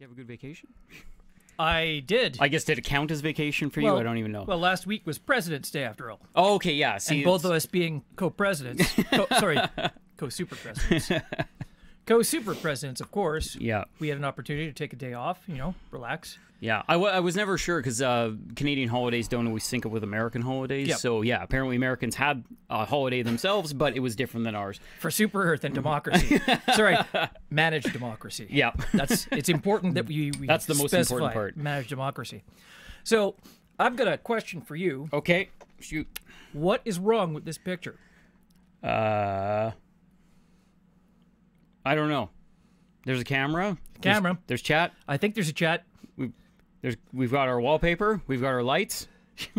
you have a good vacation? I did. I guess did it count as vacation for you? I don't even know. well, last week was President's Day after all, oh, okay, yeah. See, and both of us being co-presidents. co- sorry, co-super presidents. co-super presidents, of course. Yeah, We had an opportunity to take a day off. You know, relax. yeah. I, I was never sure because uh, Canadian holidays don't always sync up with American holidays. Yep. So yeah, apparently Americans had a holiday themselves, but it was different than ours. for super Earth and democracy. Sorry, managed democracy. Yeah. that's it's important that we, we That's the most important part. Managed democracy. So, I've got a question for you. Okay, shoot. What is wrong with this picture? Uh, I don't know. There's a camera. There's- Camera. There's, chat. I think there's a chat. There's we've got our wallpaper. We've got our lights.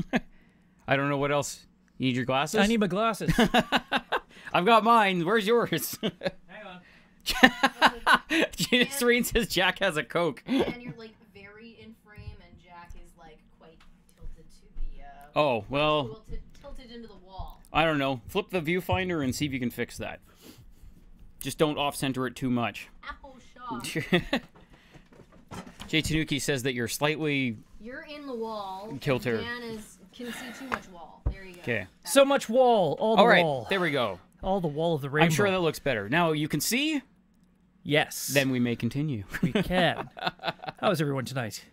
I don't know what else. You need your glasses. I need my glasses. I've got mine. Where's yours? Hang on. Gina Serene says Jack has a Coke. and you're like very in frame, and Jack is like quite tilted to the uh, Oh well, tilted, tilted into the wall. I don't know. Flip the viewfinder and see if you can fix that. Just don't off center it too much. Apple shot. Jay Tanuki says that you're slightly You're in the wall. Kilter. Dan is can see too much wall. There you go. okay. So much wall. All the All right, wall. there we go. All the wall of the rainbow. I'm sure that looks better. Now you can see. Yes. Then we may continue. we can. How's everyone tonight?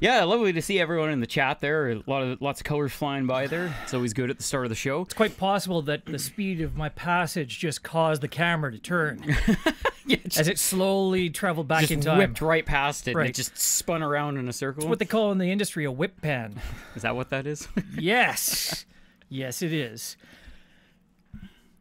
Yeah, lovely to see everyone in the chat there. A lot of lots of colors flying by there. It's always good at the start of the show. It's quite possible that the speed of my passage just caused the camera to turn Yeah, as it slowly traveled back just in time. whipped right past it. And it just spun around in a circle. It's What they call in the industry a whip pan. Is that what that is? Yes. yes, it is.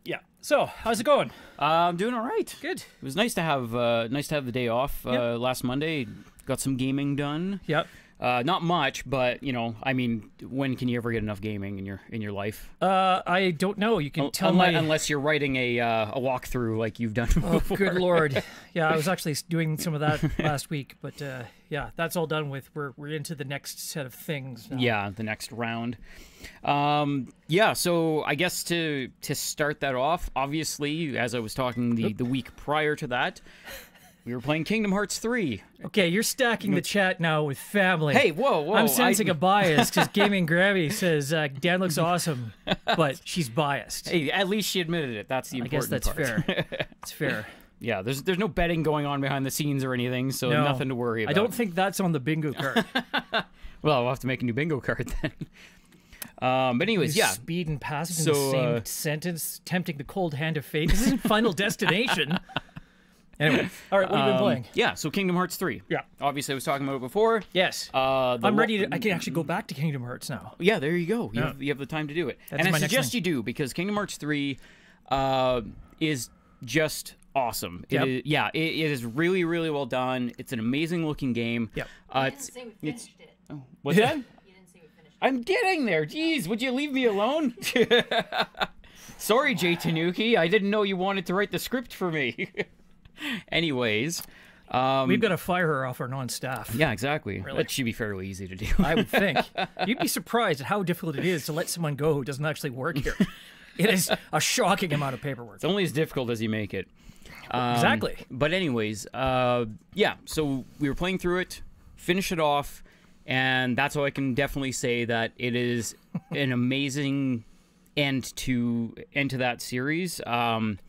Yeah. So, how's it going? uh, I'm doing all right. Good. It was nice to have uh, nice to have the day off uh, Yep. last Monday. Got some gaming done. Yep. Uh, not much, but you know, I mean, when can you ever get enough gaming in your in your life? Uh, I don't know. You can tell unless, my. unless you're writing a uh, a walkthrough like you've done Oh, before. good lord. Yeah, I was actually doing some of that last week, but uh, yeah, that's all done with. We're we're into the next set of things. Now. Yeah, the next round. Um, yeah, so I guess to to start that off, obviously, as I was talking the, the week prior to that, we were playing Kingdom Hearts 3. Okay, you're stacking the chat now with family. Hey, whoa, whoa. I'm sensing I, a bias because Gaming Grammy says uh, Dan looks awesome, but she's biased. Hey, at least she admitted it. That's the important. I guess that's part. fair. It's fair. yeah, there's there's no betting going on behind the scenes or anything, so No, nothing to worry about. I don't think that's on the bingo card. Well, we'll have to make a new bingo card then. Um, but anyways, yeah. Speed and passage in the same uh, sentence, tempting the cold hand of fate. This isn't Final Destination. Anyway, all right, what have you been Um, playing? Yeah, so Kingdom Hearts 3. Yeah. Obviously, I was talking about it before. Yes. Uh, I'm ready to. I can actually go back to Kingdom Hearts now. Yeah, there you go. You, Yeah. have, you have the time to do it. That's and I my next suggest thing. you do because Kingdom Hearts 3 uh, is just awesome. It Yep. is- yeah, it, it is really, really well done. It's an amazing looking game. Yeah, Uh, You it's, didn't say we it's, finished it. what's Yeah. that? You didn't say we finished. I'm getting there. Jeez, would you leave me alone? Sorry, Jay Tanuki. I didn't know you wanted to write the script for me. Anyways, um, We've got to fire her off our non-staff. yeah, exactly. Really? That should be fairly easy to do. I would think. You'd be surprised at how difficult it is to let someone go who doesn't actually work here. It is a shocking amount of paperwork. It's only as difficult as you make it. Um, Exactly. But anyways, uh, yeah. So we were playing through it, finish it off, and that's how I can definitely say that it is an amazing end to end to that series. Um,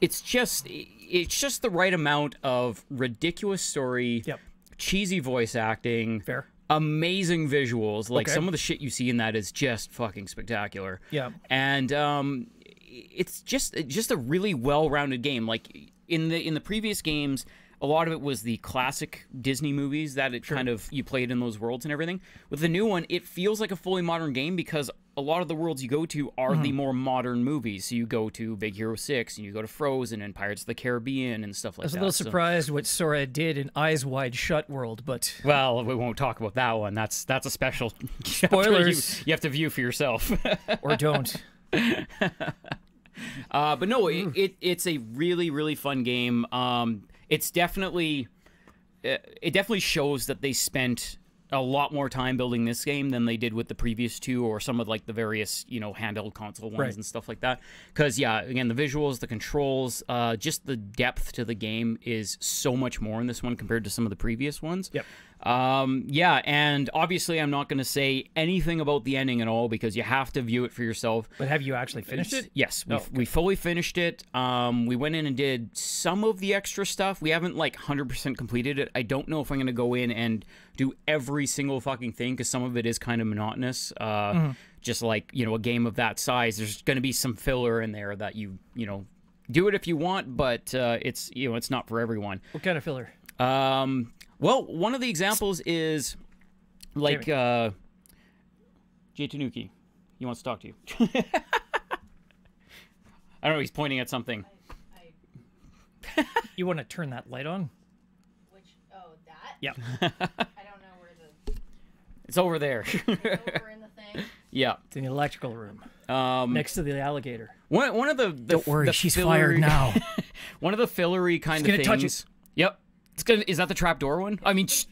it's just it's just the right amount of ridiculous story, Yep. cheesy voice acting, Fair. amazing visuals. Like Okay. some of the shit you see in that is just fucking spectacular Yeah. and um, it's just just a really well-rounded game. Like in the in the previous games, a lot of it was the classic Disney movies that it kind of you played in those worlds and everything. With the new one, it feels like a fully modern game because a lot of the worlds you go to are Mm-hmm. the more modern movies. So you go to Big Hero Six, and you go to Frozen and Pirates of the Caribbean and stuff like that. I was a little So- surprised what Sora did in Eyes Wide Shut World, but well, we won't talk about that one. That's that's a special Spoilers. You, you have to view for yourself. or don't. Uh, but no, it, it it's a really really fun game. Um, it's definitely uh, it definitely shows that they spent a lot more time building this game than they did with the previous two or some of like the various you know handheld console ones Right. and stuff like that. Because yeah, again, the visuals, the controls, uh, just the depth to the game is so much more in this one compared to some of the previous ones. Yep. Um, yeah, and obviously I'm not going to say anything about the ending at all because you have to view it for yourself. But have you actually finished it? Yes, we, Oh, we fully finished it. Um, we went in and did some of the extra stuff. We haven't like 100% completed it. I don't know if I'm going to go in and do every single fucking thing because some of it is kind of monotonous. Uh, Mm-hmm. Just like you know, a game of that size, there's going to be some filler in there that you you know do it if you want, but uh, it's you know it's not for everyone. What kind of filler? Um, well, one of the examples is like uh, Jay Tanuki. He wants to talk to you. I don't know. He's pointing at something. I, You want to turn that light on? which oh that. Yeah. I don't know where the It's over there. it's over in the thing. yeah. It's in the electrical room Um, next to the alligator. one one of the, the Don't worry, the she's fillery- fired now. one of the fillery kind It's of gonna things. touch it. Yep. It's gonna. Is that the trapdoor one? I mean, sh-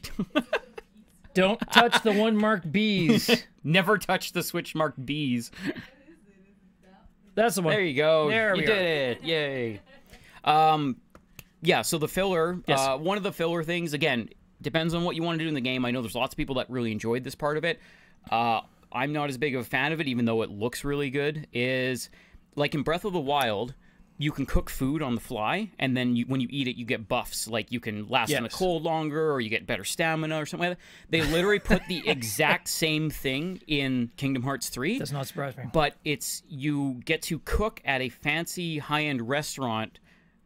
Don't touch the one marked bees. never touch the switch marked bees. That's the one. There you go. There you we did are. it. Yay. Um, yeah. So the filler. Yes. Uh, one of the filler things again depends on what you want to do in the game. I know there's lots of people that really enjoyed this part of it. Uh, I'm not as big of a fan of it, even though it looks really good. Is like in Breath of the Wild. You can cook food on the fly, and then you, when you eat it, you get buffs. Like you can last in the cold longer, or you get better stamina, or something like that. They literally put the exact same thing in Kingdom Hearts 3 Does not surprise me. but it's you get to cook at a fancy high-end restaurant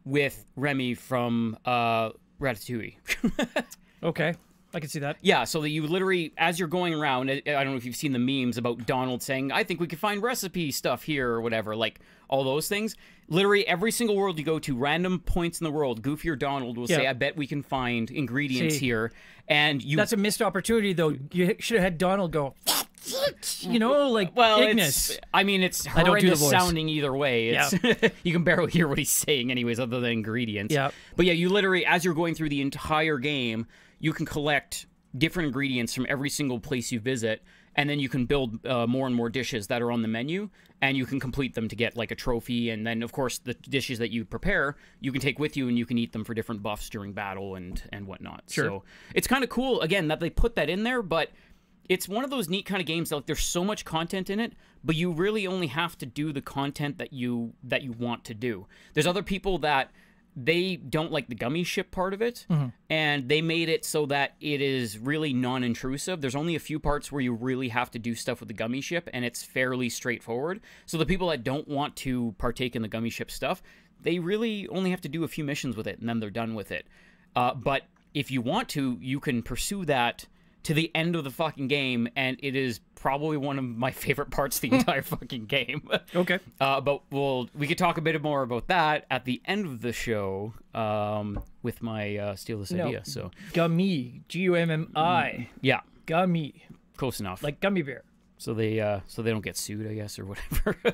with Remy from uh, Ratatouille. Okay, I can see that. yeah, so that you literally, as you're going around, I I don't know if you've seen the memes about Donald saying, "I think we could find recipe stuff here" or whatever, like all those things. Literally, every single world you go to, random points in the world, Goofy or Donald will say, "I bet we can find ingredients See, here," and you That's a missed opportunity, though. You should have had Donald go. You know, like Well, Ignis. it's. I mean, it's I don't do the voice. sounding either way. It's, you can barely hear what he's saying, anyways, other than ingredients. Yeah. But yeah, you literally, as you're going through the entire game, you can collect different ingredients from every single place you visit, and then you can build uh, more and more dishes that are on the menu, and you can complete them to get like a trophy. And then, of course, the dishes that you prepare, you can take with you, and you can eat them for different buffs during battle and and whatnot. Sure. So it's kind of cool again that they put that in there, but it's one of those neat kind of games that like there's so much content in it but you really only have to do the content that you that you want to do there's other people that they don't like the gummy ship part of it and they made it so that it is really non-intrusive. There's only a few parts where you really have to do stuff with the gummy ship and it's fairly straightforward. So the people that don't want to partake in the gummy ship stuff they really only have to do a few missions with it and then they're done with it. Uh, but if you want to you can pursue that to the end of the fucking game, and it is probably one of my favorite parts of the entire fucking game. okay. Uh, but we'll we could talk a bit more about that at the end of the show um, with my uh, steal this No. idea. So Gummy. G U M M I. yeah, Gummy. close enough. Like gummy bear. So they uh, so they don't get sued, I guess, or whatever.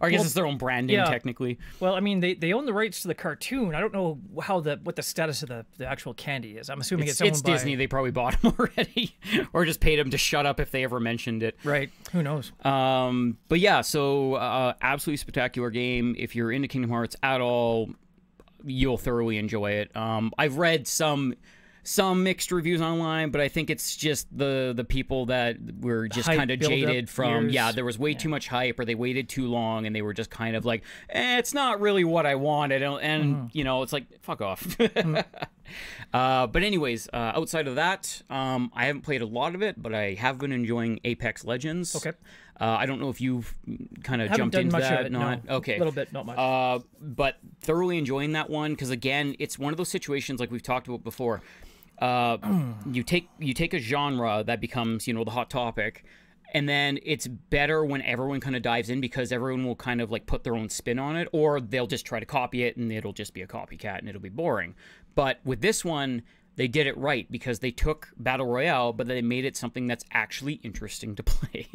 or I guess Well, it's their own branding yeah. technically. Well, I mean, they, they own the rights to the cartoon. I don't know how the what the status of the, the actual candy is. I'm assuming It's, it's, it's by- Disney. They probably bought them already, or just paid them to shut up if they ever mentioned it. Right. Who knows? Um, but yeah, so uh, absolutely spectacular game. If you're into Kingdom Hearts at all, you'll thoroughly enjoy it. Um, I've read some some mixed reviews online, but I think it's just the the people that were just kind of jaded from years. yeah, there was way too much hype, or they waited too long, and they were just kind of like, eh, it's not really what I wanted, and, and Mm-hmm. you know, it's like fuck off. Uh, but anyways, uh, outside of that, um, I haven't played a lot of it, but I have been enjoying Apex Legends. Okay. Uh, I don't know if you've kind of jumped into that. it. not no. okay. A little bit, not much. Uh, but thoroughly enjoying that one because again, it's one of those situations like we've talked about before. Uh, you take you take a genre that becomes you know the hot topic, and then it's better when everyone kind of dives in because everyone will kind of like put their own spin on it, or they'll just try to copy it and it'll just be a copycat and it'll be boring. But with this one, they did it right because they took battle royale, but they made it something that's actually interesting to play.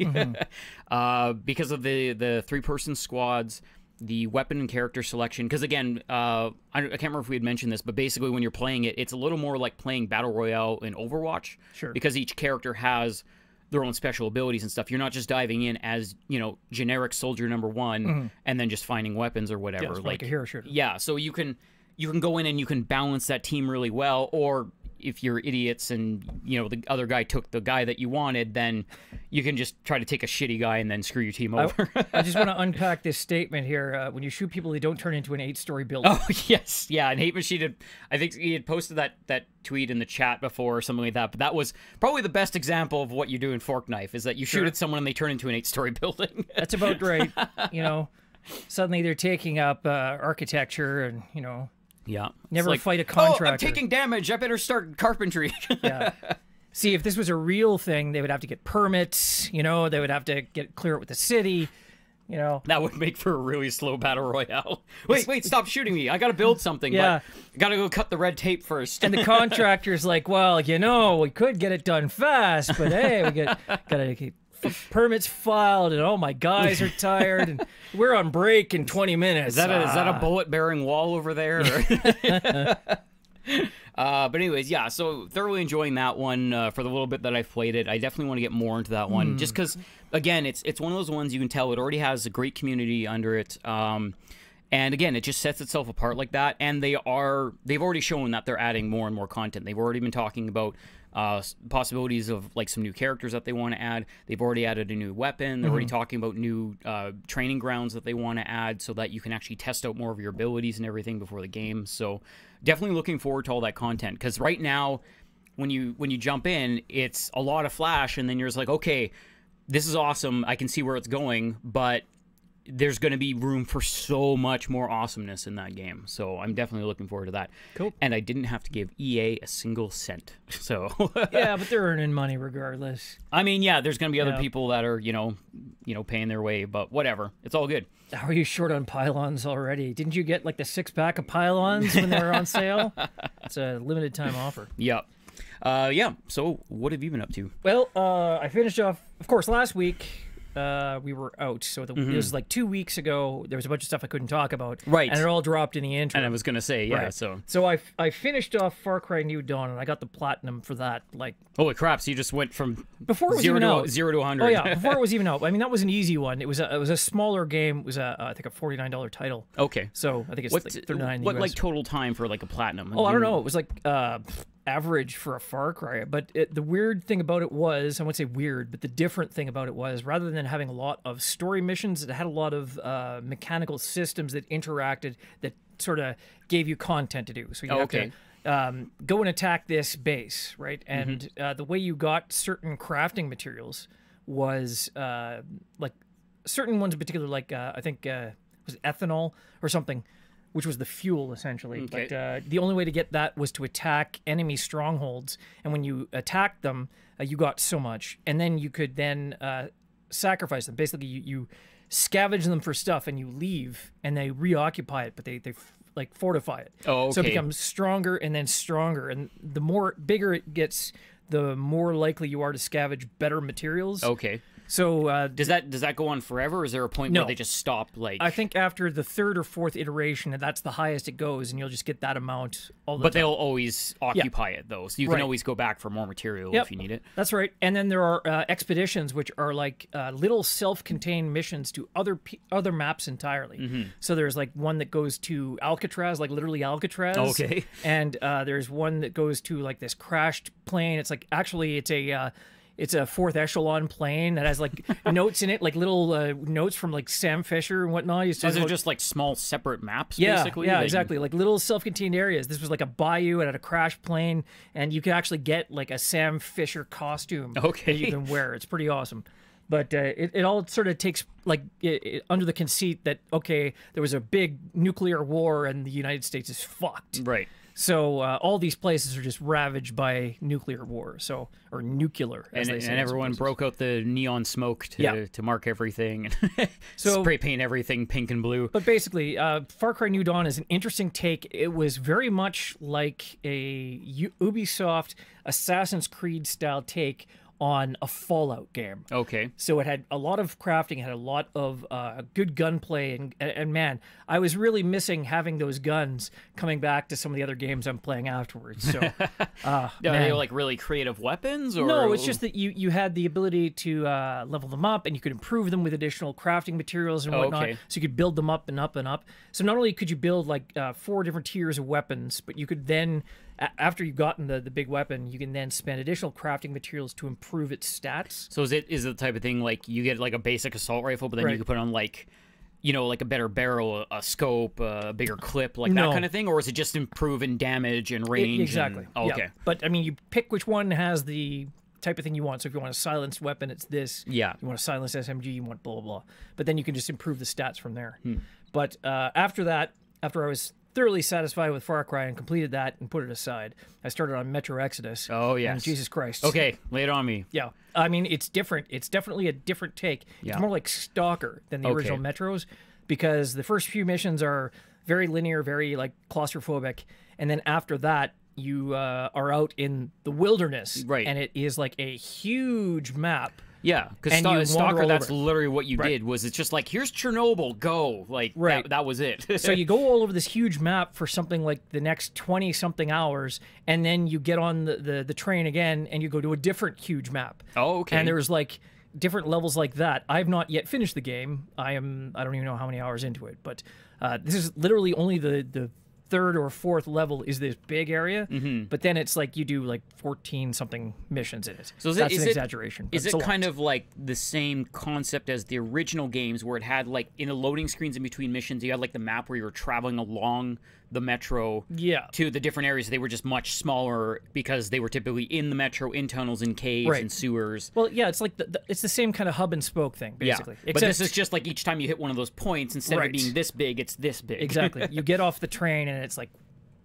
uh, because of the the three person squads, the weapon and character selection. Because again, uh, I, I can't remember if we had mentioned this, but basically when you're playing it, it's a little more like playing battle royale in Overwatch. Sure. Because each character has their own special abilities and stuff. You're not just diving in as you know generic soldier number one and then just finding weapons or whatever. Yeah, it's like a hero shooter. Yeah, so you can you can go in and you can balance that team really well, or if you're idiots and you know the other guy took the guy that you wanted, then you can just try to take a shitty guy and then screw your team over. I just want to unpack this statement here. Uh, when you shoot people, they don't turn into an eight-story building. oh yes, yeah. And Hate Machine had, I think he had posted that that tweet in the chat before or something like that. But that was probably the best example of what you do in Fork Knife is that you shoot at someone and they turn into an eight-story building. That's about right. you know, suddenly they're taking up uh, architecture and you know, yeah, Never like, fight a contractor. Oh, I'm taking damage. I better start carpentry. yeah. See, if this was a real thing, they would have to get permits. You know, they would have to get clear it with the city. You know, That would make for a really slow battle royale. Wait, wait, stop shooting me. I gotta build something. Yeah. But I gotta go cut the red tape first. and the contractor's like, well, you know, we could get it done fast, but hey, we get gotta get f- permits filed, and oh, my guys are tired, and we're on break in 20 minutes. is that a, is that a Ah. bullet bearing wall over there? uh, but anyways, yeah. So thoroughly enjoying that one uh, for the little bit that I've played it. I definitely want to get more into that one, just because again, it's it's one of those ones you can tell it already has a great community under it. Um, and again, it just sets itself apart like that. And they are they've already shown that they're adding more and more content. They've already been talking about uh, possibilities of like some new characters that they want to add. They've already added a new weapon. They're already talking about new uh, training grounds that they want to add so that you can actually test out more of your abilities and everything before the game. So definitely looking forward to all that content because right now when you when you jump in, it's a lot of flash, and then you're just like, okay, this is awesome. I can see where it's going, but there's going to be room for so much more awesomeness in that game. So I'm definitely looking forward to that. Cool. And I didn't have to give EA a single cent. So yeah, but they're earning money regardless. I mean, yeah, there's going to be other Yeah. people that are, you know, you know, paying their way, but whatever. It's all good. How are you short on pylons already? Didn't you get like the six pack of pylons when they were on sale? It's a limited time offer. Yep. Uh, yeah. So what have you been up to? Well, uh, I finished off, of course, last week. Uh, we were out, so the, it was like two weeks ago. There was a bunch of stuff I couldn't talk about, Mm-hmm. Right. And it all dropped in the intro. And I was going to say, yeah. Right. So So I, I finished off Far Cry New Dawn, and I got the platinum for that. Like holy crap! So you just went from before it was zero even to out. zero to 100. Oh yeah, before it was even out. I mean, that was an easy one. It was a, it was a smaller game. It was a I think a forty nine dollar title. okay. So I think it's What, like thirty nine. what like total time for like a platinum? Oh, I don't know. It was like uh, average for a Far Cry. But it, the weird thing about it was, I wouldn't say weird, but the different thing about it was, rather than having a lot of story missions, it had a lot of uh, mechanical systems that interacted that sort of gave you content to do. So you Oh, have okay. to um, go and attack this base, right? And Mm-hmm. uh, the way you got certain crafting materials was uh, like certain ones in particular, like uh, I think uh, was it ethanol or something, which was the fuel essentially. Okay. But uh, the only way to get that was to attack enemy strongholds, and when you attacked them, uh, you got so much, and then you could then uh, sacrifice them. Basically, you, you scavenge them for stuff, and you leave, and they reoccupy it, but they they f- like fortify it. Oh, okay. So it becomes stronger and then stronger, and the more bigger it gets, the more likely you are to scavenge better materials. Okay. So uh, Does that does that go on forever? Or is there a point No. where they just stop? Like, I think after the third or fourth iteration, that's the highest it goes, and you'll just get that amount all the but time. they'll always occupy it though, so you can always go back for more material Yep. if you need it. That's right. And then there are uh, expeditions, which are like uh, little self-contained missions to other other maps entirely. Mm-hmm. So there's like one that goes to Alcatraz, like literally Alcatraz. Okay. And uh, there's one that goes to like this crashed plane. It's like actually it's a uh, it's a fourth echelon plane that has like notes in it, like little uh, notes from like Sam Fisher and whatnot. He's So they're about- just like small separate maps, yeah, basically. yeah, you- exactly. Like little self-contained areas. This was like a bayou and had a crash plane, and you could actually get like a Sam Fisher costume Okay. that you can wear. It's pretty awesome. But uh, it, it all sort of takes like it, it, under the conceit that okay, there was a big nuclear war and the United States is fucked. Right. So uh, all these places are just ravaged by nuclear war. So or nuclear, as And, they say. and everyone places. broke out the neon smoke to, Yeah. to mark everything. So- spray paint everything pink and blue. But basically, uh, Far Cry New Dawn is an interesting take. It was very much like a U- Ubisoft Assassin's Creed style take on a Fallout game. Okay. So it had a lot of crafting, it had a lot of uh, good gunplay, and, and man, I was really missing having those guns coming back to some of the other games I'm playing afterwards. So, uh, Are they man. like really creative weapons or No, it's just that you you had the ability to uh, level them up, and you could improve them with additional crafting materials and Oh, whatnot. okay. So you could build them up and up and up. So not only could you build like uh, four different tiers of weapons, but you could then, after you've gotten the the big weapon, you can then spend additional crafting materials to improve its stats. So is it is it the type of thing like you get like a basic assault rifle, but then you can put on like, you know, like a better barrel, a scope, a bigger clip, like No. that kind of thing, or is it just improving damage and range? and- exactly. Oh, Yeah. okay. But I mean, you pick which one has the type of thing you want. So if you want a silenced weapon, it's this. Yeah. You want a silenced SMG, you want blah blah blah. But then you can just improve the stats from there. Hmm. But uh, after that, after I was thoroughly satisfied with Far Cry and completed that and put it aside, I started on Metro Exodus. Oh, yeah. And. Jesus Christ. Okay, lay it on me. Yeah. I mean, it's different. It's definitely a different take. Yeah. It's more like Stalker than the Okay. original Metros because the first few missions are very linear, very like claustrophobic. And then after that, you uh, are out in the wilderness. Right. And it is like a huge map. Yeah, because wander Stalker, that's over. literally what you Right. did. Was it's just like here's Chernobyl, go like Right. that, that was it. So you go all over this huge map for something like the next 20 something hours. And then you get on the, the, the train again and you go to a different huge map. oh okay. And there's like different levels like that. I've not yet finished the game. I am I don't even know how many hours into it, but uh, this is literally only the the third or fourth level is this big area. Mm-hmm. But then it's like you do like 14 something missions in it. So is That's is an exaggeration. Is it's it a lot. kind of like the same concept as the original games where it had like in the loading screens in between missions, you had like the map where you were traveling along the metro Yeah. to the different areas. They were just much smaller because they were typically in the metro, in tunnels, in caves, Right. and sewers. Well, yeah, it's like the, the, it's the same kind of hub and spoke thing, basically. yeah, but this is just like each time you hit one of those points, instead of Right. it being this big, it's this big. exactly. you get off the train and it's like,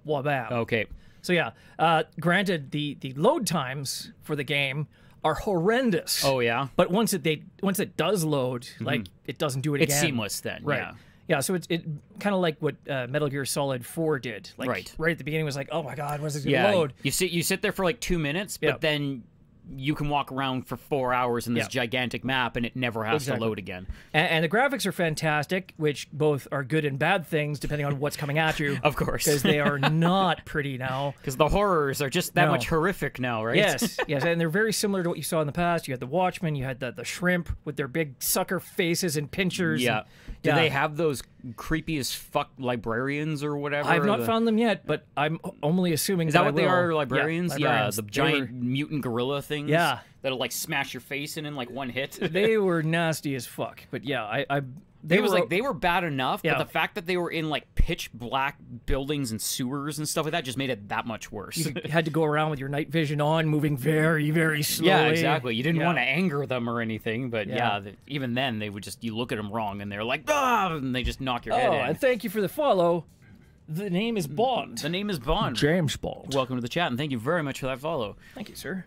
wabam. okay. So yeah, uh, granted, the the load times for the game are horrendous. Oh yeah, But once it they once it does load, like it doesn't do it Mm-hmm. it's seamless then. Right. Yeah. Yeah, so it's it kind of like what uh, Metal Gear Solid 4 did. Like Right. right at the beginning was like, "Oh my god, when's this going to Yeah, load?" you sit you sit there for like two minutes, but Yeah. then you can walk around for four hours in this Yeah. gigantic map, and it never has Exactly. to load again. And, and the graphics are fantastic, which both are good and bad things depending on what's coming at you. Of course. because they are not pretty now. Because the horrors are just that No. much horrific now, right? Yes, yes, and they're very similar to what you saw in the past. You had the Watchmen, you had the, the shrimp with their big sucker faces and pinchers. Yeah. and- Do yeah. they have those creepy as fuck librarians or whatever? I've not The- found them yet, but I'm only assuming Is that I what they are? Yeah, Librarians? Yeah, the giant were- mutant gorilla things. Yeah. That'll like smash your face in in like one hit. they were nasty as fuck. But yeah, I, I they it was were like they were bad enough, Yeah. but the fact that they were in like pitch black buildings and sewers and stuff like that just made it that much worse. you had to go around with your night vision on, moving very, very slowly. yeah, exactly. You didn't Yeah. want to anger them or anything, but yeah, Yeah. the, even then they would just you look at them wrong and they're like ah, and they just knock your head Oh, in. and thank you for the follow. The name is Bond. the name is Bond. James Bond. Welcome to the chat, and thank you very much for that follow. Thank you, sir.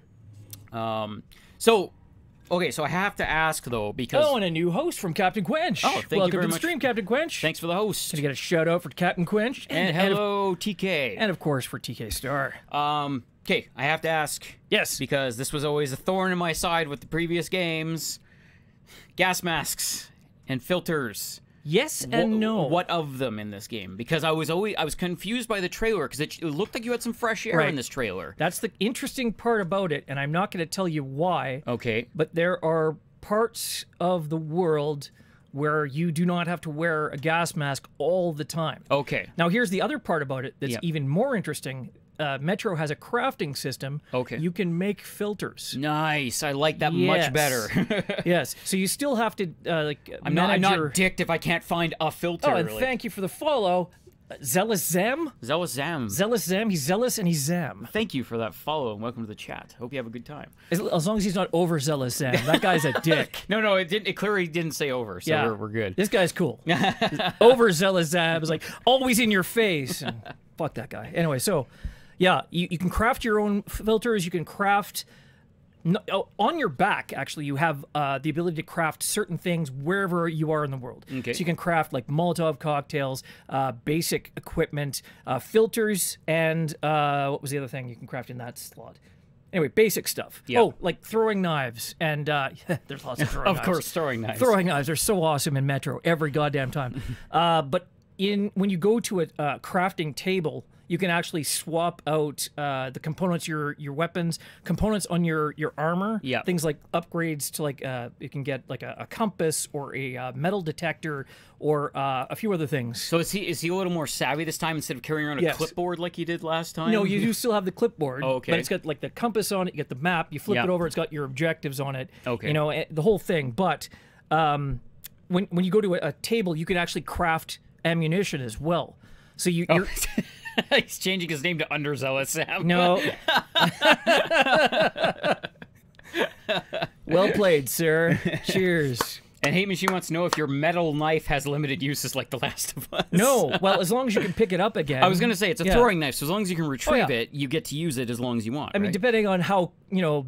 Um, so, okay, so I have to ask though because Oh, and a new host from Captain Quench. Oh, thank you Welcome very to the much. stream, Captain Quench. thanks for the host you get a shout out for Captain Quench and and, of, hello TK. and of course for TK Star. um, okay, I have to ask Yes. because this was always a thorn in my side with the previous games. Gas masks and filters. Yes and no. What of them in this game? Because I was always I was confused by the trailer because it, it looked like you had some fresh air in this trailer. That's the interesting part about it, and I'm not going to tell you why. Okay. but there are parts of the world where you do not have to wear a gas mask all the time. Okay. Now, here's the other part about it that's Yeah. even more interesting. Uh, Metro has a crafting system. Okay. You can make filters. Nice. I like that Yes. much better. yes. So you still have to uh, like I'm not I'm not your- dicked if I can't find a filter. Oh, and like- thank you for the follow, Uh, Zealous Zem. Zealous Zam. Zealous Zem. He's zealous and he's Zem. Thank you for that follow and welcome to the chat. Hope you have a good time. As, as long as he's not overzealous Zem. That guy's a dick. No, no, it didn't. It clearly didn't say over, so Yeah. we're, we're good. This guy's cool. Overzealous Zab is like always in your face. And fuck that guy. Anyway, so yeah, you, you can craft your own filters. You can craft. No, oh, on your back, actually, you have uh, the ability to craft certain things wherever you are in the world. Okay. So you can craft like Molotov cocktails, uh, basic equipment, uh, filters, and uh, what was the other thing you can craft in that slot? Anyway, basic stuff. Yeah. Oh, like throwing knives, and uh, there's lots of throwing Of knives. course, throwing knives. Throwing knives are so awesome in Metro every goddamn time. uh, but in when you go to a uh, crafting table, you can actually swap out uh, the components, your your weapons, components on your your armor. Yeah. Things like upgrades to like uh, you can get like a, a compass or a uh, metal detector or uh, a few other things. So is he is he a little more savvy this time instead of carrying around a Yes. clipboard like he did last time? No, you do still have the clipboard. Oh, okay. But it's got like the compass on it. You get the map. You flip Yeah. it over. It's got your objectives on it. Okay. You know eh, the whole thing. But um, when when you go to a, a table, you can actually craft ammunition as well. So you you're, He's changing his name to Underzealous Sam. no. well played, sir. Cheers. And Hate Machine wants to know if your metal knife has limited uses like The Last of Us. No, well, as long as you can pick it up again. I was gonna say it's a Yeah. throwing knife, so as long as you can retrieve oh, yeah. it, you get to use it as long as you want. I mean, depending on how you know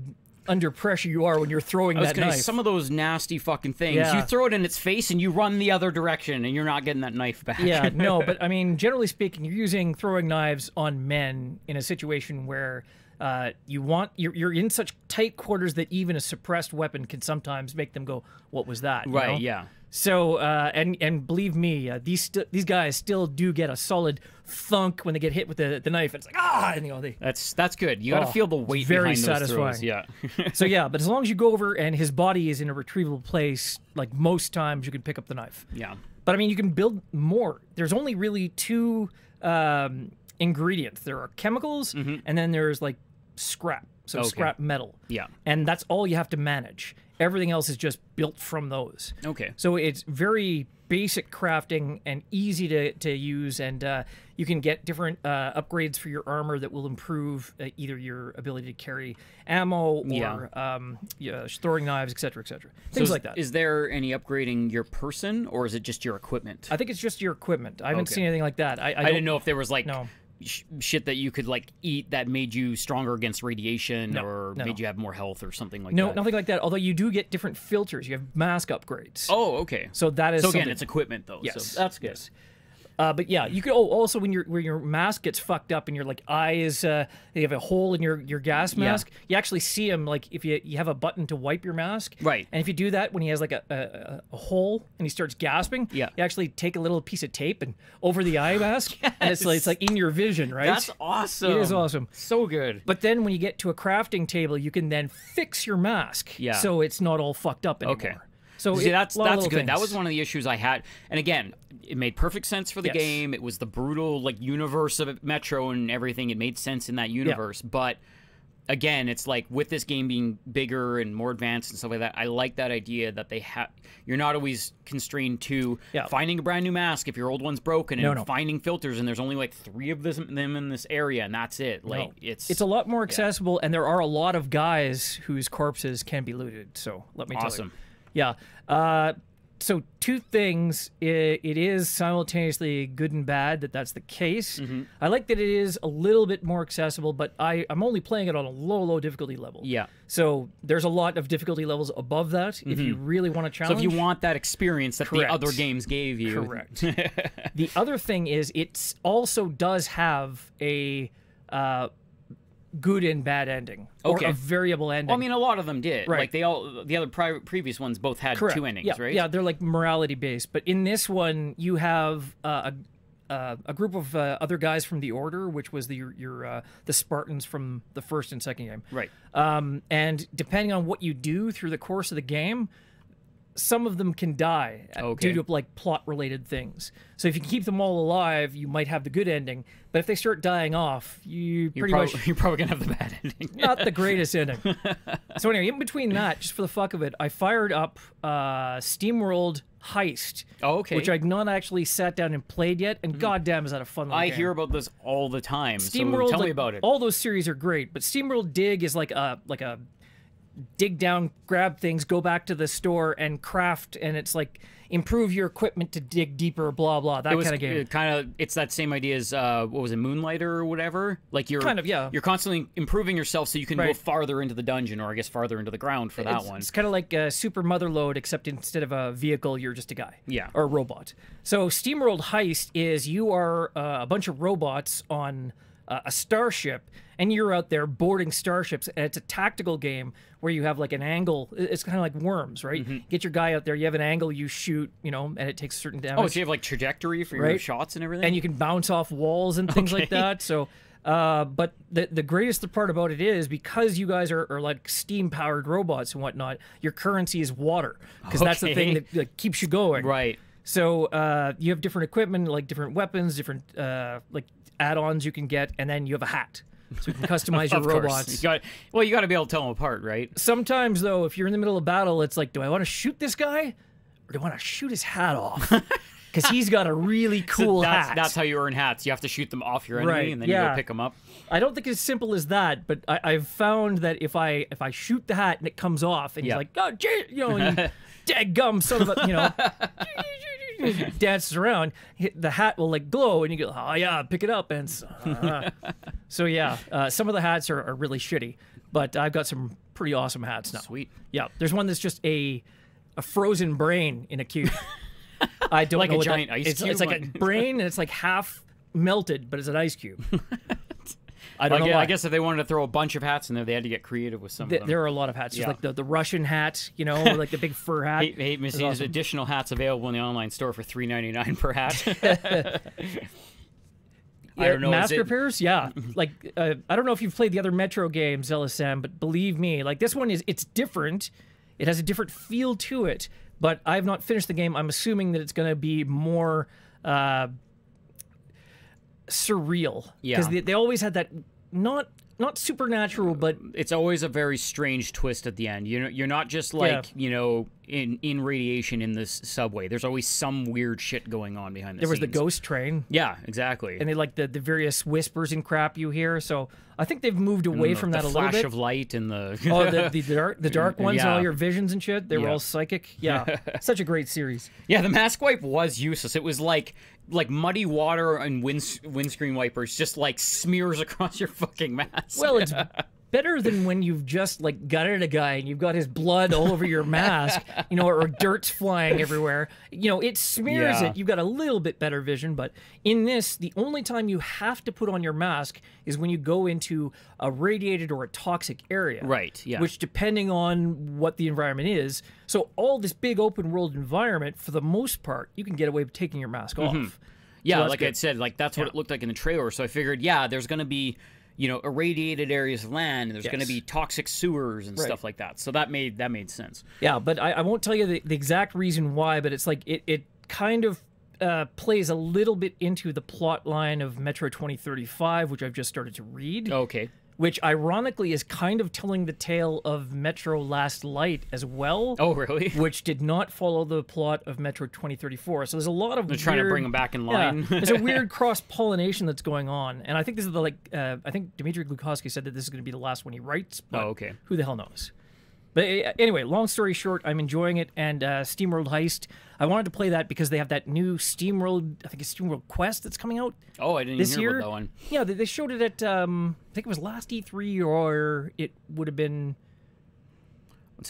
under pressure you are when you're throwing that gonna knife. some of those nasty fucking things. Yeah. You throw it in its face and you run the other direction, and you're not getting that knife back. yeah, no, but I mean, generally speaking, you're using throwing knives on men in a situation where uh, you want you're, you're in such tight quarters that even a suppressed weapon can sometimes make them go, "What was that?" you right. know? Yeah. So, uh, and and believe me, uh, these st- these guys still do get a solid thunk when they get hit with the, the knife. It's like ah, and you know they. That's that's good. You got to Oh, feel the weight very satisfying. Yeah. So yeah, but as long as you go over and his body is in a retrievable place, like most times you can pick up the knife. yeah. But I mean, you can build more. There's only really two um, ingredients. There are chemicals, and then there's like scrap, so Okay. scrap metal, Yeah. and that's all you have to manage. Everything else is just built from those. Okay. So it's very basic crafting and easy to, to use, and uh, you can get different uh, upgrades for your armor that will improve uh, either your ability to carry ammo or Yeah. um, yeah, throwing knives, etc., etc. So Things is- like that. Is there any upgrading your person, or is it just your equipment? I think it's just your equipment. I haven't Okay. seen anything like that. I, I, I didn't know if there was like No. Sh- shit that you could like eat that made you stronger against radiation No, or no, made you have more health or something like No, that. No, nothing like that. Although you do get different filters. You have mask upgrades. Oh, okay. so that is So again, something- it's equipment though. Yes, So that's good. yes. Uh, but yeah, you could oh, also when your where your mask gets fucked up and your like eyes, uh, you have a hole in your your gas Yeah. mask. You actually see him like if you you have a button to wipe your mask. Right. And if you do that when he has like a, a, a hole and he starts gasping, Yeah. you actually take a little piece of tape and over the eye mask, and it's like it's like in your vision, right? That's awesome. It is awesome. So good. But then when you get to a crafting table, you can then fix your mask. Yeah. So it's not all fucked up anymore. Okay. So See, it- that's that's good. That was one of the issues I had. And again, it made perfect sense for the Yes. game. It was the brutal like universe of Metro and everything. It made sense in that universe. But again, it's like with this game being bigger and more advanced and stuff like that. I like that idea that they have. You're not always constrained to Yeah. finding a brand new mask if your old one's broken, and No, no. finding filters. And there's only like three of this, them in this area, and that's it. Like No. it's It's a lot more accessible, and there are a lot of guys whose corpses can be looted. So let me Awesome. tell you. Yeah. Uh, so two things. It, it is simultaneously good and bad that that's the case. Mm-hmm. I like that it is a little bit more accessible, but I I'm only playing it on a low low difficulty level. Yeah. So there's a lot of difficulty levels above that if you really want to Mm-hmm. So challenge. if you want that experience that Correct. the other games gave you, Correct. the other thing is it also does have a uh, good and bad ending or a variable ending. Well, I mean, a lot of them did. Right. Like they all, the other pri- previous ones both had Correct. two endings, yeah, right? Yeah, they're like morality based. But in this one, you have uh, a uh, a group of uh, other guys from the Order, which was the your, your uh, the Spartans from the first and second game. Right. Um, and depending on what you do through the course of the game, some of them can die uh, Okay. due to like plot related things. So if you can keep them all alive, you might have the good ending. But if they start dying off, you You're, pretty prob- much you're probably gonna have the bad ending. not the greatest ending. so anyway, in between that, just for the fuck of it, I fired up uh, SteamWorld Heist. Oh, okay. Which I've not actually sat down and played yet, and goddamn, is that a fun little I game. hear about this all the time. SteamWorld. so tell like, me about it. All those series are great, but SteamWorld Dig is like a like a dig down, grab things, go back to the store and craft, and it's like improve your equipment to dig deeper, blah blah, that was kind of game. kind of it's that same idea as uh, what was it, Moonlighter or whatever. Like you're Kind of, yeah. You're constantly improving yourself so you can go farther into the dungeon, or I guess farther into the ground for that it's, one. It's kind of like uh, Super Motherload, except instead of a vehicle, you're just a guy. Yeah. Or a robot. So SteamWorld Heist is you are uh, a bunch of robots on uh, a starship, and you're out there boarding starships, and it's a tactical game where you have like an angle. It's kind of like worms, right? Mm-hmm. Get your guy out there. You have an angle, you shoot, you know, and it takes certain damage Oh, so you have like trajectory for your Right. shots and everything. and you can bounce off walls and things like that. So, uh, but the the greatest part about it is because you guys are, are like steam powered robots and whatnot. Your currency is water because that's the thing that, that keeps you going. right. So uh, you have different equipment, like different weapons, different uh, like add-ons you can get, and then you have a hat, so you can customize your robots. You got, well, you got to be able to tell them apart, right? Sometimes though, if you're in the middle of battle, it's like, do I want to shoot this guy, or do I want to shoot his hat off? Because he's got a really cool that's, hat. That's how you earn hats. You have to shoot them off your enemy, Right, and then you go pick them up. I don't think it's as simple as that, but I, I've found that if I if I shoot the hat and it comes off, and Yeah. he's like, oh, you know, dead gum, son of a, you know, dances around, the hat will like glow, and you go, oh yeah, pick it up, and so, uh, so yeah, uh, some of the hats are, are really shitty, but I've got some pretty awesome hats now. Sweet. Yeah, there's one that's just a a frozen brain in a cube. I don't Like know a what that- giant ice it's, It's cube? like a brain, and it's like half melted, but it's an ice cube. I don't I know guess, why. I guess if they wanted to throw a bunch of hats in there, they had to get creative with some Th- of them. there are a lot of hats, just Yeah. like the, the Russian hat, you know, like the big fur hat. Hey, hey Missy, there's awesome. additional hats available in the online store for three ninety nine per hat. I don't know. is Mask it- repairs, yeah. like uh, I don't know if you've played the other Metro games, LSM, but believe me, like this one is it's different. It has a different feel to it. But I've not finished the game. I'm assuming that it's going to be more uh, surreal. Yeah. Because they, they always had that not not supernatural, uh, but it's always a very strange twist at the end. You know, you're not just like you know in in radiation in this subway. There's always some weird shit going on behind the there was the ghost train. Yeah, exactly. and they like the, the various whispers and crap you hear. So I think they've moved away the, from the that a little bit. flash of light and the oh, the, the dark the dark ones, and Yeah. all your visions and shit. They were Yeah. all psychic. Yeah, such a great series. yeah, the mask wipe was useless. It was like like muddy water and wind windscreen wipers just like smears across your fucking mask. Well, it's better than when you've just like gutted a guy and you've got his blood all over your mask, you know, or dirt's flying everywhere. You know, it smears Yeah. it. You've got a little bit better vision, but in this, the only time you have to put on your mask is when you go into a radiated or a toxic area. Right, yeah. Which, depending on what the environment is, so all this big open world environment, for the most part, you can get away with taking your mask mm-hmm. off. Yeah, that's like good. I said, like that's what Yeah. it looked like in the trailer. So I figured, yeah, there's gonna be, you know, irradiated areas of land, and there's gonna be toxic sewers and Right. stuff like that. So that made that made sense. Yeah, but I, I won't tell you the, the exact reason why, but it's like it, it kind of uh, plays a little bit into the plot line of Metro 2035, which I've just started to read, Okay. Which ironically is kind of telling the tale of Metro Last Light as well. Oh, really? Which did not follow the plot of Metro 2034. So there's a lot of They're trying to bring them back in yeah, line. there's a weird cross pollination that's going on, and I think this is the like. Uh, I think Dmitry Glukhovsky said that this is going to be the last one he writes. But Oh, okay. Who the hell knows? But uh, anyway, long story short, I'm enjoying it. And uh, SteamWorld Heist, I wanted to play that because they have that new SteamWorld, I think it's SteamWorld Quest that's coming out oh, I didn't this even hear year. about that one. Yeah, they, showed it at um, I think it was last E3 or it would have been.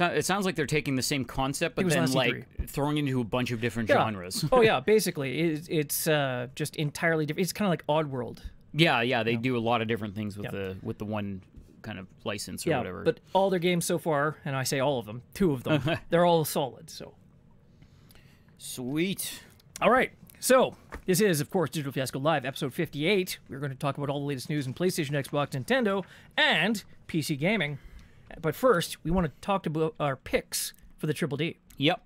It, sounds, like they're taking the same concept, but then like throwing it into a bunch of different Yeah. genres. oh yeah, basically it's, it's uh, just entirely different. It's kind of like Oddworld. yeah, yeah, they do a lot of different things with the with the one kind of license or Yeah, whatever. but all their games so far, and I say all of them, two of them, they're all solid. So Sweet. All right. So, this is, of course, Digital Fiasco Live, episode 58. We're going to talk about all the latest news in PlayStation, Xbox, Nintendo, and PC gaming. But first, we want to talk about our picks for the Triple D. Yep.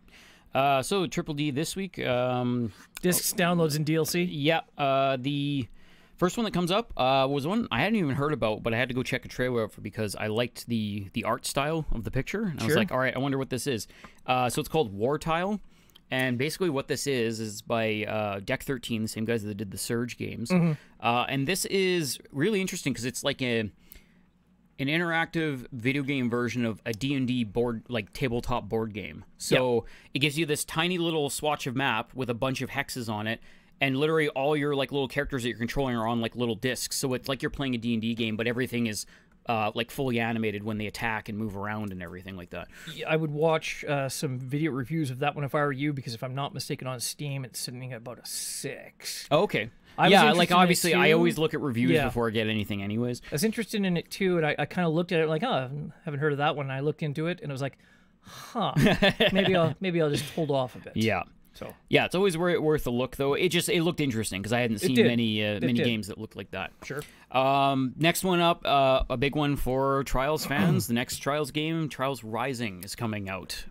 Uh, so Triple D this week. Um, Discs, downloads, and DLC. yeah. Uh, the first one that comes up uh, was one I hadn't even heard about, but I had to go check a trailer out for because I liked the the art style of the picture. And I was like, all right, I wonder what this is. Uh, so it's called Wartile. And basically, what this is is by uh, Deck 13, the same guys that did the Surge games. Uh, and this is really interesting because it's like a an interactive video game version of a D&D board like tabletop board game. So it gives you this tiny little swatch of map with a bunch of hexes on it and literally all your like little characters that you're controlling are on like little discs. So it's like you're playing a D&D game but everything is uh, like fully animated when they attack and move around and everything like that. I would watch uh, some video reviews of that one if I were you, because if I'm not mistaken, on Steam, it's sitting at about a six. Oh, okay. I yeah, like obviously, I always look at reviews Yeah. before I get anything, anyways. I was interested in it too, and I, I kind of looked at it like, oh, I haven't heard of that one. And I looked into it, and it was like, huh, maybe I'll maybe I'll just hold off a bit. Yeah. So Yeah, it's always worth a look, though. It just it looked interesting because I hadn't seen many uh, many did. games that looked like that. sure. Um, next one up, uh, a big one for Trials fans. the next Trials game, Trials Rising, is coming out.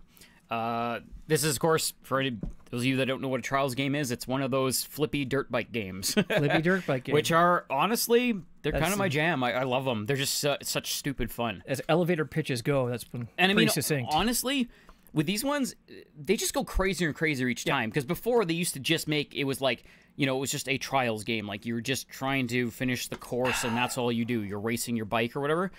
Uh, this is, of course, for any, those of you that don't know what a Trials game is, it's one of those flippy dirt bike games, Flippy dirt bike games. which are honestly they're kind of my jam. I, I love them. They're just su- such stupid fun. as elevator pitches go, that's been And I pretty mean, succinct. honestly, with these ones, they just go crazier and crazier each time. Because before they used to just make it was like you know it was just a trials game. Like you were just trying to finish the course, and that's all you do. You're racing your bike or whatever.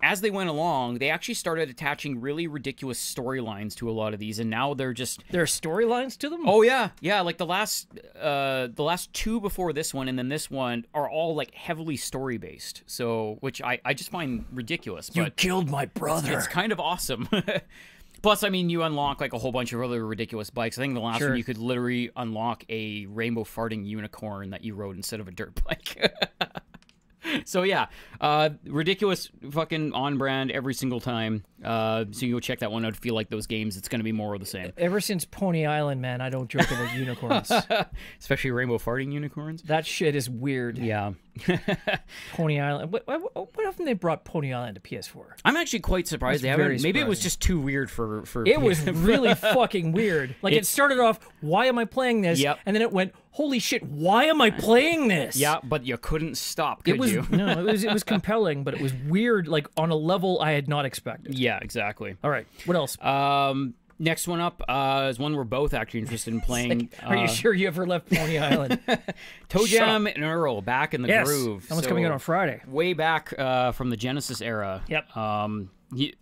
As they went along, they actually started attaching really ridiculous storylines to a lot of these, and now they're just there are storylines to them. Oh yeah, yeah. Like the last, uh, the last two before this one, and then this one are all like heavily story based. So, which I, I just find ridiculous. you but killed my brother. it's kind of awesome. Plus, I mean, you unlock like a whole bunch of other ridiculous bikes. I think the last Sure. one you could literally unlock a rainbow farting unicorn that you rode instead of a dirt bike. so yeah, uh, ridiculous, fucking on brand every single time. Uh, so you go check that one out. Feel like those games, it's going to be more of the same. Ever since Pony Island, man, I don't joke about unicorns. Especially rainbow farting unicorns. that shit is weird. Yeah. Pony Island. What, what, what haven't they brought Pony Island to PS4? I'm actually quite surprised they haven't. Maybe it was just too weird for for. It was really fucking weird. Like it started off, why am I playing this? Yep. And then it went, holy shit, why am I playing this? Yeah, but you couldn't stop, could It was you? no, it was it was compelling, but it was weird, like on a level I had not expected. yeah, exactly. All right, what else? Um, next one up uh, is one we're both actually interested in playing. Are you uh, sure you ever left Pony Island? ToeJam and Earl back in the yes, groove. that one's So, coming out on Friday. Way back uh, from the Genesis era. Yep. Um,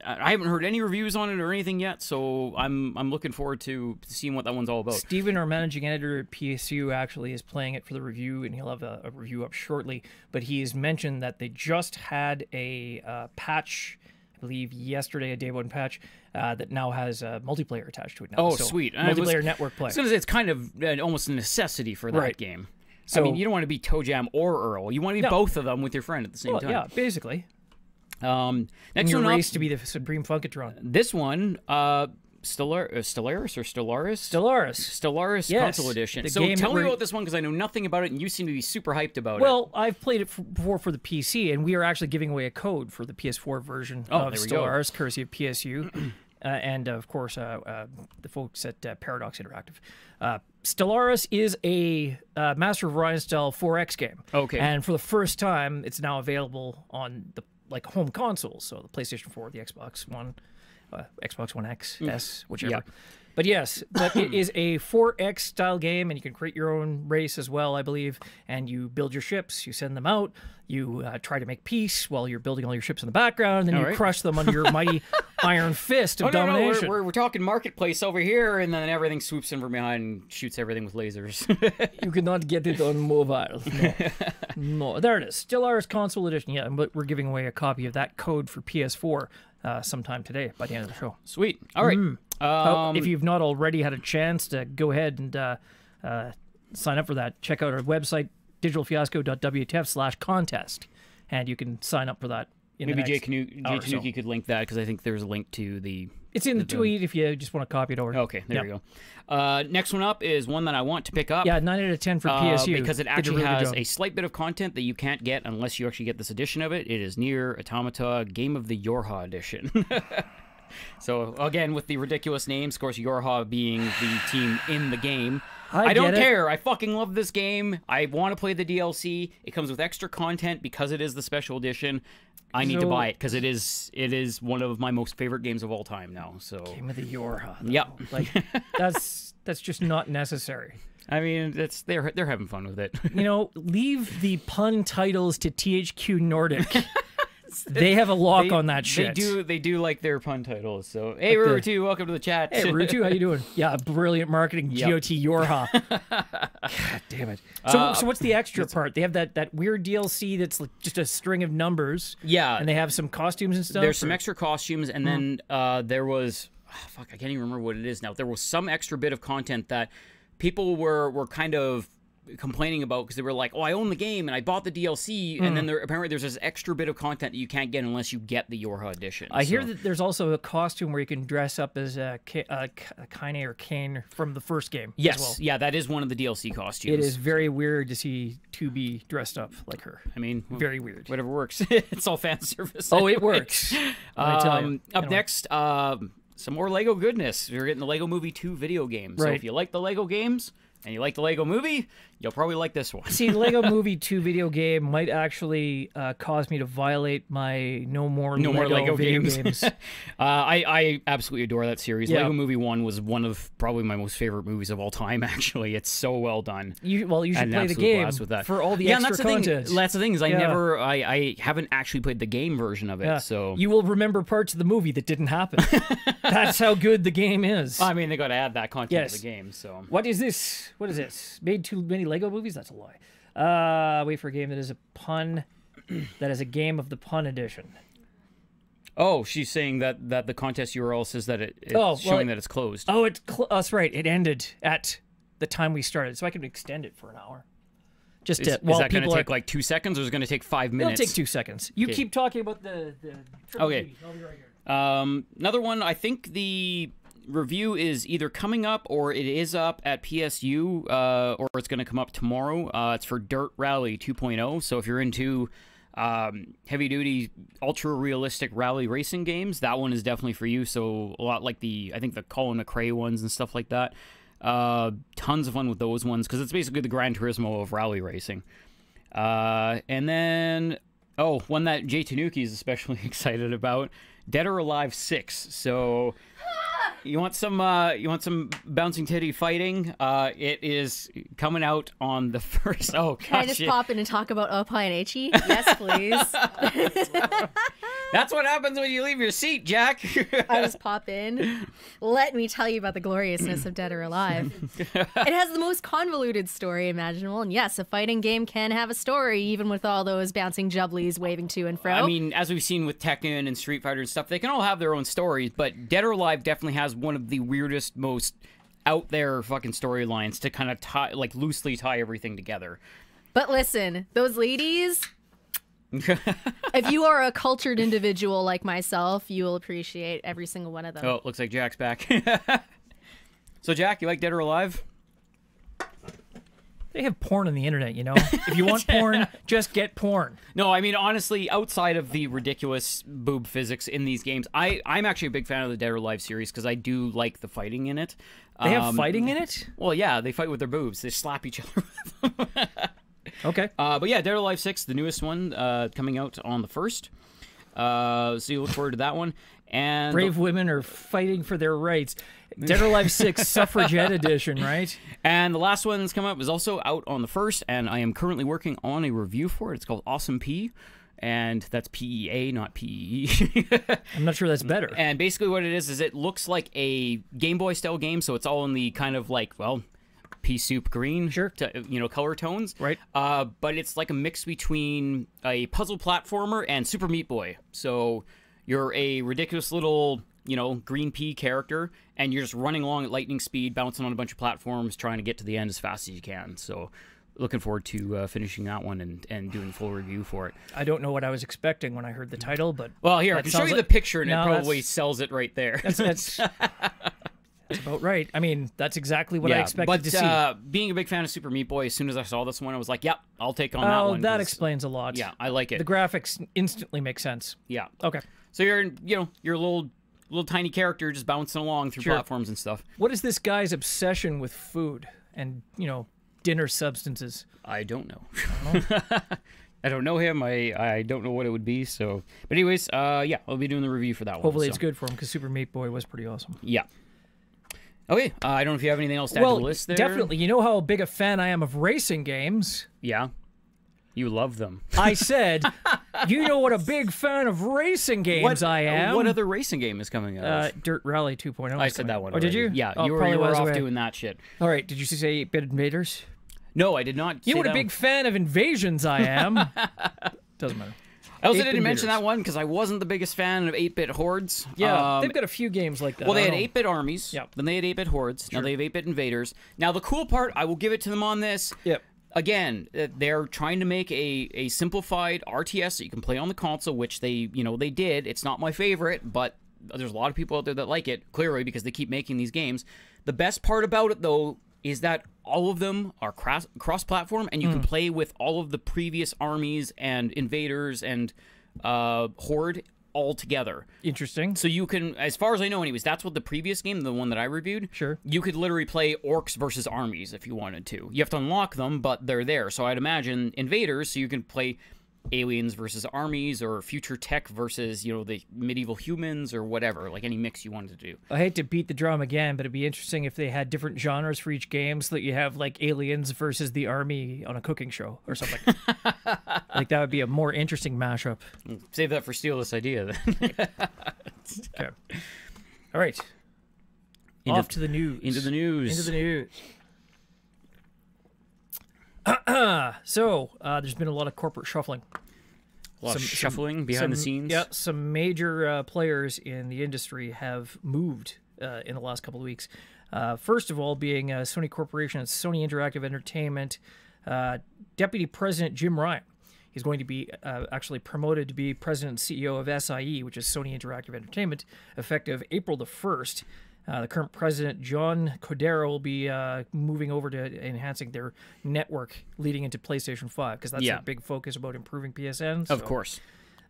I haven't heard any reviews on it or anything yet, so I'm I'm looking forward to seeing what that one's all about. Steven, our managing editor at PSU, actually is playing it for the review, and he'll have a, a review up shortly. But he has mentioned that they just had a uh, patch, I believe yesterday, a day one patch uh, that now has uh, multiplayer attached to it now. Oh, So, sweet! I was- Multiplayer network I play. was gonna say it's kind of uh, almost a necessity for that Right. game. So- I mean, you don't want to be ToeJam or Earl. You want to be No. both of them with your friend at the same Well, time. yeah, basically. Um, next one up, to be the Supreme Funkatron. this one, uh, Stellar, uh, Stellaris or Stellaris? Stellaris. Stellaris Yes, console edition. So tell me about this one because I know nothing about it, and you seem to be super hyped about it. Well, I've played it f before for the PC, and we are actually giving away a code for the PS4 version Oh, of we go. Stellaris, courtesy of PSU, uh, and of course uh, uh, the folks at uh, Paradox Interactive. Uh, Stellaris is a uh, Master of Orion style 4X game. Okay. and for the first time, it's now available on the like home consoles, so the PlayStation 4, the Xbox One, uh, Xbox One X, S, whichever. Yeah. But yes, but it is a 4X style game, and you can create your own race as well, I believe. And you build your ships, you send them out, you uh, try to make peace while you're building all your ships in the background, and then All you right. crush them under your mighty iron fist of Oh, no, no, domination. we're, we're, we're talking marketplace over here, and then everything swoops in from behind and shoots everything with lasers. You cannot get it on mobile. No. no. There it is. Stellaris Console Edition. Yeah, but we're giving away a copy of that code for PS4 uh, sometime today by the end of the show. Sweet. All right. Oh, Um, if you've not already had a chance to go ahead and uh, uh, sign up for that, check out our website, digitalfiasco.wtf slash contest, and you can sign up for that. In maybe the Jay, Canu- Jay or so. Could link that because I think there's a link to the. It's in the tweet if you just want to copy it over. Okay, there Yep. we go. Uh, next one up is one that I want to pick up. Yeah, 9 out of 10 for uh, PSU. because it actually really has a slight bit of content that you can't get unless you actually get this edition of it. It is NieR Automata Game of the Yorha edition. so again, with the ridiculous names, of course, Yorha being the team in the game. I don't it. care. I fucking love this game. I want to play the DLC. It comes with extra content because it is the special edition. I need to buy it because it is it is one of my most favorite games of all time now. So Game of the Yorha. though. Yep. Like, that's, that's just not necessary. I mean, that's they're they're having fun with it. You know, leave the pun titles to THQ Nordic. They have a lock They- on that shit. They do. They do like their pun titles. So, hey, Like Two, welcome to the chat. Hey, Rutu, how you doing? Yeah, brilliant marketing. Yep. GOT Yorha. God damn it. So, Uh, so what's the extra part? They have that that weird DLC that's like just a string of numbers, yeah, and they have some costumes and stuff. There's some extra costumes, and then uh, there was ah, fuck, I can't even remember what it is now. There was some extra bit of content that people were were kind of complaining about because they were like, "Oh, I own the game and I bought the DLC," and Hmm. then there apparently there's this extra bit of content that you can't get unless you get the Yorha edition. I hear that there's also a costume where you can dress up as a, Ka- uh, K- Kaine or Kane from the first game. as Yes, well. yeah, that is one of the DLC costumes. It is very weird to see to be dressed up like her. I mean, Very weird. whatever works. it's all fan service. Oh, it works. I tell you. Um, up Anyway. next, um, some more Lego goodness. We're getting the Lego Movie 2 video game. So Right. if you like the Lego games and you like the Lego Movie, you'll probably like this one. See, Lego Movie 2 video game might actually uh, cause me to violate my no more No Lego, more Lego video games. games. uh, I, I absolutely adore that series. Yeah. Lego Movie 1 was one of probably my most favorite movies of all time, actually. It's so well done. You, well, you should play the game with that. for all the yeah, extra that's the content. thing. That's the thing is I Yeah. never, I, I haven't actually played the game version of it. Yeah. So you will remember parts of the movie that didn't happen. That's how good the game is. I mean, they got to add that content Yes. to the game. So What is this? What is this? Made too many Lego movies? That's a lie. Uh, wait for a game that is a pun. that is a game of the pun edition. Oh, she's saying that that the contest URL says that it, it's Oh, well, showing it- that it's closed. Oh, it's Cl- that's right. It ended at the time we started, so I can extend it for an hour. Just Is, to is while that going to take are. like two seconds, or is it going to take five minutes? It'll take two seconds. You Okay. keep talking about the the. Okay. Ds. I'll be right here. Um, another one. I think the review is either coming up or it is up at PSU, uh, or it's going to come up tomorrow. Uh, it's for Dirt Rally 2.0. So if you're into um, heavy duty, ultra realistic rally racing games, that one is definitely for you. So a lot like the I think the Colin McRae ones and stuff like that. Uh, tons of fun with those ones because it's basically the Gran Turismo of rally racing. Uh, and then, oh, one that Jay Tanuki is especially excited about, Dead or Alive Six. So, you want some, uh, you want some bouncing titty fighting? Uh, it is coming out on the first. Oh, gosh, Can I just it- pop in and talk about Opie and Ichi? Yes, please. that's what happens when you leave your seat, Jack. I just pop in. Let me tell you about the gloriousness of Dead or Alive. it has the most convoluted story imaginable, and yes, a fighting game can have a story, even with all those bouncing jubblies waving to and fro. I mean, as we've seen with Tekken and Street Fighter and stuff, they can all have their own stories, but Dead or Alive definitely has one of the weirdest, most out there fucking storylines to kind of tie, like loosely tie everything together. but listen, those ladies. if you are a cultured individual like myself, you will appreciate every single one of them. Oh, it looks like Jack's back. so, Jack, you like Dead or Alive? They have porn on the internet, you know. If you want porn, just get porn. No, I mean honestly, outside of the ridiculous boob physics in these games, I I'm actually a big fan of the Dead or Alive series because I do like the fighting in it. They have Um, fighting in it. Well, yeah, they fight with their boobs. They slap each other. with them. Okay. Uh, but yeah, Dead or Alive Six, the newest one, uh, coming out on the first. Uh, so you look forward to that one. And Brave women are fighting for their rights. Dead or Alive Six Suffragette Edition, right? And the last one that's come up is also out on the first, and I am currently working on a review for it. It's called Awesome P, and that's P E A, not P E E. I'm not sure that's better. And basically, what it is is it looks like a Game Boy style game, so it's all in the kind of like well, pea soup green, Sure. to, you know, color tones, Right. Uh, but it's like a mix between a puzzle platformer and Super Meat Boy. So you're a ridiculous little you know green pea character, and you're just running along at lightning speed, bouncing on a bunch of platforms, trying to get to the end as fast as you can. So. Looking forward to uh, finishing that one and, and doing full review for it. I don't know what I was expecting when I heard the title, but Well, here I can show you like- the picture, and No, it probably that's- sells it right there. that's that's, that's about right. I mean, that's exactly what I expected but, to see. Uh, being a big fan of Super Meat Boy, as soon as I saw this one, I was like, "Yep, I'll take on that oh, one." that explains a lot. Yeah, I like it. The graphics instantly make sense. yeah. Okay. So you're, you know, you're a little, little tiny character just bouncing along through Sure. platforms and stuff. What is this guy's obsession with food and, you know, dinner substances? I don't know. I don't know him. I I don't know what it would be. So, but anyways, uh, yeah, I'll be doing the review for that one. Hopefully so, it's good for him because Super Meat Boy was pretty awesome. Yeah. Okay. Uh, I don't know if you have anything else to add well, to the list there. definitely. You know how big a fan I am of racing games. Yeah. You love them. I said you know what a big fan of racing games I am. What other racing game is coming out? Uh, Dirt Rally 2.0. I said coming. that one. Oh, did you? Yeah, Oh, you were, probably you were off away. doing that shit. All right. Did you say 8-bit invaders? No, I did not. You say know what a big one. fan of invasions I am. Doesn't matter. I also didn't mention that one because I wasn't the biggest fan of 8-bit hordes. Yeah, Um, they've got a few games like that. Well, they I had 8 bit armies. Yep. Then they had 8 bit hordes. Now they have 8 bit invaders. Now, the cool part, I will give it to them on this. Yep. Again, uh, they're trying to make a, a simplified RTS that you can play on the console, which they, you know, they did. It's not my favorite, but there's a lot of people out there that like it, clearly, because they keep making these games. The best part about it, though, is that all of them are cross cross platform, and you can play with all of the previous armies and invaders and uh, horde all together. Interesting. So you can, as far as I know, anyways, that's what the previous game, the one that I reviewed. Sure. You could literally play orcs versus armies if you wanted to. You have to unlock them, but they're there. So I'd imagine invaders, so you can play aliens versus armies or future tech versus you know the medieval humans or whatever, like any mix you wanted to do. I hate to beat the drum again, but it'd be interesting if they had different genres for each game so that you have like aliens versus the army on a cooking show or something. like that would be a more interesting mashup. Save that for steal this idea. Then. Okay. All right. Into- Off to the news. Into the news. Into the news. so, uh, there's been a lot of corporate shuffling. A lot of some- shuffling behind the scenes. Yeah, some major uh, players in the industry have moved uh, in the last couple of weeks. Uh, first of all, being uh, Sony Corporation and Sony Interactive Entertainment, uh, Deputy President Jim Ryan. He's going to be uh, actually promoted to be President and CEO of SIE, which is Sony Interactive Entertainment, effective April the 1st. Uh, the current president, John Kodera, will be uh, moving over to enhancing their network leading into PlayStation 5, because that's Yeah. a big focus about improving PSN. Of course.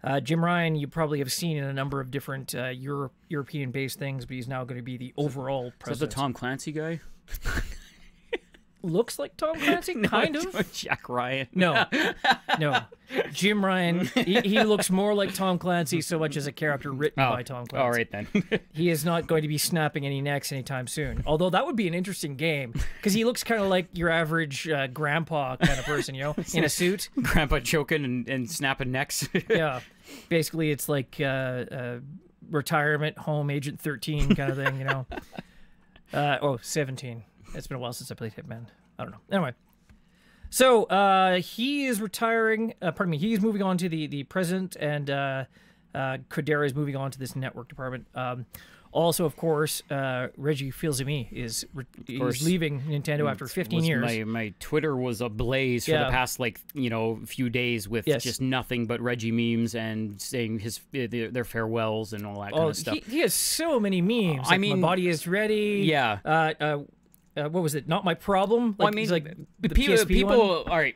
uh, Jim Ryan, you probably have seen in a number of different uh, Euro- European-based things, but he's now going to be the overall president. Is that the. Tom Clancy guy? Looks like Tom Clancy, kind of. Jack Ryan. No, no. Jim Ryan, he, he looks more like Tom Clancy so much as a character written by Tom Clancy. All right then. He is not going to be snapping any necks anytime soon. Although that would be an interesting game because he looks kind of like your average uh, grandpa kind of person, you know, in a suit. Grandpa choking and, and snapping necks. yeah basically it's like uh, uh retirement home agent 13 kind of thing you know uh oh 17 it's been a while since i played hitman i don't know anyway so uh he is retiring uh, pardon me he's moving on to the the president and uh uh is moving on to this network department um also of course uh reggie fils-aimé is re- is leaving nintendo after 15 years My, my Twitter was ablaze for the past like you know few days with Yes. just nothing but Reggie memes and saying his uh, their, their farewells and all that kind Oh, of stuff. he, he has so many memes. I Like, mean- my body is ready. Yeah. Uh, uh, what was it? Not my problem. Like, Well, I mean, like the people, PSP people one, all right.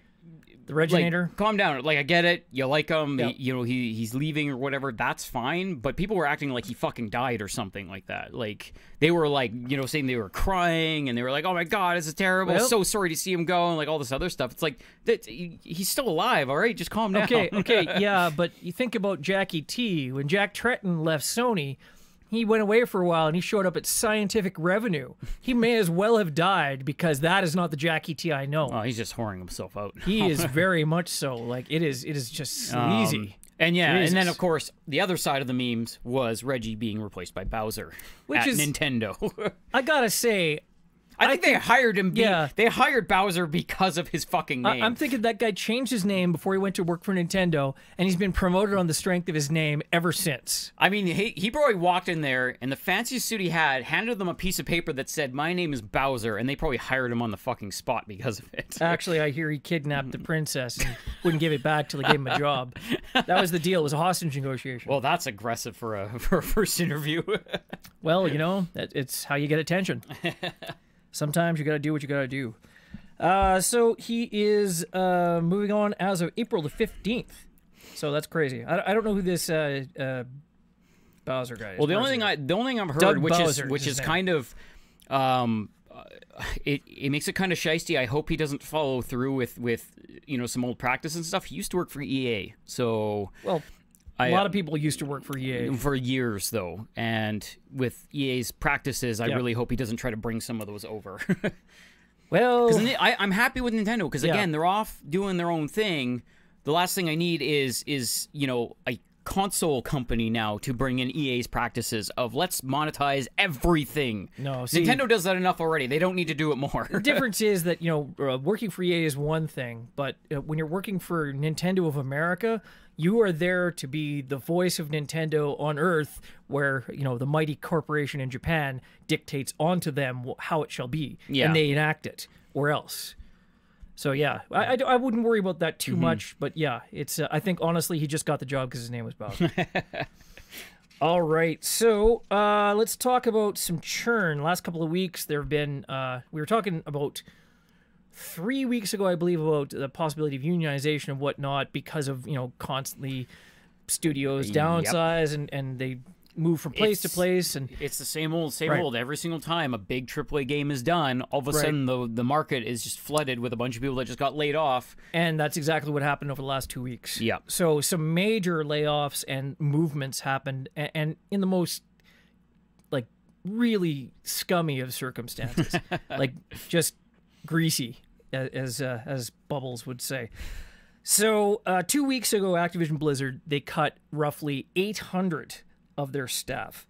the Like, calm down. Like, I get it. You like him. Yeah. He, you know, he he's leaving or whatever. That's fine. But people were acting like he fucking died or something like that. Like they were like, you know, saying they were crying and they were like, "Oh my god, this is terrible. Well- so sorry to see him go," and like all this other stuff. It's like that. he- He's still alive. All right, just calm down. okay, okay, yeah, but you think about Jackie T. When Jack Tretton left Sony, he went away for a while and he showed up at Scientific Revenue. He may as well have died because that is not the Jackie T I know. Oh, he's just whoring himself out. he is very much so. Like it is, it is just sleazy. Um, and yeah, and then of course the other side of the memes was Reggie being replaced by Bowser, Which at is- Nintendo. I gotta say, I think they hired him. Be, Yeah. they hired Bowser because of his fucking name. I'm thinking that guy changed his name before he went to work for Nintendo, and he's been promoted on the strength of his name ever since. I mean, he, he probably walked in there, and the fanciest suit he had handed them a piece of paper that said, "My name is Bowser," and they probably hired him on the fucking spot because of it. Actually, I hear he kidnapped the princess and wouldn't give it back till they gave him a job. That was the deal. It was a hostage negotiation. well, that's aggressive for a for a first interview. Well, you know, that- it's how you get attention. Sometimes you got to do what you got to do. Uh, so he is uh, moving on as of April the 15th. So that's crazy. I, I don't know who this uh, uh, Bowser guy is. well, the only thing? I the only thing I've heard, Doug which Bowser is is which his is kind of, um, it it makes it kind of shisty. I hope he doesn't follow through with with you know some old practice and stuff. He used to work for EA, so Well, I, a lot of people used to work for EA. for years though, and with EA's practices, I Yeah. really hope he doesn't try to bring some of those over. Well, I, I'm happy with Nintendo because Yeah. again, they're off doing their own thing. The the last thing I need is is you know a console company now to bring in EA's practices of let's monetize everything. No, see- Nintendo does that enough already. They don't need to do it more. The difference is that you know uh, working for EA is one thing, but uh, when you're working for Nintendo of America, you are there to be the voice of Nintendo on Earth, where you know the mighty corporation in Japan dictates onto them how it shall be, Yeah. and they enact it, or else. So yeah, I, I, I wouldn't worry about that too much, but yeah, it's uh, I think honestly he just got the job because his name was Bob. All right, so uh, let's talk about some churn. Last couple of weeks, there have been. Uh, we were talking about three weeks ago, I believe, about the possibility of unionization and whatnot because of you know constantly studios downsize and and they move from place to place and It's the same old, same Right. old. Every single time a big AAA game is done, all of a Right. sudden the the market is just flooded with a bunch of people that just got laid off. and that's exactly what happened over the last two weeks. Yeah. So some major layoffs and movements happened, and, and in the most like really scummy of circumstances, like just greasy, as uh, as Bubbles would say. So uh, two weeks ago, Activision Blizzard they cut roughly 800 of their staff.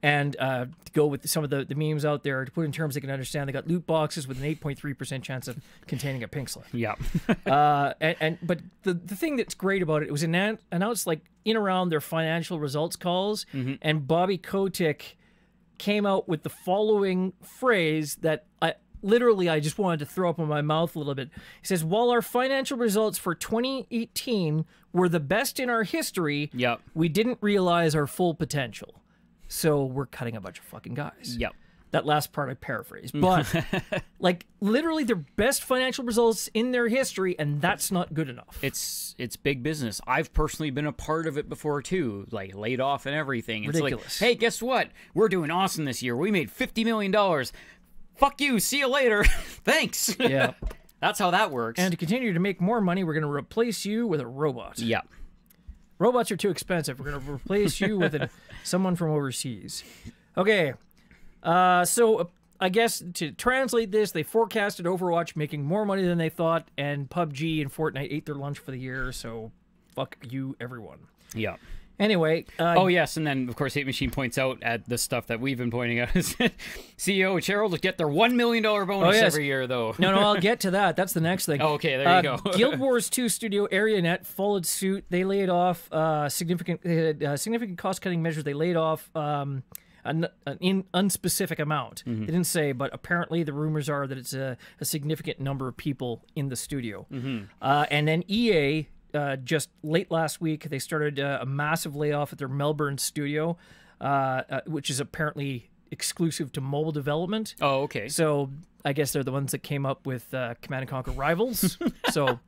And uh, to go with some of the, the memes out there, to put in terms they can understand, they got loot boxes with an 8.3% chance of containing a pink slip Yeah. uh, and, and but the the thing that's great about it, it was annou- announced like in around their financial results calls, and Bobby Kotick came out with the following phrase that I literally I just wanted to throw up in my mouth a little bit. He says, "While our financial results for 2018 were the best in our history, Yep. we didn't realize our full potential." So we're cutting a bunch of fucking guys. Yep. That last part I paraphrased, but like literally their best financial results in their history, and that's not good enough. It's it's big business. I've personally been a part of it before too, like laid off and everything. It's Ridiculous. like, hey, guess what? We're doing awesome this year. We made fifty million dollars. Fuck you. See you later. Thanks. yeah. That's how that works. And to continue to make more money, we're going to replace you with a robot. yeah. Robots are too expensive. We're going to replace you with a, someone from overseas. Okay. Uh, so uh, I guess to translate this, they forecasted Overwatch making more money than they thought, and PUBG and Fortnite ate their lunch for the year. So fuck you, everyone. Yeah. Anyway, uh, Oh yes, and then of course Hate Machine points out at the stuff that we've been pointing out is that CEO and shareholders get their one million dollar bonus yes. every year though. No, no, I'll get to that. That's the next thing. Oh, okay, there you Uh, go. Guild Wars 2 studio ArenaNet followed suit. They laid off uh, significant uh, significant cost cutting measures. They laid off um, an, an in, unspecific amount. Mm-hmm. They didn't say, but apparently the rumors are that it's a, a significant number of people in the studio. Mm-hmm. Uh, and then EA. Uh, just late last week, they started uh, a massive layoff at their Melbourne studio, uh, uh, which is apparently exclusive to mobile development. Oh, okay. So I guess they're the ones that came up with uh, Command and Conquer Rivals. so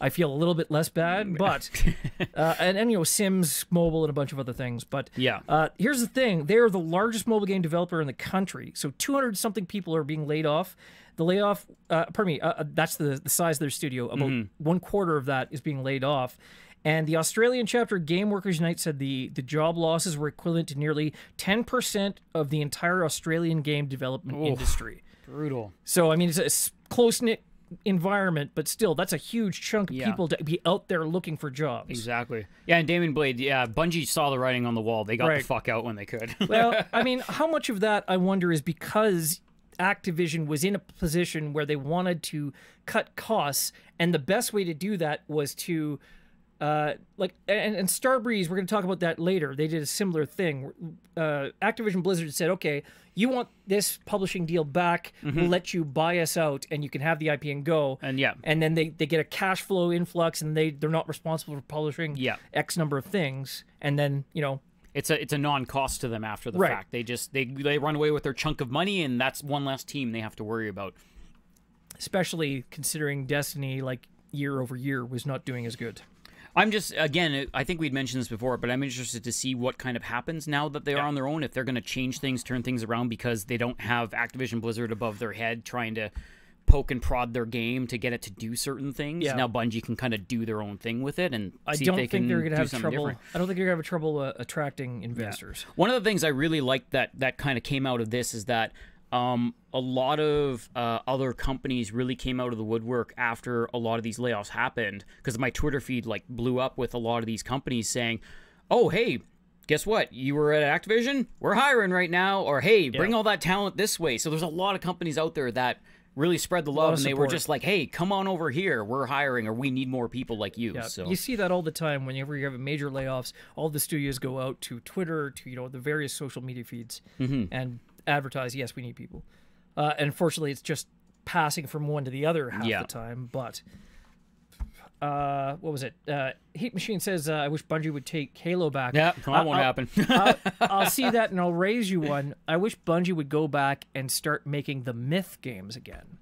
I feel a little bit less bad, but uh, and, and you know Sims Mobile and a bunch of other things. But Yeah. uh, here's the thing: they are the largest mobile game developer in the country. So 200 something people are being laid off. The layoff, uh, pardon me, uh, uh, that's the, the size of their studio. About one quarter of that is being laid off. And the Australian chapter Game Workers Unite said the, the job losses were equivalent to nearly 10% of the entire Australian game development industry. Brutal. So I mean, it's a close knit environment, but still, that's a huge chunk of Yeah. people to be out there looking for jobs. Exactly. Yeah, and Damon Blade, yeah, Bungie saw the writing on the wall. They got the fuck out when they could. Well, I mean, how much of that I wonder is because Activision was in a position where they wanted to cut costs, and the best way to do that was to. Uh, like and, and Starbreeze, we're going to talk about that later. They did a similar thing. Uh, Activision Blizzard said, "Okay, you want this publishing deal back? We'll let you buy us out, and you can have the IP and go." and yeah. and then they, they get a cash flow influx and they they're not responsible for publishing Yeah. x number of things and then you know It's a it's a non-cost to them after the Right. fact. They just they they run away with their chunk of money, and that's one less team they have to worry about. especially considering destiny like year over year was not doing as good I'm just again, I think we'd mentioned this before, but I'm interested to see what kind of happens now that they're on their own. If they're going to change things, turn things around because they don't have Activision Blizzard above their head trying to poke and prod their game to get it to do certain things. Yeah. Now Bungie can kind of do their own thing with it and i see don't if they think they're going to have trouble different. i don't think they're going to have trouble uh, attracting investors One of the things I really liked that that kind of came out of this is that um, a lot of uh, other companies really came out of the woodwork after a lot of these layoffs happened because my Twitter feed like blew up with a lot of these companies saying, "Oh, hey, guess what? You were at Activision. We're hiring right now." Or, "Hey, bring all that talent this way." So there's a lot of companies out there that really spread the love, and they were just like, "Hey, come on over here. We're hiring, or we need more people like you." Yeah, so you see that all the time. Whenever you have a major layoffs, all the studios go out to Twitter, to you know the various social media feeds, Mm-hmm. and advertise. Yes, we need people. Uh, and unfortunately, it's just passing from one to the other half Yeah. the time. But uh, what was it? Uh, Heat Machine says, uh, "I wish Bungie would take Halo back." yeah, that I- won't I'll- happen. I'll, I'll see that and I'll raise you one. I wish Bungie would go back and start making the Myth games again,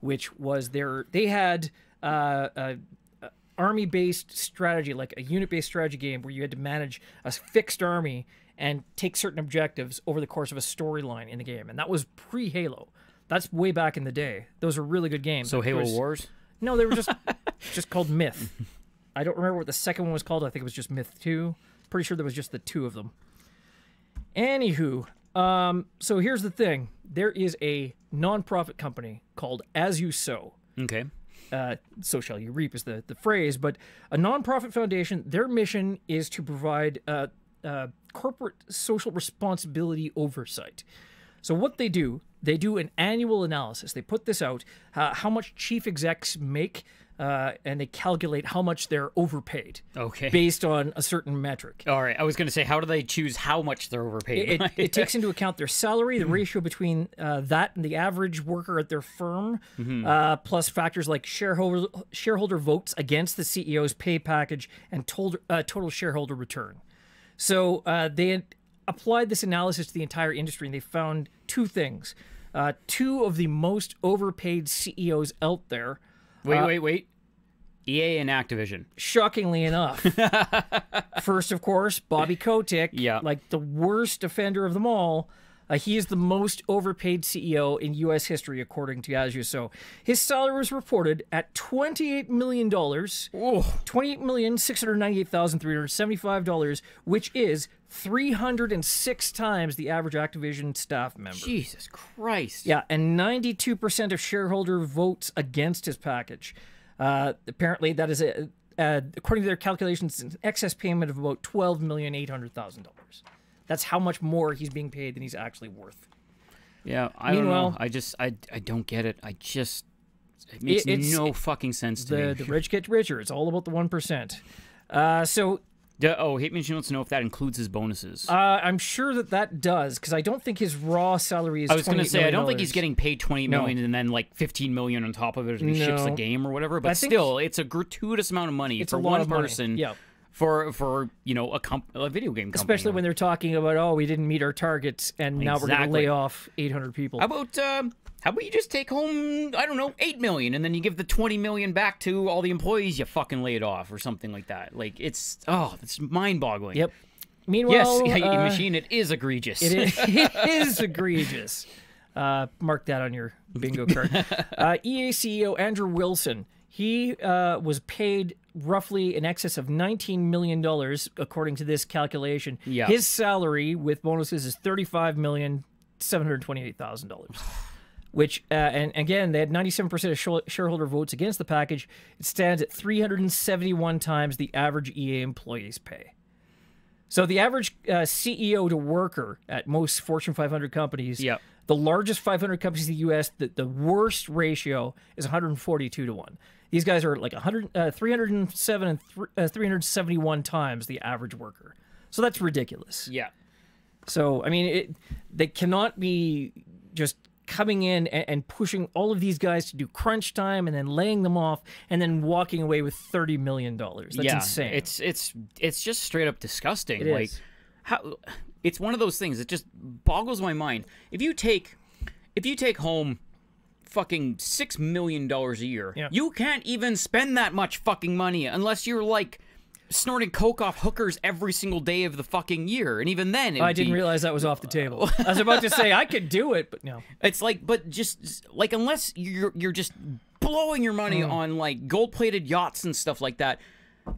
which was their they had uh, a, a army-based strategy, like a unit-based strategy game where you had to manage a fixed army and take certain objectives over the course of a storyline in the game, and that was pre-Halo. That's way back in the day. Those are really good games. so Halo was- Wars. no, they were just just called Myth. I don't remember what the second one was called. I think it was just Myth Two. Pretty sure there was just the two of them. Anywho, um, so here's the thing: there is a nonprofit company called As You Sow. Okay. Uh, so shall you reap is the, the phrase, but a nonprofit foundation, their mission is to provide uh, uh, corporate social responsibility oversight. So what they do, they do an annual analysis. They put this out, uh, how much chief execs make, uh, and they calculate how much they're overpaid Okay. based on a certain metric. All right. I was going to say, how do they choose how much they're overpaid? It, it takes into account their salary, the ratio between uh, that and the average worker at their firm, uh, plus factors like shareholder shareholder votes against the CEO's pay package and total, uh, total shareholder return. So uh, they applied this analysis to the entire industry, and they found two things: uh, two of the most overpaid CEOs out there. wait, wait, wait. EA and Activision. shockingly enough. First, of course, Bobby Kotick, Yeah. like the worst offender of them all. Uh, he is the most overpaid CEO in U.S. history, according to Azure. So his salary was reported at $28 million, $28,698,375, which is 306 times the average Activision staff member. Jesus Christ. Yeah, and 92% of shareholder votes against his package. Uh, apparently, that is, a, according to their calculations, an excess payment of about $12,800,000. That's how much more he's being paid than he's actually worth. Yeah, I don't know. Meanwhile- I just, I, I don't get it. I just, it makes it's- no fucking sense to The me. the rich get richer. It's all about the one percent. Uh, so Yeah, oh, Hate Machine wants to know if that includes his bonuses. uh, I'm sure that that does because I don't think his raw salary is. I was going to say, I don't think he's getting paid twenty No. million and then like fifteen million on top of it if he ships the game or whatever. But I still, it's a gratuitous amount of money It's for a lot one person. Yeah. For for you know a comp- a video game company. Especially when they're talking about, oh, we didn't meet our targets, and now we're going to lay off 800 people. How about um, how about you just take home I don't know eight million and then you give the twenty million back to all the employees you fucking laid off or something like that. Like it's oh, it's mind boggling. Yep. Meanwhile, yeah, uh, machine. It is egregious. It is, it is egregious. Uh, mark that on your bingo card. Uh, EA CEO Andrew Wilson. He uh, was paid roughly in excess of $19 million, according to this calculation. Yeah. His salary with bonuses is $35,728,000. Which, uh, and again, they had 97% of shareholder votes against the package. It stands at 371 times the average EA employee's pay. So the average uh, CEO to worker at most Fortune 500 companies, Yep. the largest 500 companies in the U.S., the, the worst ratio is 142 to one. These guys are like 100, uh, 307 and th- uh, 371 times the average worker. So that's ridiculous. yeah. So I mean, it, they cannot be just coming in and, and pushing all of these guys to do crunch time and then laying them off and then walking away with 30 million dollars. That's yeah, insane. It's it's it's just straight up disgusting. It like is. how it's one of those things that just boggles my mind. If you take if you take home fucking six million dollars a year, Yeah. you can't even spend that much fucking money unless you're like snorting coke off hookers every single day of the fucking year. And even then, I didn't be- realize that was off the table. I was about to say I could do it, but no. It's like, but just like unless you're you're just blowing your money Hmm. on like gold plated yachts and stuff like that.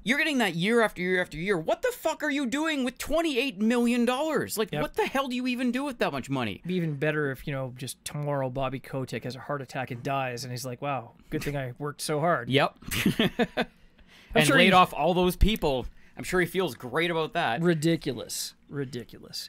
You're getting that year after year after year. What the fuck are you doing with twenty eight million dollars? Like, Yep. what the hell do you even do with that much money? be even better if you know just tomorrow Bobby Kotick has a heart attack and dies, and he's like, "Wow, good thing I worked so hard." Yep. and sure laid he- off all those people. I'm sure he feels great about that. Ridiculous, ridiculous.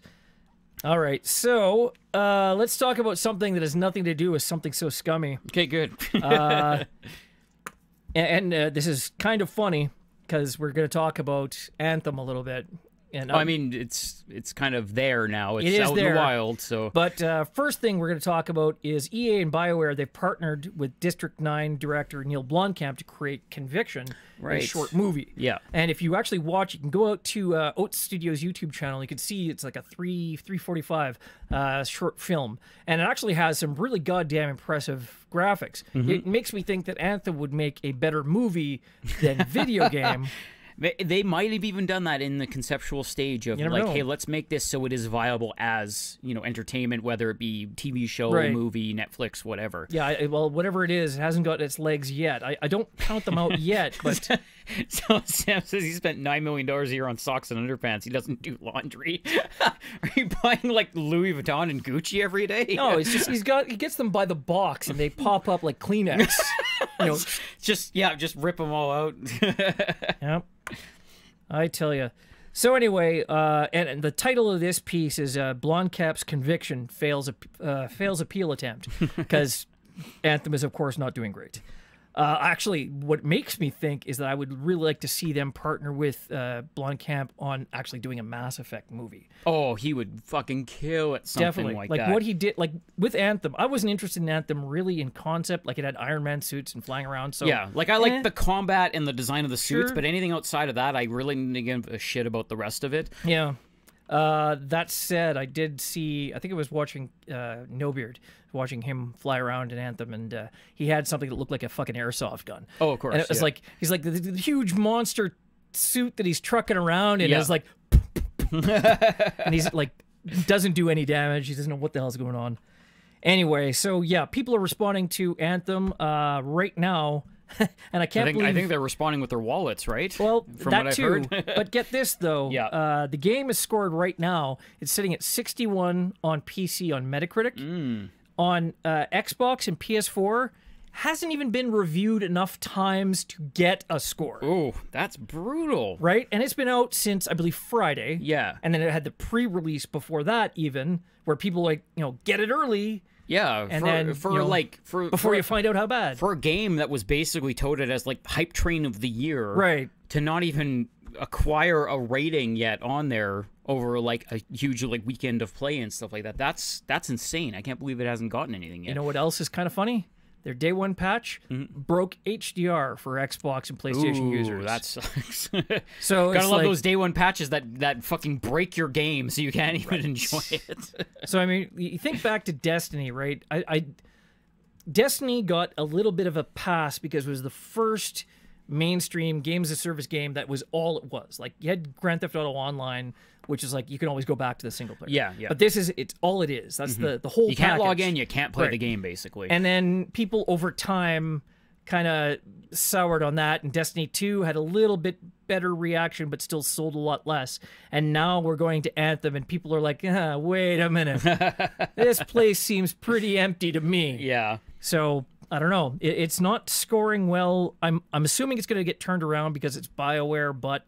All right, so uh, let's talk about something that has nothing to do with something so scummy. Okay, good. Uh, and and uh, this is kind of funny because we're going to talk about Anthem a little bit. And I mean, it's it's kind of there now. It's It is out in there. the wild. So But uh, first thing we're going to talk about is EA and BioWare. They've partnered with District 9 director Neil Blomkamp to create Conviction, a short movie. Yeah. And if you actually watch, you can go out to uh, Oats Studios YouTube channel. You can see it's like a three 345 uh, short film, and it actually has some really goddamn impressive graphics. Mm-hmm. It makes me think that Anthem would make a better movie than video game. They, they might have even done that in the conceptual stage of like, know. hey, let's make this so it is viable as you know entertainment, whether it be TV show, Right. movie, Netflix, whatever. Yeah, I, well, whatever it is, it hasn't got its legs yet. I, I don't count them out yet, but So Sam says he spent nine million dollars a year on socks and underpants. He doesn't do laundry. Are you buying like Louis Vuitton and Gucci every day? no, it's just he's got he gets them by the box and they pop up like Kleenex. You know, just yeah, just rip them all out. Yep. I tell you. So anyway, uh, and, and the title of this piece is uh, Blomkamp's conviction fails uh, fails appeal attempt because Anthem is of course not doing great. Uh, actually, what makes me think is that I would really like to see them partner with uh, Blomkamp on actually doing a Mass Effect movie. oh, he would fucking kill at something Definitely, like, like, that. what he did, like with Anthem. I wasn't interested in Anthem really in concept, like it had Iron Man suits and flying around. So yeah, like I like eh. the combat and the design of the suits, Sure. but anything outside of that, I really didn't give a shit about the rest of it. Yeah. Uh, that said, I did see. I think I was watching uh, No Beard, watching him fly around in Anthem, and uh, he had something that looked like a fucking airsoft gun. Oh, of course, And it was yeah. like he's like the, the huge monster suit that he's trucking around, and Yeah. it's like, and he's like doesn't do any damage. He doesn't know what the hell's going on. Anyway, so yeah, people are responding to Anthem uh, right now, and I can't I think believe I think they're responding with their wallets, right? well, from that what I've too. heard. but get this though. Yeah. Uh, the game is scored right now. It's sitting at 61 on PC on Metacritic. Mm. On uh, Xbox and PS4, hasn't even been reviewed enough times to get a score. oh, that's brutal. Right? And it's been out since I believe Friday. Yeah. And then it had the pre-release before that, even where people like you know get it early Yeah, And for, then, for you know, like for before for, you find out how bad. for a game that was basically touted as like hype train of the year, Right. To not even acquire a rating yet on there over like a huge like weekend of play and stuff like that. That's that's insane. I can't believe it hasn't gotten anything yet. You know what else is kind of funny? Their day one patch broke HDR for Xbox and PlayStation Mm-hmm. Ooh, users. that sucks. so Gotta love like, those day one patches that that fucking break your game so you can't even enjoy it. So I mean, you think back to Destiny, right? I, I Destiny got a little bit of a pass because it was the first mainstream games as service game that was all it was. Like you had Grand Theft Auto Online, which is like you can always go back to the single player. Yeah, yeah. But this is it's all it is. That's the the whole. you can't log in, you can't play the game basically. And then people over time kind of soured on that, and Destiny 2 had a little bit better reaction, but still sold a lot less. And now we're going to Anthem, and people are like, ah, wait a minute. this place seems pretty empty to me. yeah. So I don't know. It, it's not scoring well. I'm, I'm assuming it's going to get turned around because it's BioWare, but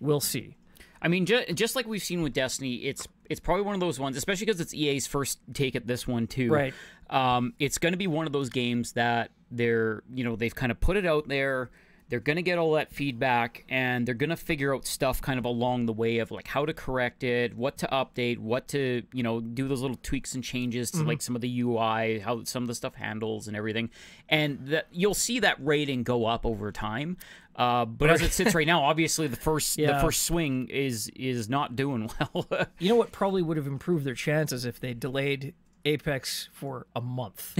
we'll see. I mean, ju- just like we've seen with Destiny, it's it's probably one of those ones, especially because it's EA's first take at this one too. Right. Um, it's going to be one of those games that they're, you know, they've kind of put it out there. They're going to get all that feedback, and they're going to figure out stuff kind of along the way of like how to correct it, what to update, what to, you know, do those little tweaks and changes to like some of the UI, how some of the stuff handles and everything, and that you'll see that rating go up over time. Uh, but as it sits right now, obviously the first the first swing is is not doing well. You know what probably would have improved their chances if they delayed Apex for a month.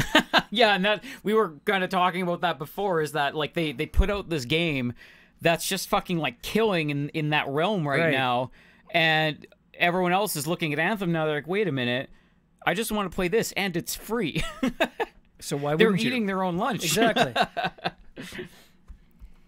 yeah, and that we were kind of talking about that before. Is that like they they put out this game that's just fucking like killing in in that realm right, Right. now, and everyone else is looking at Anthem now. They're like, wait a minute, I just want to play this, and it's free. So why They're you? eating their own lunch. Exactly.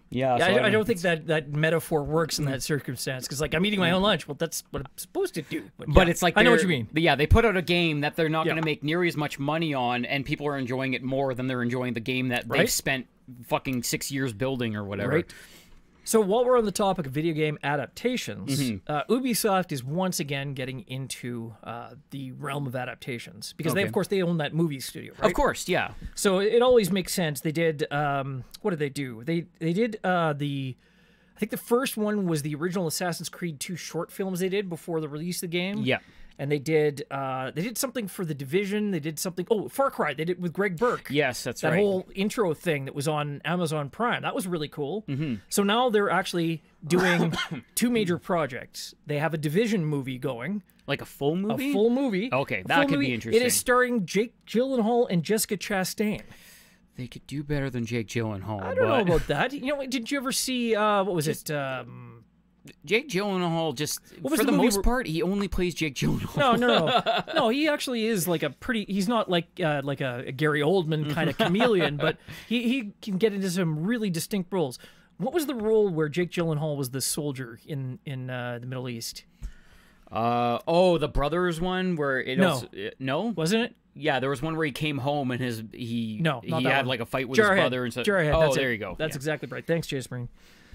Yeah, Yeah, so I, I mean, don't think that that metaphor works in that circumstance because, like, I'm eating my mm. own lunch. Well, that's what I'm supposed to do. But yeah, it's like I know what you mean. Yeah, they put out a game that they're not Yeah. going to make nearly as much money on, and people are enjoying it more than they're enjoying the game that Right. they've spent fucking six years building or whatever. Right. So while we're on the topic of video game adaptations, Mm-hmm. uh, Ubisoft is once again getting into uh, the realm of adaptations because they, of course, they own that movie studio, right? Of course, yeah. So it always makes sense. They did. Um, what did they do? They they did uh, the. I think the first one was the original Assassin's Creed 2 short films they did before the release of the game. Yeah. And they did uh, they did something for the Division. They did something. Oh, Far Cry. They did with Greg Bryk. Yes, that's that right. whole intro thing that was on Amazon Prime. That was really cool. Mm-hmm. So now they're actually doing two major projects. They have a Division movie going, like a full movie. a full movie. Okay, that could be movie. It interesting. It is starring Jake Gyllenhaal and Jessica Chastain. They could do better than Jake Gyllenhaal. I don't know about that. You know, did you ever see uh, what was it? Um, Jake Gyllenhaal. Just was for the the, most part, he only plays Jake Gyllenhaal. no, no, no, no. He actually is like a pretty. He's not like uh, like a, a Gary Oldman kind of chameleon, but he he can get into some really distinct roles. What was the role where Jake Gyllenhaal was the soldier in in uh, the Middle East? Uh oh, the brothers one where it No. also, uh, no Wasn't it? yeah there was one where he came home and his he No, he had one. like a fight with Jarhead. his brother and so Jarhead, oh that's there it. you go That's yeah. exactly right. Thanks, Jace Marine.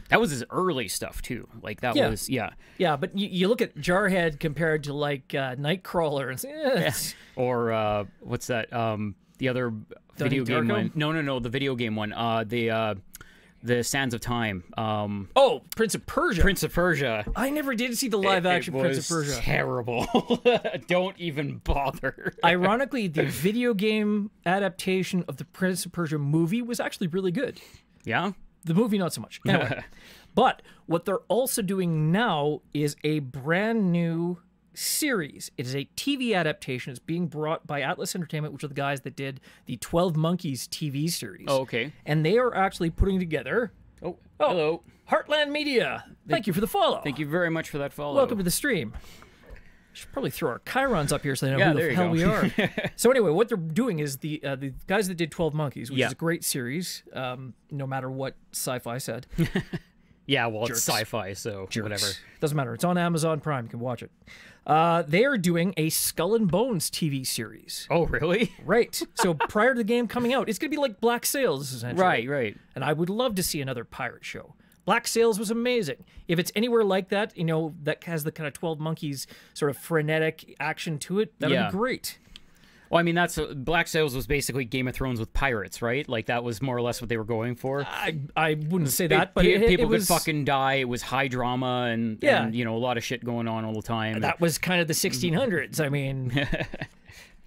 That was his early stuff too. Like that Yeah. was yeah. Yeah, but you, you look at Jarhead compared to like uh, Nightcrawler, and eh, it's- or uh what's that um the other video game one? No no no the video game one. Uh the uh the Sands of Time um oh, Prince of Persia. Prince of Persia. I never did see the live action it Prince of Persia. terrible. Don't even bother. Ironically, the video game adaptation of the Prince of Persia movie was actually really good. yeah The movie, not so much. Anyway, but what they're also doing now is a brand new series. It is a TV adaptation. It's being brought by Atlas Entertainment, which are the guys that did the 12 Monkeys TV series. oh, okay And they are actually putting together oh, Oh. hello Heartland Media. Thank you for the follow. thank you very much for that follow Welcome to the stream. Should probably throw our chyrons up here so they know Yeah, who the hell go. we are. so anyway, what they're doing is the uh, the guys that did Twelve Monkeys, which Yeah. is a great series. Um, no matter what sci-fi said, yeah well Jerks. it's sci-fi so whatever doesn't matter. It's on Amazon Prime. You can watch it. Uh, they are doing a Skull and Bones TV series. oh really Right. So prior to the game coming out, it's gonna be like Black Sails, essentially. right right and I would love to see another pirate show. Black Sails was amazing. If it's anywhere like that, you know, that has the kind of 12 Monkeys sort of frenetic action to it, that'd Yeah. be great. Well, I mean, that's uh, Black Sails was basically Game of Thrones with pirates, right? Like that was more or less what they were going for. I I wouldn't say that, but Pe- it, it people was, could fucking die. It was high drama and, Yeah. and you know a lot of shit going on all the time. that was kind of the 1600s. I mean,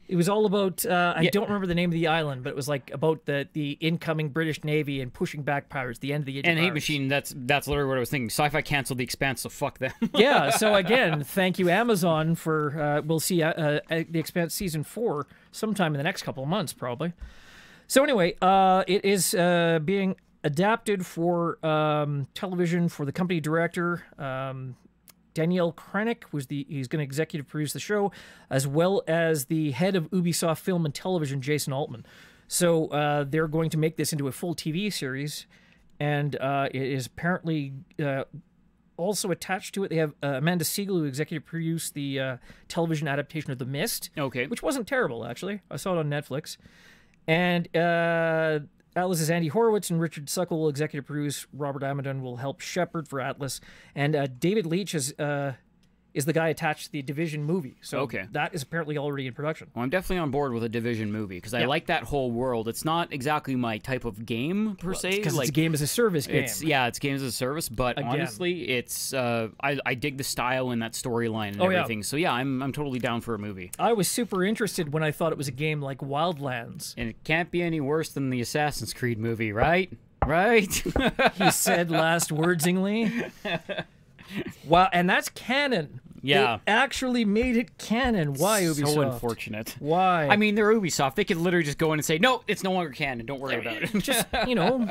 it was all about uh, I don't remember the name of the island, but it was like about the the incoming British Navy and pushing back pirates, the end of the age and Hate. Machine. That's that's literally what I was thinking. Sci-fi canceled the Expanse, so fuck them. yeah. So again, thank you Amazon for uh, we'll see uh, uh, the Expanse season four sometime in the next couple of months probably. So anyway, uh, it is uh, being adapted for um, television for the company director. Um, Danielle Kreinik was the he's going to executive produce the show, as well as the head of Ubisoft Film and Television, Jason Altman. So uh, they're going to make this into a full TV series, and uh, it is apparently uh, also attached to it. They have uh, Amanda Segel, who executive produced the uh, television adaptation of The Mist, okay. which wasn't terrible actually. I saw it on Netflix, and uh, is Andy Horwitz and Richard Suckle will executive produce. Robert Amidon will help shepherd for Atlas, and uh, David Leitch is uh, is the guy attached to the Division movie. So Okay. that is apparently already in production. Well, I'm definitely on board with a Division movie because I like that whole world. It's not exactly my type of game per se. Because like it's a game as a service game. It's yeah, it's game as a service, but Again. honestly, it's uh, I I dig the style and that storyline and Oh, yeah. everything. So yeah, I'm I'm totally down for a movie. I was super interested when I thought it was a game like Wildlands. And it can't be any worse than the Assassin's Creed movie, right? Right? He said last wordsingly. Wow, and that's canon. Yeah. They actually made it canon. Why Ubisoft? so unfortunate. Why? I mean, they're Ubisoft. They could literally just go in and say, "No, it's no longer canon. Don't worry about it." just you know.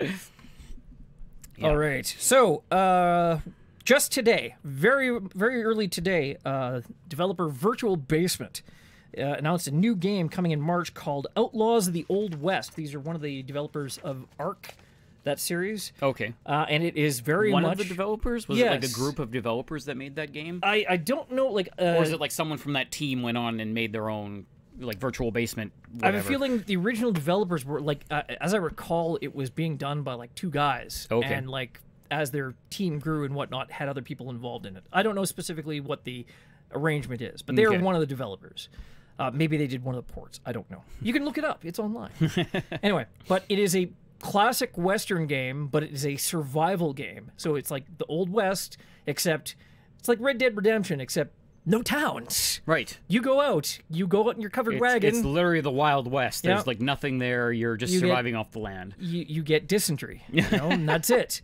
All right. So, uh, just today, very very early today, uh, developer Virtual Basement uh, announced a new game coming in March called Outlaws of the Old West. These are one of the developers of Ark. That series, Okay. uh, and it is very One much. of the developers was it like a group of developers that made that game, I I don't know like uh, or is it like someone from that team went on and made their own like virtual basement? I have a feeling the original developers were like, uh, as I recall, it was being done by like two guys, Okay. and like as their team grew and whatnot, had other people involved in it. I don't know specifically what the arrangement is, but they Okay. were one of the developers. Uh, maybe they did one of the ports. I don't know. You can look it up. It's online. anyway, but it is a classic Western game, but it is a survival game. So it's like the Old West, except it's like Red Dead Redemption, except no towns. Right. You go out, you go out in your covered It's, wagon. it's literally the Wild West. There's Yeah. like nothing there. You're just You get- surviving off the land. you, you get dysentery, you know, and that's it.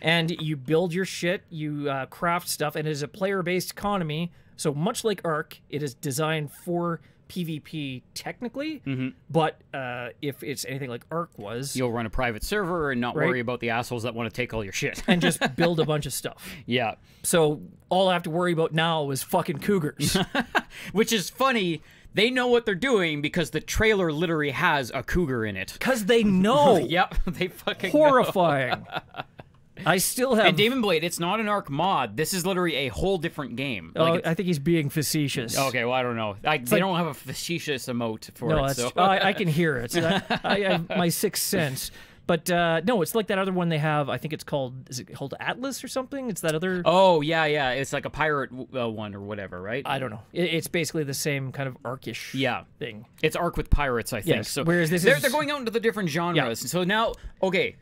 And you build your shit, you uh, craft stuff, and it is a player-based economy. So much like Ark, it is designed for PvP technically, but uh, if it's anything like Ark was, You'll run a private server and not Right. worry about the assholes that want to take all your shit. and just build a bunch of stuff. yeah. So all I have to worry about now is fucking cougars. Which is funny. They know what they're doing because the trailer literally has a cougar in it. Because they know. Yep, they fucking know. Horrifying. I still have. And Damon Blade, it's not an Ark mod. This is literally a whole different game. oh, Like I think he's being facetious. okay, well I don't know. I, they like- don't have a facetious emote for No, it. So. I, I can hear it. I, I have my sixth sense. But uh, no, it's like that other one they have. I think it's called. Is it called Atlas or something? It's that other. oh yeah, yeah. It's like a pirate uh, one or whatever, right? I don't know. It, it's basically the same kind of arkish yeah. thing. It's Ark with pirates, I think. Yes, So whereas this they're, is- they're going out into the different genres. Yeah. So now, okay.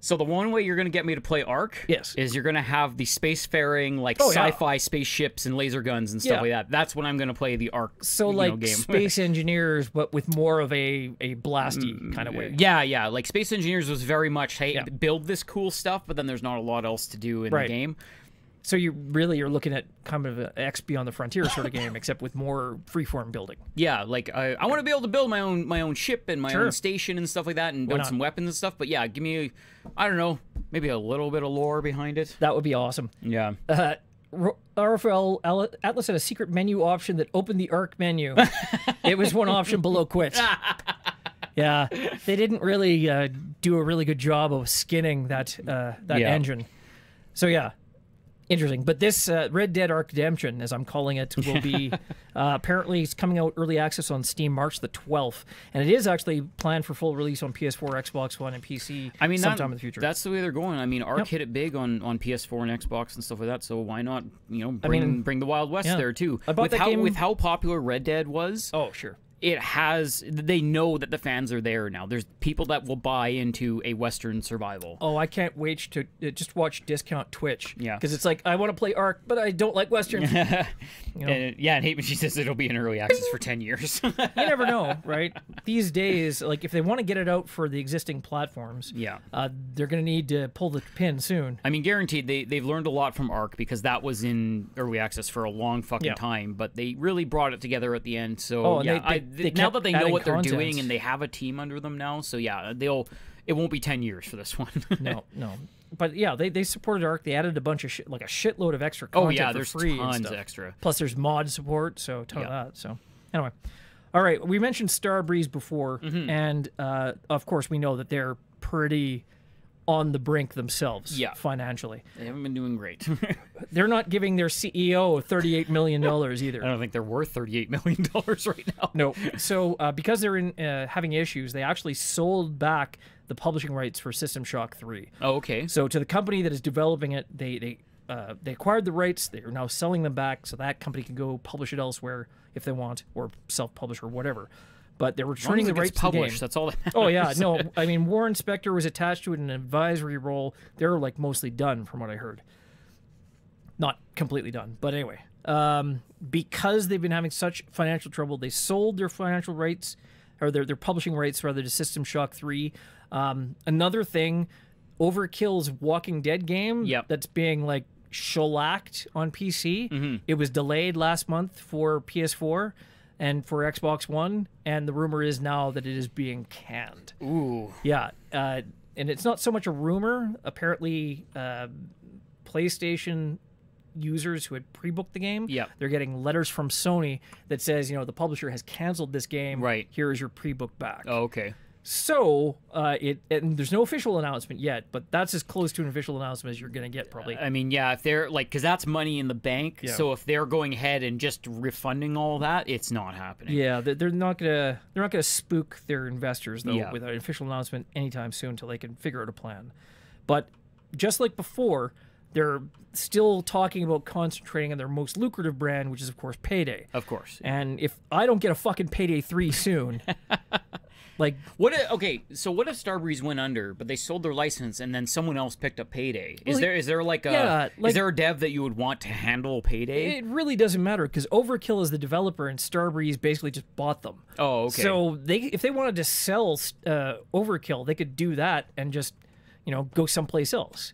So the one way you're going to get me to play Ark Yes. is you're going to have the spacefaring, like Oh, sci-fi spaceships and laser guns and stuff Yeah. like that. That's when I'm going to play the Ark. So like know, game. space engineers, but with more of a a blasty mm, kind of way. Yeah, yeah. Like Space Engineers was very much, hey, Yeah. build this cool stuff, but then there's not a lot else to do in Right. the game. So you really are looking at kind of an X Beyond the Frontier sort of game, except with more freeform building. Yeah, like I, I want to be able to build my own my own ship and my Sure. own station and stuff like that, and build not? some weapons and stuff. But yeah, give me, I don't know, maybe a little bit of lore behind it. That would be awesome. Yeah. Uh, RFL Atlas had a secret menu option that opened the Ark menu. it was one option below quit. yeah, they didn't really uh, do a really good job of skinning that uh, that Yeah. engine. So yeah, interesting. But this uh, Red Dead Ark Redemption, as I'm calling it, will be uh, apparently it's coming out early access on Steam March the 12th, and it is actually planned for full release on PS4, Xbox One, and PC. I mean, sometime that, in the future. That's the way they're going. I mean, Ark Yep. hit it big on, on PS4 and Xbox and stuff like that. So why not, you know, bring mean, bring the Wild West yeah. there too? I with how game- with how popular Red Dead was, oh sure. It has. They know that the fans are there now. There's people that will buy into a Western survival. Oh, I can't wait to uh, just watch discount Twitch. Yeah. because it's like I want to play Ark, but I don't like Western. you know, And, yeah, and Hate Machine says it'll be in early access for ten years. You never know, right? These days, like if they want to get it out for the existing platforms, yeah. uh, they're gonna need to pull the pin soon. I mean, guaranteed they they've learned a lot from Ark because that was in early access for a long fucking Yeah. time, but they really brought it together at the end. So Oh, and yeah, they- I, they- now that they know what they're doing and they have a team under them now, so yeah, they'll it won't be ten years for this one. No, no. But yeah, they, they supported Ark. They added a bunch of shit, like a shitload of extra oh content yeah, for there's free tons extra. Plus, there's mod support, so ton Yeah. of that. So anyway, all right. We mentioned Starbreeze before, Mm-hmm. and uh, of course, we know that they're pretty on the brink themselves, Yeah. financially. They haven't been doing great. They're not giving their CEO thirty-eight million dollars either. I don't think they're worth thirty-eight million dollars right now. No. So uh, because they're in uh, having issues, they actually sold back the publishing rights for System Shock Three. Oh, okay. So to the company that is developing it, they they uh, they acquired the rights. They are now selling them back, so that company can go publish it elsewhere if they want, or self-publish or whatever. But they're returning the rights to the published, that's all that matters. Oh yeah, no. I mean, Warren Spector was attached to it in an advisory role. They're like mostly done, from what I heard. Not completely done, but anyway, um, because they've been having such financial trouble, they sold their financial rights or their their publishing rights rather to System Shock Three. Um, another thing, Overkill's Walking Dead game Yep. that's being like shellacked on PC. It was delayed last month for PS4 and for Xbox One, and the rumor is now that it is being canned. Ooh. Yeah, uh, and it's not so much a rumor. Apparently, uh, PlayStation users who had pre-booked the game, Yeah, they're getting letters from Sony that says, you know, the publisher has canceled this game. Right. Here is your pre-book back. Oh, okay. So uh, it and there's no official announcement yet, but that's as close to an official announcement as you're gonna get probably. I mean, yeah, if they're like, because that's money in the bank. Yeah. So if they're going ahead and just refunding all that, it's not happening. yeah, they- they're not gonna they're not gonna spook their investors though Yeah. with an official announcement anytime soon until they can figure out a plan. But just like before, they're still talking about concentrating on their most lucrative brand, which is of course Payday. Of course. And if I don't get a fucking Payday three soon, like What? If, okay, so what if Starbreeze went under, but they sold their license and then someone else picked up Payday? Is Well, there is there like a yeah, like- is there a dev that you would want to handle Payday? it really doesn't matter because Overkill is the developer and Starbreeze basically just bought them. oh, okay. So they, if they wanted to sell uh, Overkill, they could do that and just, you know, go someplace else.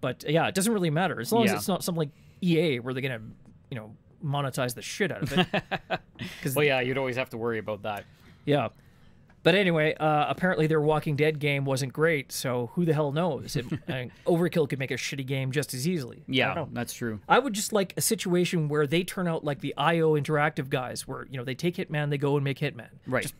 But yeah, it doesn't really matter as long Yeah. as it's not something like EA where they're gonna, you know, monetize the shit out of it. well, yeah, you'd always have to worry about that. yeah. But anyway, uh, apparently their Walking Dead game wasn't great, so who the hell knows? If, I mean, Overkill could make a shitty game just as easily. Yeah, that's true. I would just like a situation where they turn out like the IO Interactive guys, where you know they take Hitman, they go and make Hitman. Right. Just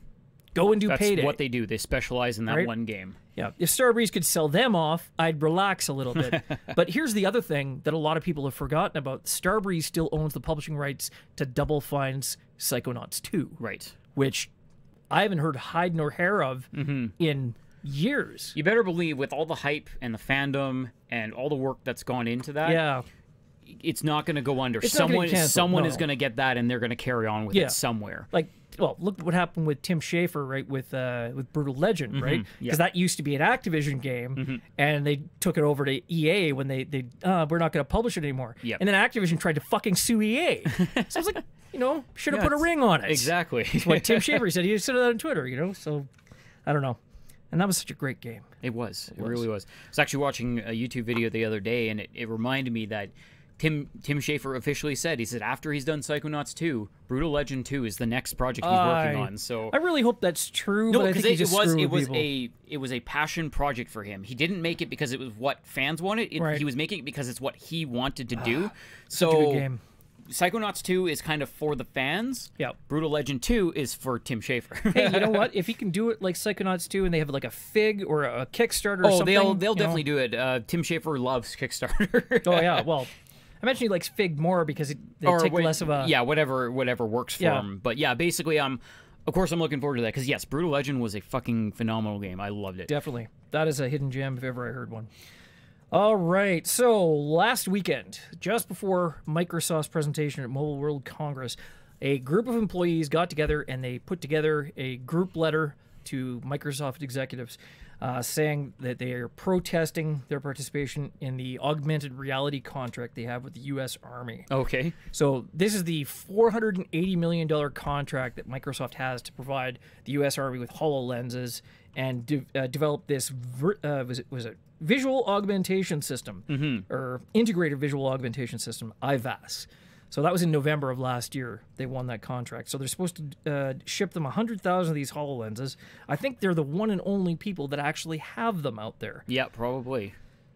go and do That's Payday. what they do. They specialize in that Right? one game. Yeah, if Starbreeze could sell them off, I'd relax a little bit. but here's the other thing that a lot of people have forgotten about: Starbreeze still owns the publishing rights to Double Fine's Psychonauts 2, Right. which I haven't heard hide nor hair of Mm-hmm. in years. You better believe with all the hype and the fandom and all the work that's gone into that, Yeah, it's not going to go under. It's someone someone is going to get that and they're going to carry on with Yeah. it somewhere. like well, look what happened with Tim Schafer, right? With uh, with Brutal Legend, right? Because yeah. that used to be an Activision game, and they took it over to EA when they they uh, we're not going to publish it anymore. Yep. And then Activision tried to fucking sue EA. so I was like, you know, should have Yeah, put a ring on it. Exactly. what Tim Schafer said. He said it on Twitter, you know. So I don't know. And that was such a great game. It was. It really was. I was actually watching a YouTube video the other day, and it, it reminded me that Tim Tim Schafer officially said he said after he's done Psychonauts 2, Brutal Legend 2 is the next project he's working I- on. So I really hope that's true. no, because it, it was it was people. a it was a passion project for him. He didn't make it because it was what fans wanted. It, Right. He was making it because it's what he wanted to do. So. Psychonauts 2 is kind of for the fans. Yeah. Brutal Legend 2 is for Tim Schafer. hey, you know what? If he can do it like Psychonauts 2 and they have like a fig or a Kickstarter or oh, something. they'll they'll you know? definitely do it. Uh, Tim Schafer loves Kickstarter. Oh yeah, well, I mentioned he likes fig more because it, they or take wait, less of a yeah whatever whatever works for Yeah. him but yeah basically I'm. um of course i'm looking forward to that because yes brutal legend was a fucking phenomenal game i loved it Definitely, that is a hidden gem if ever I heard one. All right, so last weekend, just before Microsoft's presentation at Mobile World Congress, a group of employees got together and they put together a group letter to Microsoft executives uh, saying that they are protesting their participation in the augmented reality contract they have with the U.S. Army. okay So this is the 480 million dollar contract that Microsoft has to provide the U.S. Army with HoloLenses and de- uh, develop this uh, was it was it visual augmentation system or integrated visual augmentation system IVAS. So that was in November of last year. They won that contract. So they're supposed to uh, ship them 100,000 of these HoloLenses. I think they're the one and only people that actually have them out there. yeah probably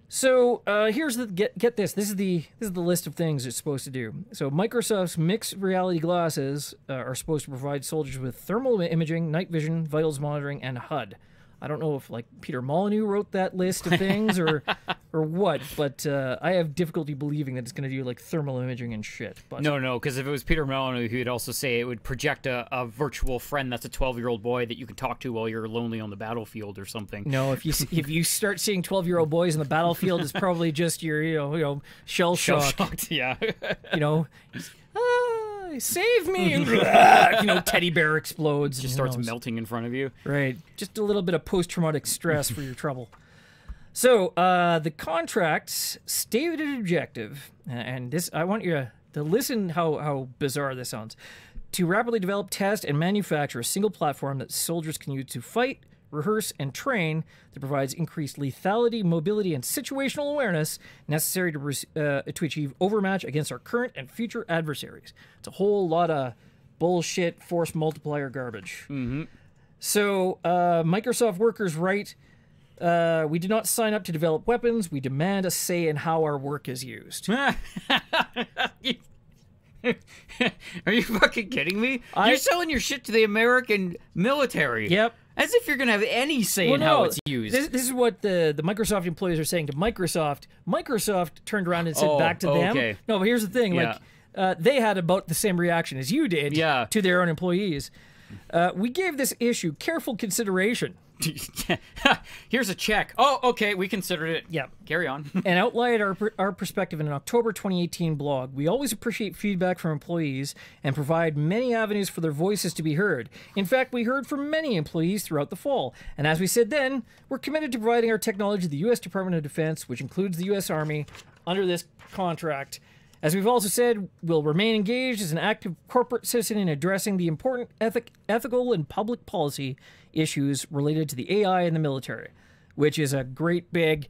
So uh, here's the get get this. This is the this is the list of things it's supposed to do. So Microsoft's mixed reality glasses uh, are supposed to provide soldiers with thermal imaging, night vision, vitals monitoring, and HUD. I don't know if like Peter Molyneux wrote that list of things or or what, but uh, I have difficulty believing that it's going to do like thermal imaging and shit. But no no because if it was peter Molyneux, he would also say it would project a, a virtual friend that's a 12 year old boy that you can talk to while you're lonely on the battlefield or something no, if you if you start seeing twelve year old boys in the battlefield, it's probably just your you know you know shell Shell shock. shocked yeah you know, ah, save me, and you know, teddy bear explodes, just starts melting in front of you. Right, just a little bit of post traumatic stress for your trouble. So uh, the contract's stated objective, and this I want you to, to listen how how bizarre this sounds, to rapidly develop, test, and manufacture a single platform that soldiers can use to fight, rehearse, and train that provides increased lethality, mobility, and situational awareness necessary to, uh, to achieve overmatch against our current and future adversaries. It's a whole lot of bullshit force multiplier garbage. So, uh, Microsoft workers write, uh, we do not sign up to develop weapons. We demand a say in how our work is used. Are you fucking kidding me? I- You're selling your shit to the American military. Yep. As if you're gonna have any say in how it's used. This, this is what the, the Microsoft employees are saying to Microsoft. Microsoft turned around and said Oh, back to them. okay. No, but here's the thing. Like, uh, they had about the same reaction as you did Yeah. to their own employees. Uh, we gave this issue careful consideration Here's a check. Oh, okay, we considered it. Yeah. Carry on. and outlined our, our perspective in an October 2018 blog. We always appreciate feedback from employees and provide many avenues for their voices to be heard. In fact, we heard from many employees throughout the fall. And as we said then, we're committed to providing our technology to the U.S. Department of Defense, which includes the U.S. Army, under this contract. As we've also said, we'll remain engaged as an active corporate citizen in addressing the important ethic, ethical and public policy issues related to the AI and the military, which is a great big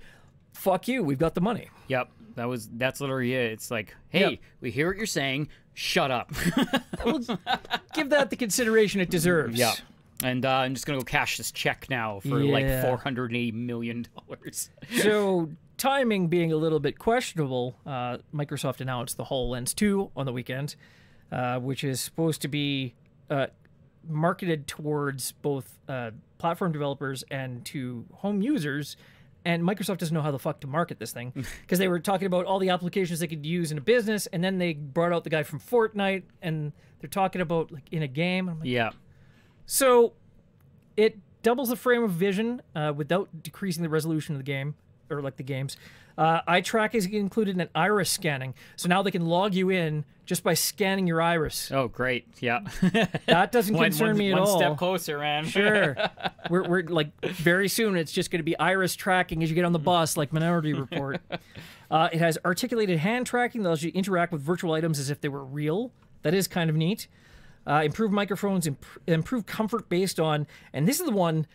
fuck you, we've got the money. yep. That was that's literally it. It's like, hey, Yep. we hear what you're saying. Shut up. Give that the consideration it deserves. yeah. And uh, I'm just gonna go cash this check now for like Yeah. 480 million dollars. So, timing being a little bit questionable, uh, Microsoft announced the HoloLens 2 on the weekend, uh, which is supposed to be uh, marketed towards both uh, platform developers and to home users. And Microsoft doesn't know how the fuck to market this thing because they were talking about all the applications they could use in a business, and then they brought out the guy from Fortnite, and they're talking about like in a game. I'm like, Yeah. So it doubles the frame of vision uh, without decreasing the resolution of the game, or like the games. Uh, eye track is included in an iris scanning, so now they can log you in just by scanning your iris. Oh, great. Yeah. That doesn't one concern one- me at one all. step closer, man. Sure, we're, we're like very soon. It's just going to be iris tracking as you get on the bus, like Minority Report. Uh, it has articulated hand tracking that allows you to interact with virtual items as if they were real. That is kind of neat. Uh, improved microphones, imp- improved comfort based on, and this is the one.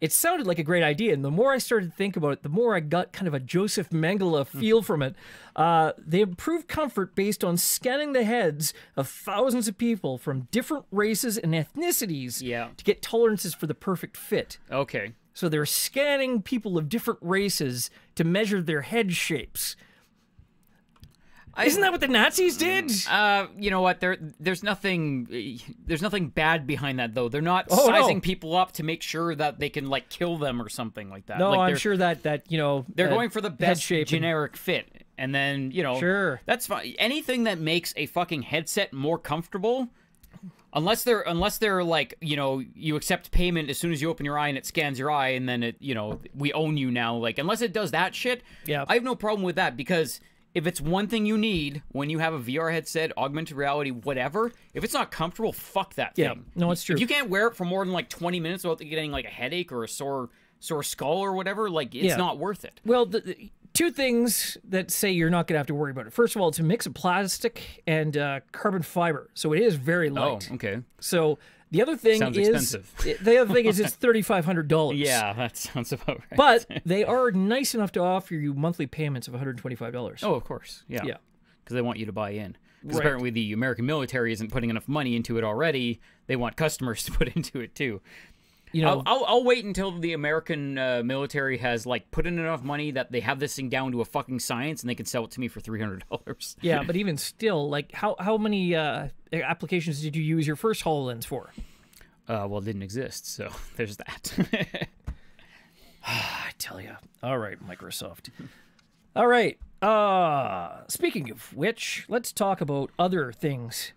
It sounded like a great idea, and the more I started to think about it, the more I got kind of a Josef Mengele feel from it. Uh, they improved comfort based on scanning the heads of thousands of people from different races and ethnicities Yeah. to get tolerances for the perfect fit. Okay. So they're scanning people of different races to measure their head shapes. Isn't that what the Nazis did? Uh, you know what? There, there's nothing, there's nothing bad behind that though. They're not Oh, no. sizing people up to make sure that they can like kill them or something like that. no, like, I'm sure that that you know they're going for the best shape and- generic fit, and then you know, Sure. that's fine. Anything that makes a fucking headset more comfortable. Unless they're unless they're like you know you accept payment as soon as you open your eye and it scans your eye and then it you know we own you now like unless it does that shit Yeah. I have no problem with that because if it's one thing you need when you have a VR headset augmented reality whatever if it's not comfortable fuck that Yeah. thing No, it's true. if you can't wear it for more than like 20 minutes without getting like a headache or a sore sore skull or whatever like it's Yeah. not worth it Well, the, the two things that say you're not going to have to worry about it. First of all, it's a mix of plastic and uh, carbon fiber, so it is very light. oh okay So the other thing Sounds is expensive. the other thing is it's thirty five hundred dollars. yeah that sounds about right But they are nice enough to offer you monthly payments of one hundred twenty five dollars. Oh, of course. Yeah. Yeah. Because they want you to buy in. Because Right. apparently the American military isn't putting enough money into it already. They want customers to put into it too. You know, I'll, I'll, I'll wait until the American uh, military has like put in enough money that they have this thing down to a fucking science and they can sell it to me for three hundred dollars. Yeah, but even still, like how how many uh, applications did you use your first Hololens for? Uh, well, it didn't exist, so there's that. I tell you. All right, Microsoft. All right. Uh speaking of which, let's talk about other things.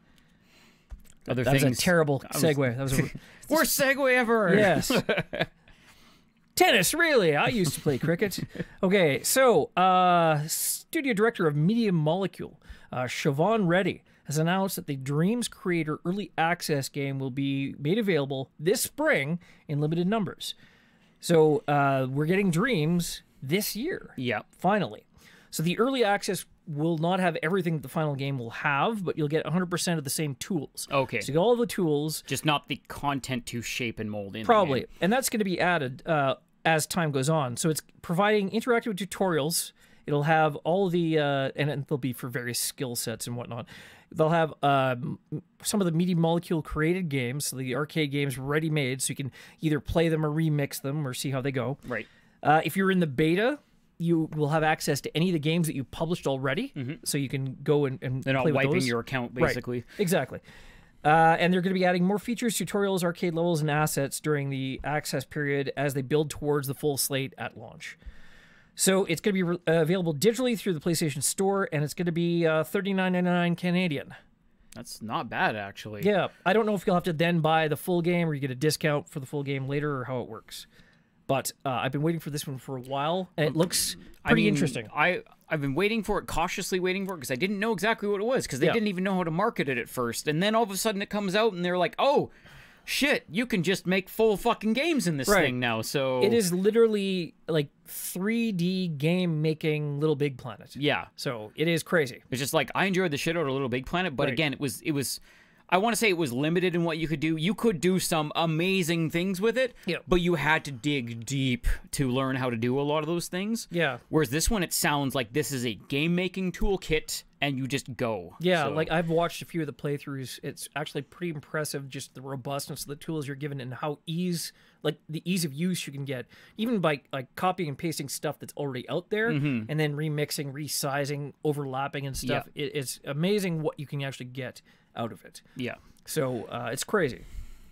Other That was a terrible was- segue. That was a, Worst segue ever. yes. Tennis, really? I used to play cricket. Okay, so uh, studio director of Media Molecule, uh, Siobhan Reddy, has announced that the Dreams Creator Early Access game will be made available this spring in limited numbers. So uh, we're getting Dreams this year Yeah. finally. So the early access will not have everything that the final game will have, but you'll get 100% of the same tools. Okay. So you get all the tools, Just not the content to shape and mold in. probably, and that's going to be added uh, as time goes on. So it's providing interactive tutorials. It'll have all the, uh, and it- they'll be for various skill sets and whatnot. They'll have um, some of the Media Molecule created games, so the arcade games ready made, so you can either play them or remix them or see how they go. Right. Uh, if you're in the beta, you will have access to any of the games that you published already, so you can go and, and They're not wiping those. your account Right. basically. Exactly. Uh, and they're going to be adding more features, tutorials, arcade levels, and assets during the access period as they build towards the full slate at launch. So it's going to be re- uh, available digitally through the PlayStation Store, and it's going to be uh, $39.99 Canadian. That's not bad, actually. Yeah, I don't know if you'll have to then buy the full game or you get a discount for the full game later or how it works. But uh, I've been waiting for this one for a while, and it looks I pretty mean, interesting. I I've been waiting for it, cautiously waiting for it, because I didn't know exactly what it was, because they Yeah. didn't even know how to market it at first, and then all of a sudden it comes out, and they're like, "Oh, shit, you can just make full fucking games in this Right. thing now." So It is literally like 3D game making Little Big Planet. yeah. So it is crazy. It's just like I enjoyed the shit out of Little Big Planet, but Right. again, it was it was. I want to say it was limited in what you could do. You could do some amazing things with it, Yeah. but you had to dig deep to learn how to do a lot of those things. Yeah. Whereas this one, it sounds like this is a game making toolkit, and you just go. Yeah, So- like I've watched a few of the playthroughs. It's actually pretty impressive, just the robustness of the tools you're given and how ease, like the ease of use you can get, even by like copying and pasting stuff that's already out there, Mm-hmm. and then remixing, resizing, overlapping, and stuff. It, it's amazing what you can actually get out of it. yeah. So uh, it's crazy.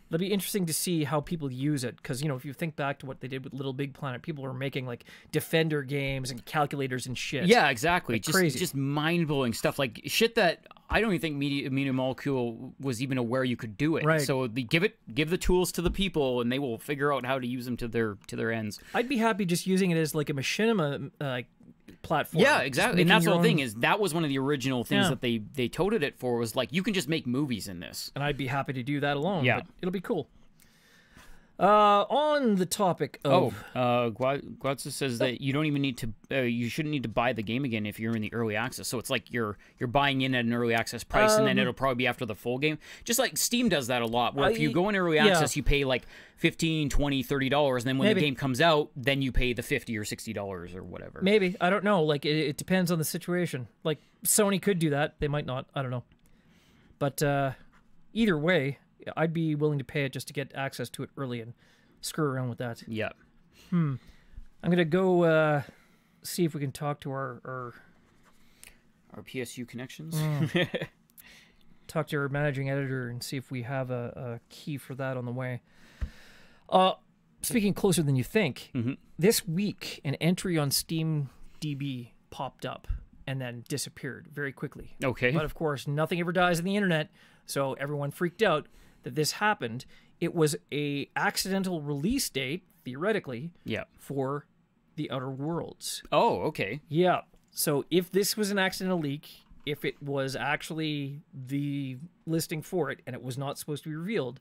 It'll be interesting to see how people use it because you know if you think back to what they did with Little Big Planet, people were making like Defender games and calculators and shit. Yeah, exactly. just crazy. just mind blowing stuff like shit that I don't even think Media, Media Molecule was even aware you could do it. Right. So the, give it give the tools to the people, and they will figure out how to use them to their to their ends. I'd be happy just using it as like a machinima uh, like platform. Yeah, exactly. And that's the whole thing is that was one of the original things Yeah. that they they toted it for was like you can just make movies in this. and I'd be happy to do that alone. Yeah. but it'll be cool. Uh, on the topic Oh, of uh, Gua- Guatsa says that you don't even need to, uh, you shouldn't need to buy the game again if you're in the early access. So it's like you're you're buying in at an early access price, and then it'll probably be after the full game. Just like Steam does that a lot, where if you go in early yeah. access, you pay like 15 20 30 dollars, and then when Maybe. the game comes out, then you pay the 50 or 60 dollars or whatever. maybe I don't know. Like it, it depends on the situation. Like Sony could do that. They might not. I don't know. But uh, either way, I'd be willing to pay it just to get access to it early and screw around with that. Yeah. Hmm. I'm gonna go uh, see if we can talk to our, our Our PSU connections. Mm. talk to our managing editor and see if we have a, a key for that on the way. Uh, speaking closer than you think, this week an entry on Steam DB popped up and then disappeared very quickly. Okay. But of course, nothing ever dies on the internet, so everyone freaked out that this happened. It was a accidental release date, theoretically, yeah. for the Outer Worlds. Oh, okay. Yeah. So if this was an accidental leak, if it was actually the listing for it and it was not supposed to be revealed,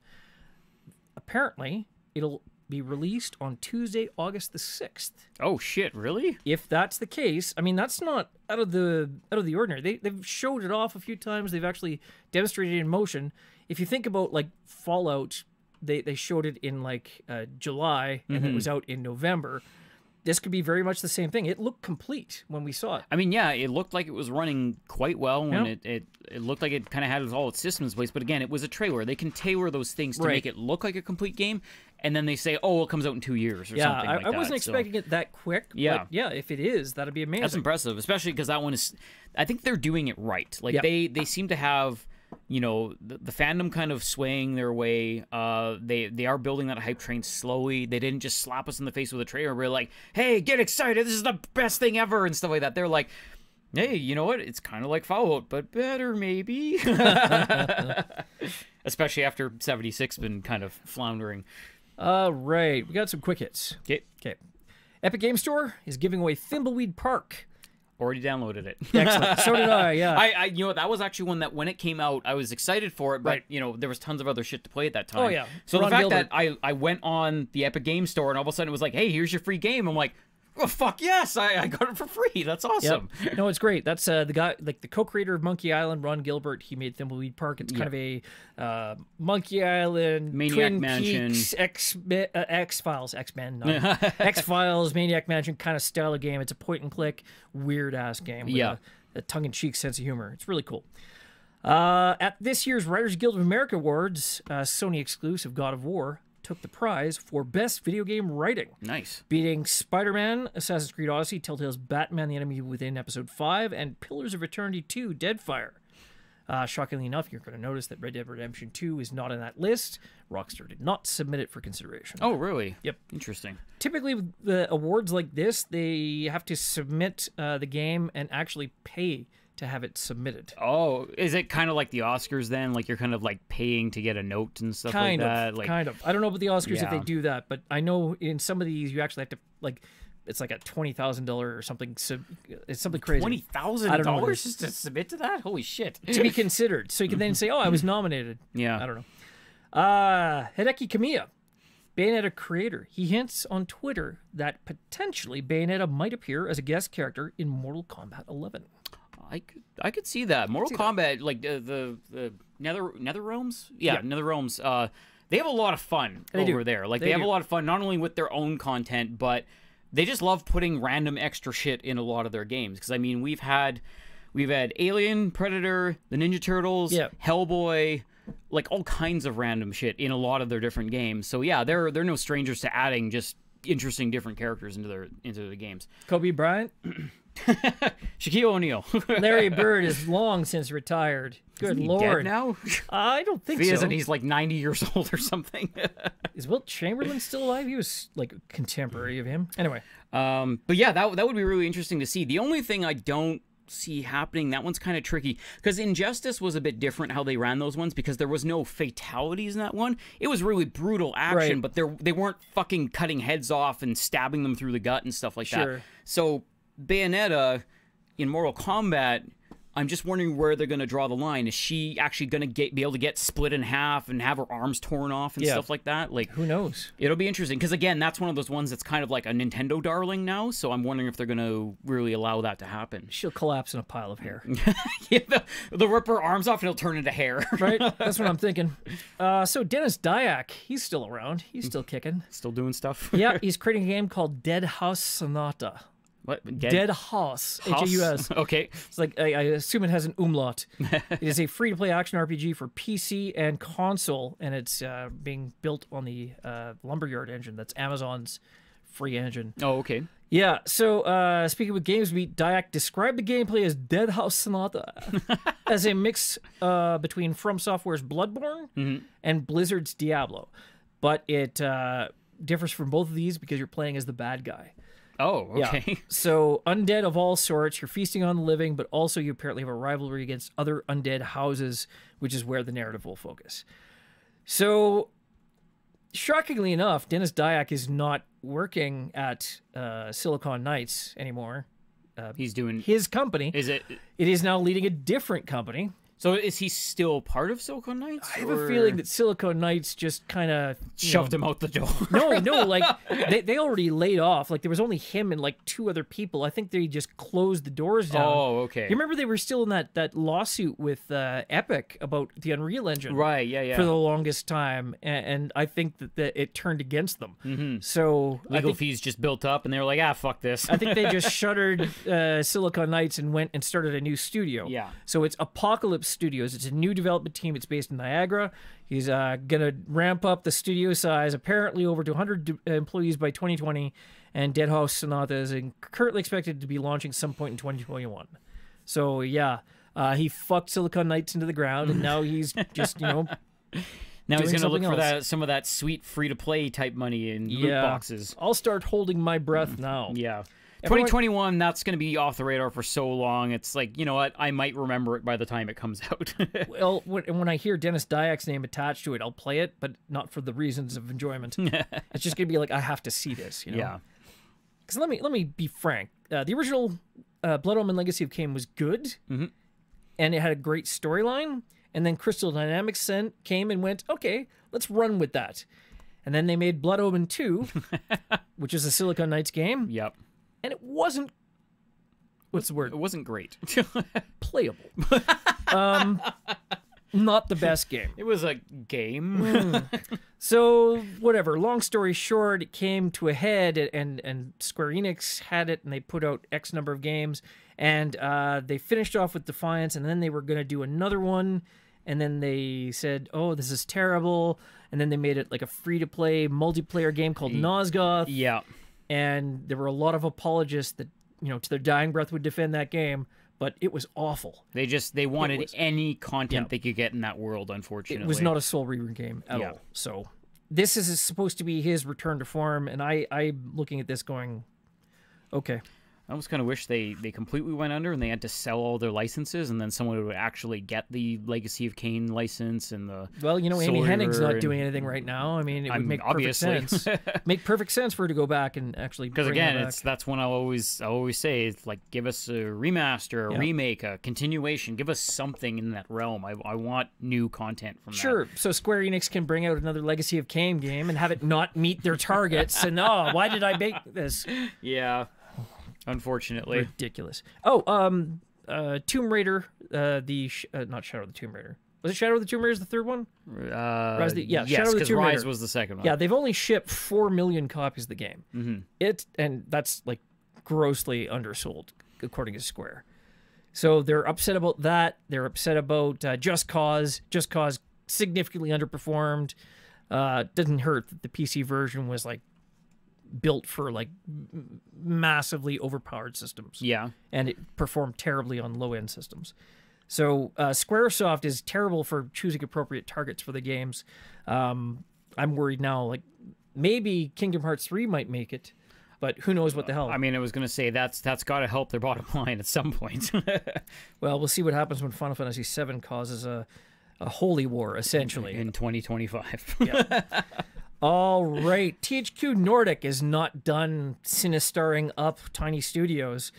apparently it'll be released on Tuesday, August the 6th. Oh shit, really? If that's the case, I mean that's not out of the out of the ordinary. They they've showed it off a few times. They've actually demonstrated it in motion. If you think about like Fallout, they they showed it in like uh, July and it was out in November. This could be very much the same thing. It looked complete when we saw it. I mean, yeah, it looked like it was running quite well, and Yeah. it, it it looked like it kind of had all its systems in place. But again, it was a trailer. They can tailor those things to Right. make it look like a complete game, and then they say, "Oh, it comes out in two years or Yeah, something I, like I that." wasn't So expecting it that quick. Yeah. but yeah. If it is, that'd be amazing. that's impressive, especially because that one is. I think they're doing it right. Like Yeah. they they seem to have. You know the, the fandom kind of swaying their way. Uh, they they are building that hype train slowly. They didn't just slap us in the face with a trailer. We're like, "Hey, get excited! This is the best thing ever!" and stuff like that. They're like, hey, you know what? It's kind of like Fallout, but better maybe. Especially after 76 been kind of floundering. All right, we got some quick hits. Okay, Okay, Epic Game Store is giving away Thimbleweed Park. Already downloaded it. Excellent. so did I. Yeah. I, I, you know, that was actually one that when it came out, I was excited for it, but Right. you know, there was tons of other shit to play at that time. Oh, yeah. So Ron the fact Gilbert. that I, I went on the Epic Game Store and all of a sudden it was like, hey, here's your free game. I'm like, oh fuck yes, I, I got it for free. That's Yep. awesome. No, it's great. That's uh, the guy, like the co-creator of Monkey Island, Ron Gilbert. He made Thimbleweed Park. It's kind of a uh, Monkey Island, Maniac Twin Mansion. Peaks, X uh, X Files, X Men, no, X Files, Maniac Mansion kind of style of game. It's a point and click, weird ass game. With Yeah. a, a tongue in cheek sense of humor. It's really cool. Uh, at this year's Writers Guild of America Awards, uh, Sony exclusive God of War took the prize for best video game writing Nice. beating Spider-Man, Assassin's Creed Odyssey, Telltale's Batman: The Enemy Within Episode Five, and Pillars of Eternity 2: Deadfire. Uh, shockingly enough, you're going to notice that Red Dead Redemption 2 is not in that list. Rockstar did not submit it for consideration. Oh, really? Yep. Interesting. Typically, with the awards like this, they have to submit uh, the game and actually pay to have it submitted. Oh, is it kind of like the Oscars then? Like you're kind of like paying to get a note and stuff kind like of, that? Like, kind of. I don't know about the Oscars if they do that, but I know in some of these you actually have to like. It's like a twenty thousand dollar or something. It's something crazy. twenty thousand I don't know what dollars just to submit to that? Holy shit! to be considered. So you can then say, "Oh, I was nominated." Yeah. I don't know. Uh, Hideki Kamiya, Bayonetta creator. He hints on Twitter that potentially Bayonetta might appear as a guest character in Mortal Kombat 11. I could, I could see that. Mortal Kombat, like uh, the the Nether Nether Realms, yeah, Yeah. Nether Realms. Uh, they have a lot of fun They do. over there. Like They they, have do. a lot of fun, not only with their own content, but they just love putting random extra shit in a lot of their games. Because I mean, we've had we've had Alien, Predator, the Ninja Turtles, Yeah. Hellboy, like all kinds of random shit in a lot of their different games. So yeah, they're they're no strangers to adding just interesting different characters into their into the games. Kobe Bryant, Shaquille O'Neal. Larry Bird is long since retired. Good He lord. dead now? I don't think If he so. isn't, he's like 90 years old or something. Is Wilt Chamberlain still alive? He was like a contemporary of him. Anyway, um, but yeah, that, that would be really interesting to see. The only thing I don't see happening, that one's kind of tricky because Injustice was a bit different how they ran those ones because there was no fatalities in that one. It was really brutal action, Right. but they they weren't fucking cutting heads off and stabbing them through the gut and stuff like Sure. that. So Bayonetta in Mortal Kombat. I'm just wondering where they're going to draw the line. Is she actually going to get be able to get split in half and have her arms torn off and Yeah. stuff like that? Like, who knows? It'll be interesting because again, that's one of those ones that's kind of like a Nintendo darling now. So I'm wondering if they're going to really allow that to happen. She'll collapse in a pile of hair. yeah, the, the rip her arms off and it'll turn into hair. right? That's what I'm thinking. Uh, so Denis Dyack, he's still around. He's still kicking. Still doing stuff. Yeah, he's creating a game called Deadhaus Sonata. What? Dead House, H A? U S. Okay. It's like I, I assume it has an umlaut. it is a free-to-play action RPG for PC and console, and it's uh, being built on the uh, Lumberyard engine. That's Amazon's free engine. Oh, okay. Yeah. So uh, speaking with GamesBeat, Dyack described the gameplay as Deadhaus Sonata as a mix uh, between From Software's Bloodborne and Blizzard's Diablo, but it uh, differs from both of these because you're playing as the bad guy. Oh, Yeah. okay. So undead of all sorts, you're feasting on the living, but also you apparently have a rivalry against other undead houses, which is where the narrative will focus. So, shockingly enough, Denis Dyack is not working at uh, Silicon Knights anymore. He's doing. His company, Is it? it is now leading a different company. So is he still part of Silicon Knights? I have a feeling that Silicon Knights just kind of shoved him out the door. No, no, like they, they already laid off. Like there was only him and like two other people. I think they just closed the doors down. Oh, okay. You remember they were still in that that lawsuit with uh, Epic about the Unreal Engine Right. Yeah. Yeah. for the longest time, and, and I think that, that it turned against them. Mm-hmm. So I Legal think, fees just built up, and they were like, ah, fuck this. I think they just shuttered uh, Silicon Knights and went and started a new studio. Yeah. So it's Apocalypse Studios. It's a new development team. It's based in Niagara. He's uh, gonna ramp up the studio size apparently over to 100 d- employees by 2020, and Deadhaus Sonata is in- currently expected to be launching some point in 2021. So yeah, uh, he fucked Silicon Knights into the ground, and now he's just you know now he's gonna look something for that some of that sweet free to play type money in loot yeah. boxes. I'll start holding my breath now. Yeah. Everyone- 2021, that's going to be off the radar for so long. It's like, you know what? I might remember it by the time it comes out. Well, when, and when I hear Denis Dyack's name attached to it, I'll play it, but not for the reasons of enjoyment. it's just gonna be like I have to see this, you know. yeah. Because let me let me be frank. Uh, the original uh, Blood Omen Legacy of Kain was good, Mm-hmm. and it had a great storyline. And then Crystal Dynamics sent, came and went, okay, let's run with that. And then they made Blood Omen 2, which is a Silicon Knights game, Yep. And it wasn't. What's the word? It wasn't great. Playable. um, not the best game. it was a game. So whatever. Long story short, it came to a head, and and Square Enix had it, and they put out X number of games, and uh, they finished off with Defiance, and then they were gonna do another one, and then they said, "Oh, this is terrible," and then they made it like a free to play multiplayer game called Nosgoth, yeah. And there were a lot of apologists that you know to their dying breath would defend that game, but it was awful. They just they wanted was- any content Yeah. they could get in that world. Unfortunately, It was not a Soul Reaver game at Yeah. all. So this is supposed to be his return to form, and I I'm looking at this going, okay, I almost kind of wish they they completely went under and they had to sell all their licenses, and then someone would actually get the Legacy of Kain license and the. well you know Amy Hennig's not doing anything right now. I mean it would I'm- make obviously. perfect sense. make perfect sense for her to go back and actually Because again, that it's that's when I always I always say it's like give us a remaster, a Yeah. remake, a continuation, give us something in that realm. I, I want new content from that. Sure. So Square Enix can bring out another Legacy of Kain game and have it not meet their targets. and oh, why did I make this? Yeah. Unfortunately. Ridiculous. Oh, um, uh, Tomb Raider. Uh, the sh- uh, not Shadow of the Tomb Raider. Was it Shadow of the Tomb Raider? Is the third one? Uh, Rise the- yeah, yes, Shadow of the Tomb Rise Raider. was the second one. Yeah, they've only shipped four million copies of the game. Mm-hmm. It and that's like grossly undersold according to Square. So they're upset about that. They're upset about uh, Just Cause. Just Cause significantly underperformed. Uh, didn't hurt that the PC version was like built for like massively overpowered systems Yeah. and it performed terribly on low end systems. So uh, SquareSoft is terrible for choosing appropriate targets for the games. Um, I'm worried now, like maybe Kingdom Hearts 3 might make it, but who knows what the hell. I mean, I was gonna say that's that's got to help their bottom line at some point. well, we'll see what happens when Final Fantasy VII causes a, a holy war, essentially. in 2025. All right. THQ Nordic is not done Sinistaring up Tiny Studios.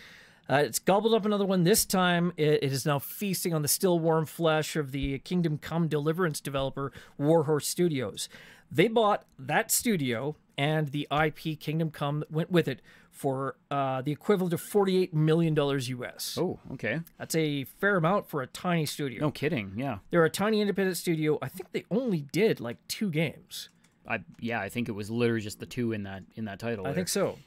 Uh, it's gobbled up another one. This time, it, it is now feasting on the still warm flesh of the Kingdom Come Deliverance developer, Warhorse Studios. They bought that studio and the IP Kingdom Come that went with it for uh, the equivalent of $48 million US. oh, okay. That's a fair amount for a tiny studio. No kidding. Yeah. They're a tiny independent studio. I think they only did like two games. I yeah, I think it was literally just the two in that in that title. I there. think so.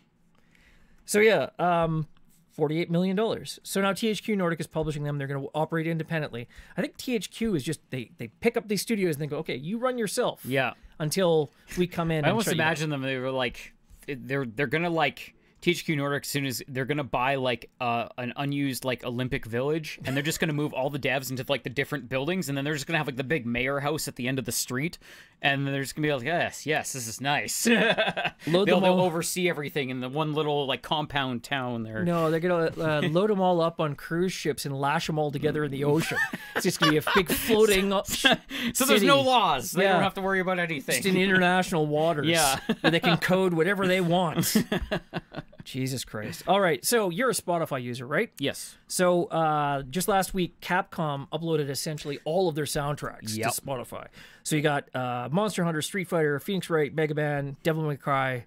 So yeah, um, forty-eight million dollars. So now THQ Nordic is publishing them. They're going to operate independently. I think THQ is just they they pick up these studios and they go, okay, you run yourself. Yeah. Until we come in. I and almost shut you down." imagine them. They were like, they're they're gonna like THQ Nordic as soon as they're gonna buy like uh, an unused like Olympic Village, and they're just gonna move all the devs into like the different buildings, and then they're just gonna have like the big mayor house at the end of the street, and they're just gonna be like, yes, yes, this is nice. they'll, they'll oversee everything in the one little like compound town there. No, they're gonna uh, load them all up on cruise ships and lash them all together in the ocean. It's just gonna be a big floating. up so there's no laws. They Yeah. don't have to worry about anything. just in international waters. Yeah. where they can code whatever they want. Jesus Christ. All right, so you're a Spotify user, right? yes. So uh, just last week, Capcom uploaded essentially all of their soundtracks Yep. to Spotify. So you got uh, Monster Hunter, Street Fighter, Phoenix Wright, Mega Man, Devil May Cry,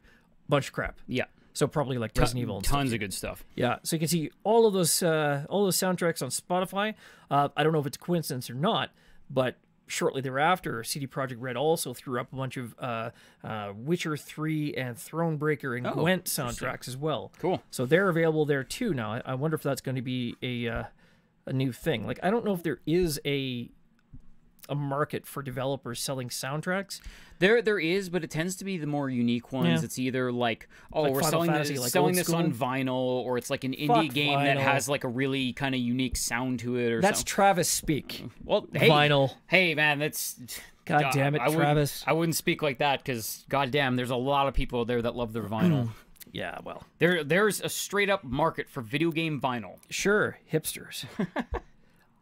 bunch of crap. Yeah. So probably like Resident Evil. And stuff. Tons of good stuff. Yeah, so you can see all of those uh, all those soundtracks on Spotify. Uh, I don't know if it's a coincidence or not, but shortly thereafter, CD Projekt Red also threw up a bunch of uh, uh, Witcher Three and Thronebreaker and Gwent soundtracks as well. Cool. So they're available there too now. I, I wonder if that's going to be a uh, a new thing. Like I don't know if there is a a market for developers selling soundtracks. There, there is, but it tends to be the more unique ones. Yeah. It's either like, oh, Like we're Final selling Fantasy, this, like selling this on vinyl, or it's like an indie Fuck game that has like a really kind of unique sound to it, or That's something. Travis speak. well, hey, vinyl. Hey, man, that's. God damn it, I wouldn't- Travis. I wouldn't speak like that because, goddamn, there's a lot of people there that love their vinyl. Yeah, well, there, there's a straight up market for video game vinyl. Sure, hipsters.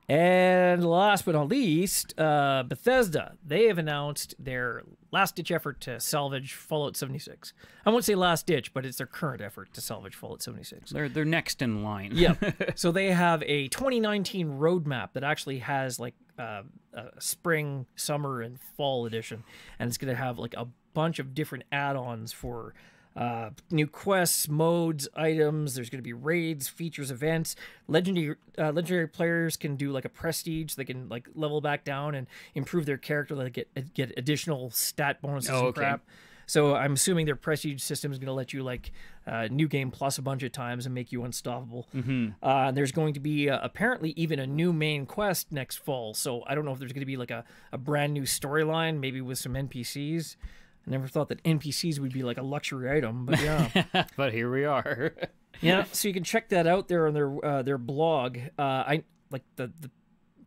and last but not least, uh, Bethesda. They have announced their last ditch effort to salvage Fallout 76. I won't say last ditch, but it's their current effort to salvage Fallout 76. They're, they're next in line. Yeah. so they have a 2019 roadmap that actually has like uh, a spring, summer, and fall edition, and it's going to have like a bunch of different add-ons for uh, new quests, modes, items. There's going to be raids, features, events. Legendary uh, legendary players can do like a prestige. They can like level back down and improve their character. They get get additional stat bonuses Oh, and okay. crap. So I'm assuming their prestige system is going to let you like uh, new game plus a bunch of times and make you unstoppable. Mm-hmm. Uh, there's going to be uh, apparently even a new main quest next fall. So I don't know if there's going to be like a, a brand new storyline, maybe with some NPCs. I never thought that NPCs would be like a luxury item, but yeah. but here we are. yeah, so you can check that out there on their uh, their blog. Uh, I like the the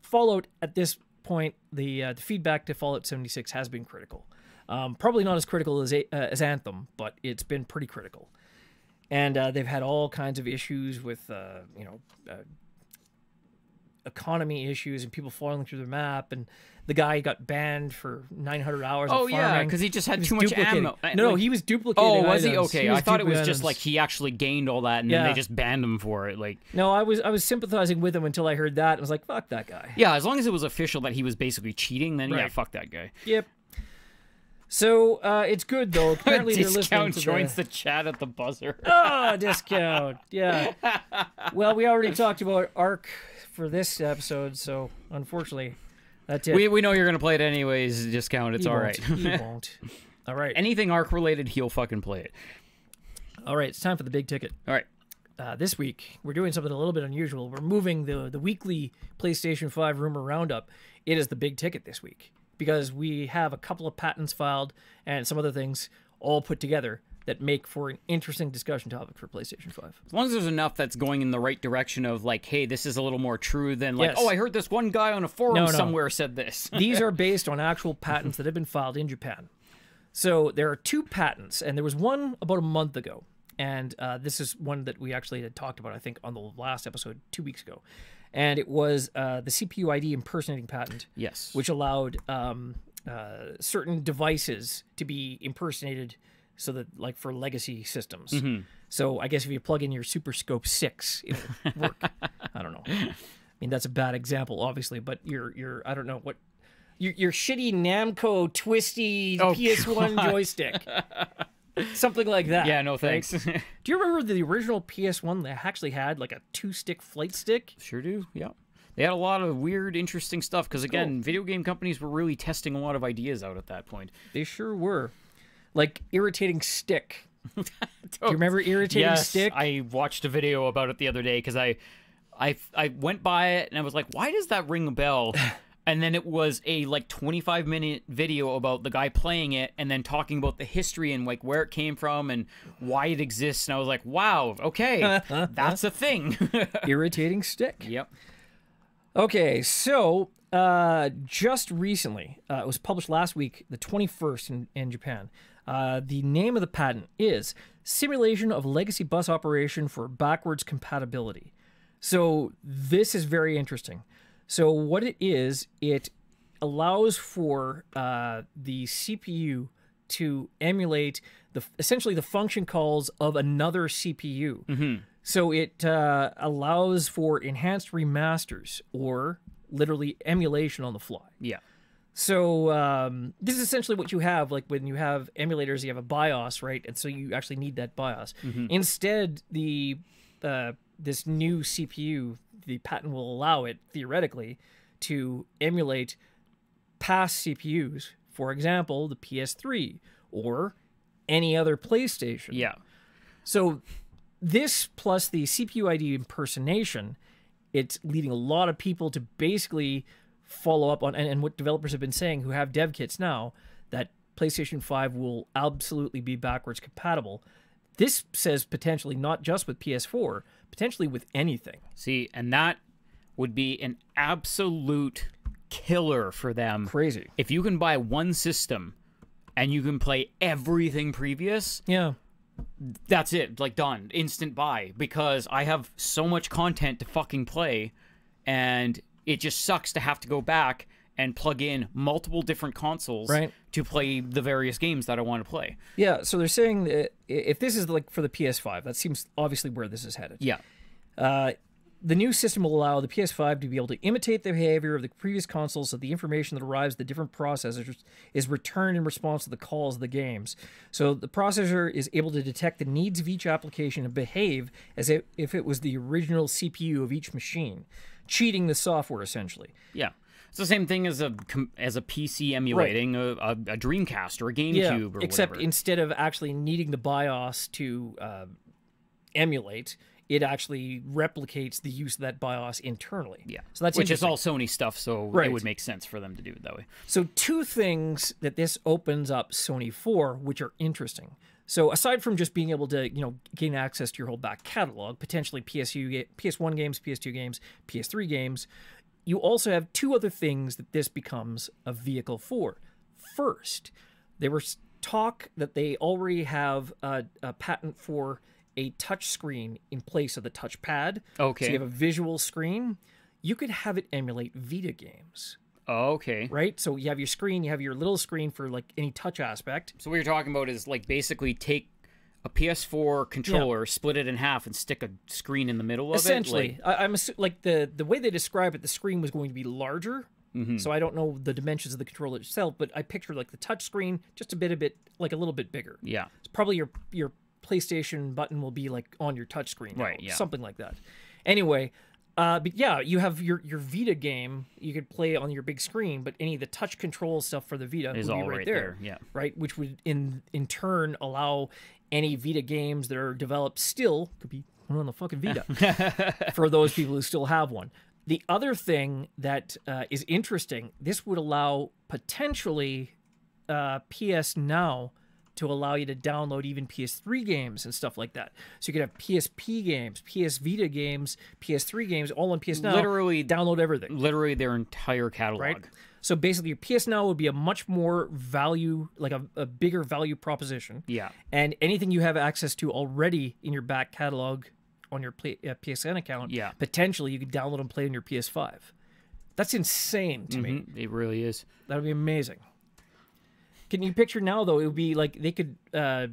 Fallout at this point. The uh, the feedback to Fallout 76 has been critical. Um, probably not as critical as A- uh, as Anthem, but it's been pretty critical. And uh, they've had all kinds of issues with uh, you know uh, economy issues and people falling through the map and the guy got banned for 900 hours Oh of yeah, because he just had was too much ammo. Uh, no, Like- he was duplicating. Oh, was he? items. Okay, I thought it was duplicating just like he actually gained all that, and then they just banned him for it. Like, No, I was I was sympathizing with him until I heard that. i was like, "Fuck that guy." yeah, as long as it was official that he was basically cheating, then yeah, fuck that guy. Yep. So uh, it's good though. Apparently they're listening Discount to joins the. the chat at the buzzer. Oh, discount. Yeah. Well, we already talked about Ark for this episode, so unfortunately, that's it. we we know you're gonna play it anyways. Discount. It's He all won't. right. He won't. All right. Anything Ark related, he'll fucking play it. All right. It's time for the big ticket. All right. uh, this week we're doing something a little bit unusual. We're moving the the weekly PlayStation 5 rumor roundup. It is the big ticket this week because we have a couple of patents filed and some other things all put together that make for an interesting discussion topic for PlayStation 5. As long as there's enough that's going in the right direction of like, hey, this is a little more true than like, Yes. oh, I heard this one guy on a forum No, no. somewhere said this. These are based on actual patents that have been filed in Japan. So there are two patents, and there was one about a month ago. And uh, this is one that we actually had talked about, I think, on the last episode two weeks ago. And it was uh, the CPU ID impersonating patent. Yes. which allowed um, uh, certain devices to be impersonated so that like for legacy systems so i guess if you plug in your super scope 6 it'll work i don't know i mean that's a bad example obviously but your your i don't know what your, your shitty namco twisty Oh, ps1 God. joystick something like that yeah, no right? thanks. do you remember the original ps1 that actually had like a two stick flight stick sure do. Yeah. They had a lot of weird, interesting stuff because again, video game companies were really testing a lot of ideas out at that point. They sure were. Like irritating stick. Do you remember irritating yes, stick? I watched a video about it the other day because I, I, I went by it and I was like, why does that ring a bell? and then it was a like 25 minute video about the guy playing it and then talking about the history and like where it came from and why it exists. And I was like, wow, okay, that's a thing. irritating stick. yep. Okay, so uh, just recently, uh, it was published last week, the 21st in, in Japan. Uh, the name of the patent is Simulation of Legacy Bus Operation for Backwards Compatibility. So this is very interesting. So what it is, it allows for uh, the CPU to emulate the essentially the function calls of another CPU. So it uh, allows for enhanced remasters or literally emulation on the fly. Yeah. So um, this is essentially what you have, like when you have emulators, you have a BIOS, right? And so you actually need that BIOS. Instead, the uh, this new CPU, the patent will allow it theoretically to emulate past CPUs. For example, the PS3 or any other PlayStation. Yeah. So this plus the CPU ID impersonation, it's leading a lot of people to basically follow up on and, and what developers have been saying who have dev kits now that PlayStation 5 will absolutely be backwards compatible. This says potentially not just with PS4, potentially with anything. See, and that would be an absolute killer for them. Crazy. If you can buy one system and you can play everything previous, Yeah. that's it. Like done. Instant buy. Because I have so much content to fucking play and it just sucks to have to go back and plug in multiple different consoles Right. to play the various games that I want to play. Yeah, so they're saying that if this is like for the PS5, that seems obviously where this is headed. Yeah. Uh, the new system will allow the PS5 to be able to imitate the behavior of the previous consoles so the information that arrives at the different processors is returned in response to the calls of the games. So the processor is able to detect the needs of each application and behave as if it was the original CPU of each machine, cheating the software essentially. Yeah. It's the same thing as a as a PC emulating a, a, a Dreamcast or a GameCube or except whatever. instead of actually needing the BIOS to uh, emulate, it actually replicates the use of that BIOS internally. Yeah. So that's which is all Sony stuff, so Right. it would make sense for them to do it that way. So two things that this opens up Sony for, which are interesting. So aside from just being able to, you know, gain access to your whole back catalog, potentially PSU, PS1 games, PS2 games, PS3 games, you also have two other things that this becomes a vehicle for. First, there was talk that they already have a, a patent for a touch screen in place of the touchpad. Okay. So you have a visual screen. You could have it emulate Vita games Okay. right? So you have your screen, you have your little screen for like any touch aspect. So what you're talking about is like basically take a PS4 controller, split it in half, and stick a screen in the middle of Essentially, it. Like, I, I'm assu- like the the way they describe it, the screen was going to be larger. Mm-hmm. So I don't know the dimensions of the controller itself, but I picture like the touch screen just a bit a bit like a little bit bigger. yeah. It's probably your your PlayStation button will be like on your touch screen, now, Right, yeah. something like that. Anyway, uh, but yeah, you have your your Vita game you could play on your big screen, but any of the touch control stuff for the Vita Is all right, right there, there, yeah. right, which would in in turn allow any Vita games that are developed still could be on the fucking Vita for those people who still have one. The other thing that uh, is interesting, this would allow potentially uh, PS Now to allow you to download even PS3 games and stuff like that. So you could have PSP games, PS Vita games, PS3 games, all on PS Now. Literally- download everything. Literally their entire catalog. Right. So basically, your PS Now would be a much more value, like a, a bigger value proposition. Yeah. And anything you have access to already in your back catalog on your play, uh, PSN account, Yeah. potentially you could download and play on your PS5. That's insane to me. Mhm, It really is. That would be amazing. Can you picture now though? It would be like they could uh,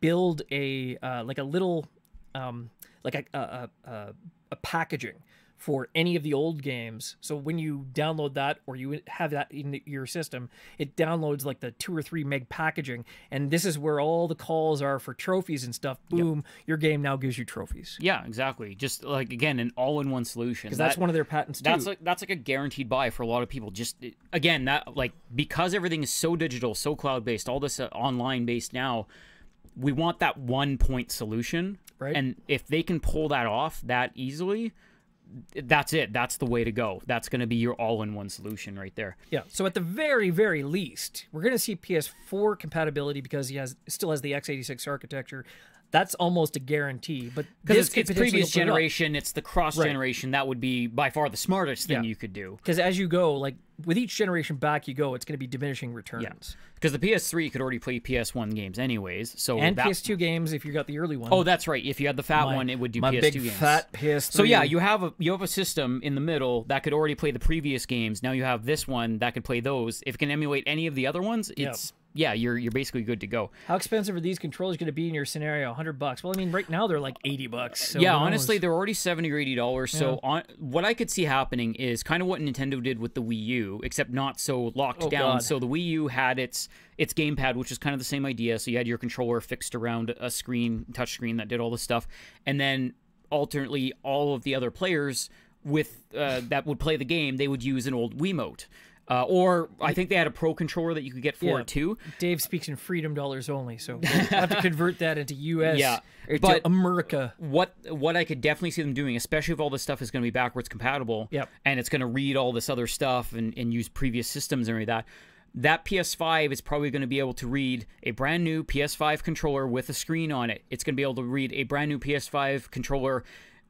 build a uh, like a little um, like a a, a a a packaging for any of the old games. So when you download that or you have that in your system, it downloads like the two or three meg packaging, and this is where all the calls are for trophies and stuff. Boom, your game now gives you trophies Yeah, exactly. Just like again, an all-in-one solution. because that's one of their patents too. That's like that's like a guaranteed buy for a lot of people. Just again, that like because everything is so digital, so cloud-based, all this uh, online-based now, we want that one-point solution. Right. And if they can pull that off that easily, that's it. That's the way to go. That's going to be your all-in-one solution right there. Yeah. So at the very, very least, we're going to see PS4 compatibility because he has still has the x86 architecture. That's almost a guarantee. But Because this it's, it's previous generation, it's the cross generation. That would be by far the smartest thing Yeah. you could do. Because as you go, like with each generation back you go, it's going to be diminishing returns. Because the PS3 could already play PS1 games anyways. So And that, PS2 games if you got the early one. Oh, that's right. If you had the fat one, it would do my PS2 big games. fat PS3. So yeah, you have a you have a system in the middle that could already play the previous games. Now you have this one that could play those. If it can emulate any of the other ones, it's yeah, you're you're basically good to go. How expensive are these controllers going to be in your scenario? 100 bucks. Well, I mean, right now they're like 80 bucks. So yeah, honestly, they're already seventy or eighty dollars. So on what I could see happening is kind of what Nintendo did with the Wii U, except not so locked Oh, down. God. So the Wii U had its its gamepad, which is kind of the same idea. So you had your controller fixed around a screen, touch screen that did all this stuff, and then alternately all of the other players with uh, that would play the game, they would use an old Wiimote. Uh, or I think they had a pro controller that you could get for Yeah. it too. Dave speaks in freedom dollars only, so we'll have to convert that into US Yeah, but- America. what what I could definitely see them doing, especially if all this stuff is going to be backwards compatible, Yep. and it's going to read all this other stuff and, and use previous systems and all that. That PS5 is probably going to be able to read a brand new PS5 controller with a screen on it. It's going to be able to read a brand new PS5 controller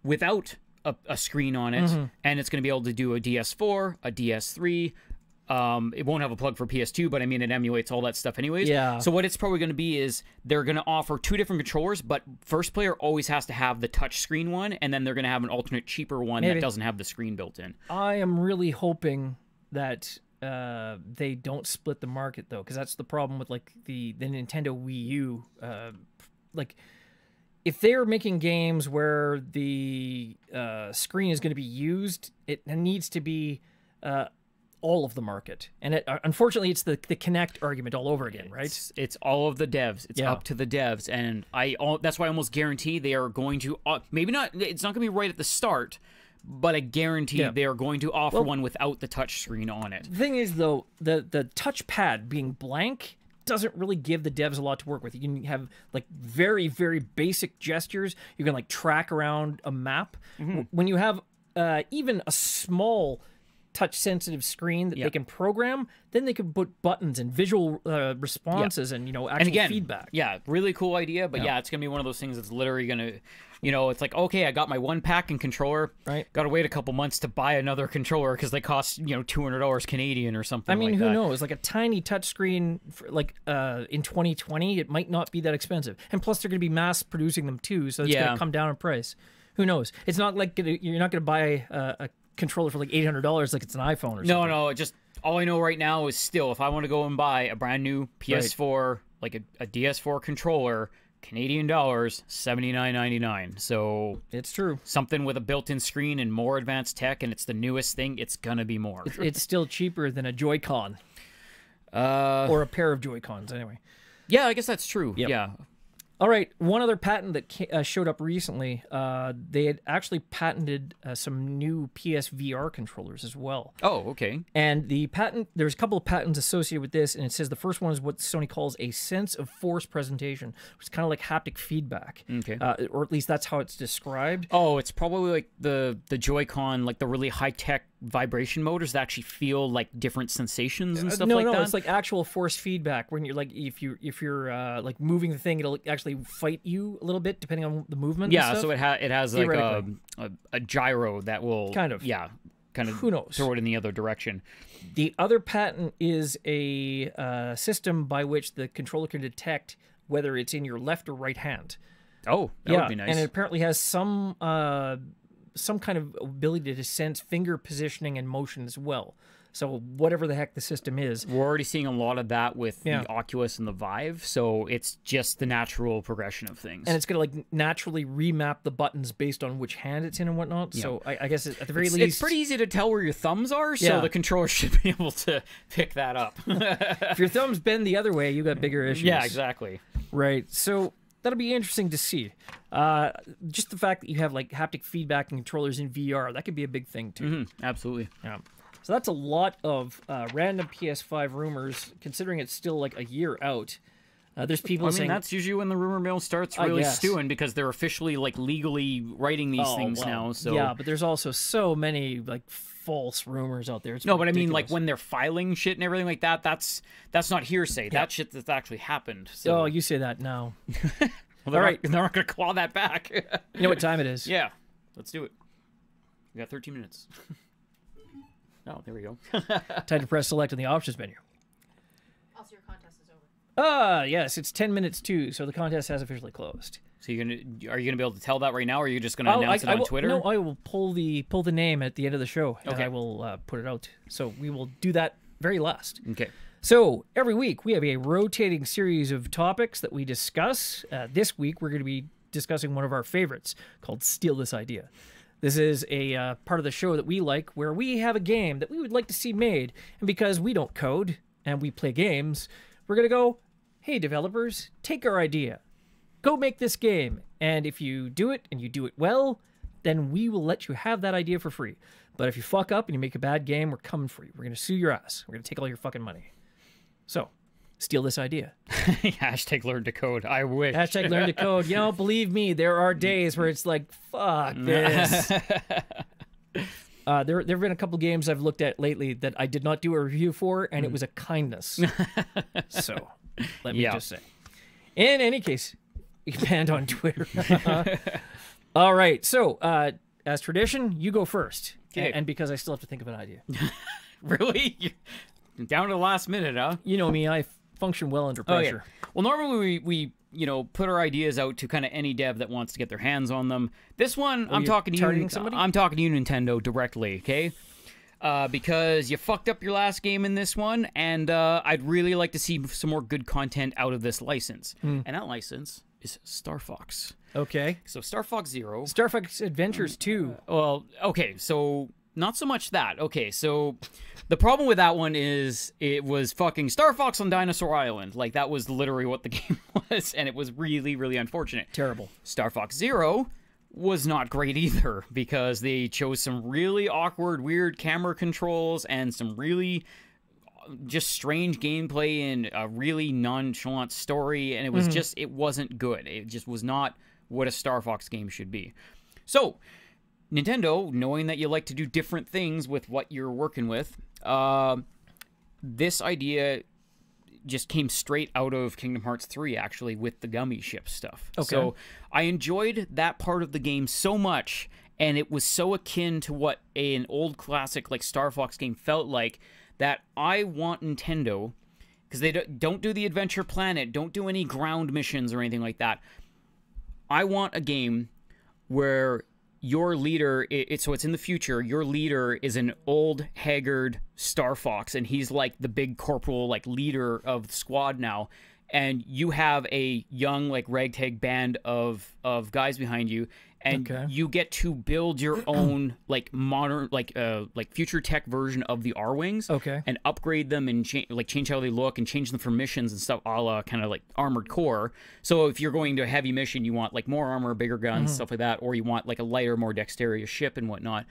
without a, a screen on it, Mm-hmm. and it's going to be able to do a DS4, a DS3. Um, it won't have a plug for PS2, but I mean it emulates all that stuff anyways. Yeah. So what it's probably going to be is they're going to offer two different controllers, but first player always has to have the touch screen one, and then they're going to have an alternate cheaper one Maybe. that doesn't have the screen built in. I am really hoping that uh, they don't split the market though, because that's the problem with like the the Nintendo Wii U. Uh, like, if they're making games where the uh, screen is going to be used, it needs to be uh, all of the market. And it, uh, unfortunately, it's the the Kinect argument all over again, right? It's, it's all of the devs. It's Yeah. up to the devs, and I al- that's why I almost guarantee they are going to uh, maybe not. It's not going to be right at the start, but I guarantee Yeah. they are going to offer one without the touch screen on it. The thing is, though, the the touchpad being blank doesn't really give the devs a lot to work with. You can have like very very basic gestures. You can like track around a map. W- When you have uh, even a small touch sensitive screen that Yeah. they can program, then they can put buttons and visual uh, responses and you know actual and again, feedback. Yeah, really cool idea, but yeah. it's gonna be one of those things that's literally gonna, you know, it's like okay, I got my one pack and controller, Right. Got to wait a couple months to buy another controller because they cost you know two hundred dollars Canadian or something. I mean, like who that. knows? Like a tiny touchscreen, for like uh, in 2020, it might not be that expensive. And plus, they're going to be mass producing them too, so it's gonna come down in price. Who knows? It's not like you're not going to buy a, a controller for like $800 like it's an iPhone or something. No, no, just all I know right now is still if I want to go and buy a brand new PS4, like a, a DS4 controller, Canadian dollars, seventy nine ninety nine. So It's true. something with a built-in screen and more advanced tech, and it's the newest thing. It's gonna be more. It's still cheaper than a Joy-Con Uh, or a pair of Joy-Cons, anyway. yeah, I guess that's true. Yep. Yeah. All right, one other patent that uh, showed up recently. Uh, they had actually patented uh, some new PSVR controllers as well. Oh, okay. And the patent, there's a couple of patents associated with this, and it says the first one is what Sony calls a sense of force presentation, which is kind of like haptic feedback. Okay. Uh, or at least that's how it's described. Oh, it's probably like the the Joy-Con, like the really high-tech vibration motors that actually feel like different sensations and Uh, stuff no, like no, that. it's like actual force feedback. When you're like, if you if you're uh, like moving the thing, it'll actually fight you a little bit depending on the movement. and yeah, so it ha- it has like a, a a gyro that will Kind of. yeah, kind of Who knows? throw it in the other direction. The other patent is a uh, system by which the controller can detect whether it's in your left or right hand. Oh, that yeah, would be nice. and it apparently has some uh, some kind of ability to sense finger positioning and motion as well. So whatever the heck the system is, We're already seeing a lot of that with Yeah. the Oculus and the Vive, so it's just the natural progression of things. and it's gonna like naturally remap the buttons based on which hand it's in and whatnot. So I, I guess at the very it's, least, it's pretty easy to tell where your thumbs are, so Yeah. the controller should be able to pick that up. if your thumbs bend the other way, you got bigger issues. yeah, exactly. Right. So that'll be interesting to see. Uh, just the fact that you have like haptic feedback and controllers in VR, that could be a big thing too. Mhm, absolutely. Yeah. So that's a lot of uh, random PS5 rumors, considering it's still like a year out. Uh, there's people I mean, saying that's usually when the rumor mill starts really stewing because they're officially like legally writing these Oh, things well, now. So yeah, but there's also so many like false rumors out there. It's No, but I mean, like when they're filing shit and everything like that, that's that's not hearsay. That shit that's actually happened. So Oh, you say that now. well, they're all not- right. they're not going to claw that back. You know what time it is? yeah, let's do it. We got 13 minutes. oh, there we go. Time to press select in the options menu. Also, your contest is over. Ah, yes, it's 10 minutes too, so the contest has officially closed. so you're gonna are you gonna be able to tell that right now, or are you just gonna Oh, announce I, it I on will, Twitter? No, I will pull the pull the name at the end of the show, and Okay. I will uh, put it out. So we will do that very last. Okay. So every week we have a rotating series of topics that we discuss. Uh, this week we're going to be discussing one of our favorites called "Steal This Idea." This is a uh, part of the show that we like, where we have a game that we would like to see made, and because we don't code and we play games, we're going to go, "Hey, developers, take our idea, go make this game, and if you do it and you do it well, then we will let you have that idea for free. But if you fuck up and you make a bad game, we're coming for you. We're going to sue your ass. We're going to take all your fucking money." So, steal this idea. Hashtag learn to code. I wish. Hashtag learn to code. You know, believe me, there are days where it's like, fuck this. Uh, there, there have been a couple games I've looked at lately that I did not do a review for, and it was a kindness. so, let me Yeah. just say. In any case, you banned on Twitter. All right. So, uh, as tradition, you go first. Okay. And because I still have to think of an idea. really? You're down to the last minute, huh? You know me, I function well under pressure. Well, normally we, we you know put our ideas out to kind of any dev that wants to get their hands on them. This one, I'm talking to you. somebody? I'm talking to you, Nintendo, directly. Okay. Uh, because you fucked up your last game in this one, and uh, I'd really like to see some more good content out of this license. Hmm. And that license is Star Fox. Okay. So Star Fox Zero. Star Fox Adventures 2. Well, okay, so not so much that. Okay, so the problem with that one is it was fucking Star Fox on Dinosaur Island. Like that was literally what the game was, and it was really, really unfortunate. Terrible. Star Fox Zero was not great either because they chose some really awkward, weird camera controls and some really just strange gameplay and a really nonchalant story, and it was mm-hmm. just it wasn't good. It just was not what a Star Fox game should be. So, Nintendo, knowing that you like to do different things with what you're working with, uh, this idea just came straight out of Kingdom Hearts 3, actually, with the gummy ship stuff. Okay. So I enjoyed that part of the game so much, and it was so akin to what an old classic like Star Fox game felt like that I want Nintendo, because they don't- don't do the Adventure Planet, don't do any ground missions or anything like that. I want a game where your leader it, so it's in the future your leader is an old haggard star fox and he's like the big corporal like leader of the squad now. And you have a young like ragtag band of of guys behind you and Okay. you get to build your own like modern like uh like future tech version of the Arwings Okay. and upgrade them and cha- like change how they look and change them for missions and stuff a la kind of like armored core so if you're going to a heavy mission you want like more armor bigger guns stuff like that or you want like a lighter more dexterous ship and whatnot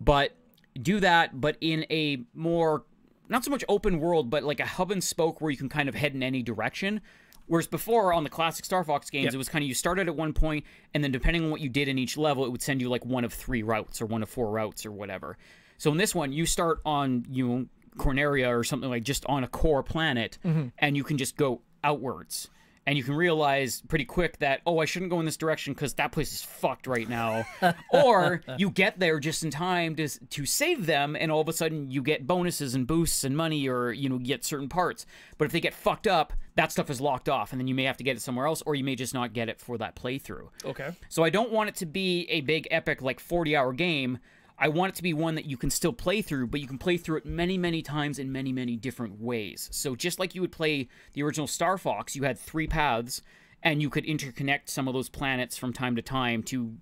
but do that but in a more not so much open world but like a hub and spoke where you can kind of head in any direction whereas before on the classic star fox games Yep. it was kind of you started at one point and then depending on what you did in each level it would send you like one of three routes or one of four routes or whatever. So in this one you start on you know corneria or something like just on a core planet mm-hmm. and you can just go outwards and you can realize pretty quick that oh i shouldn't go in this direction because that place is fucked right now or you get there just in time to, to save them and all of a sudden you get bonuses and boosts and money or you know get certain parts but if they get fucked up that stuff is locked off and then you may have to get it somewhere else or you may just not get it for that playthrough Okay. so I don't want it to be a big epic like 40 hour game. I want it to be one that you can still play through, but you can play through it many, many times in many, many different ways. So just like you would play the original Star Fox, you had three paths and you could interconnect some of those planets from time to time to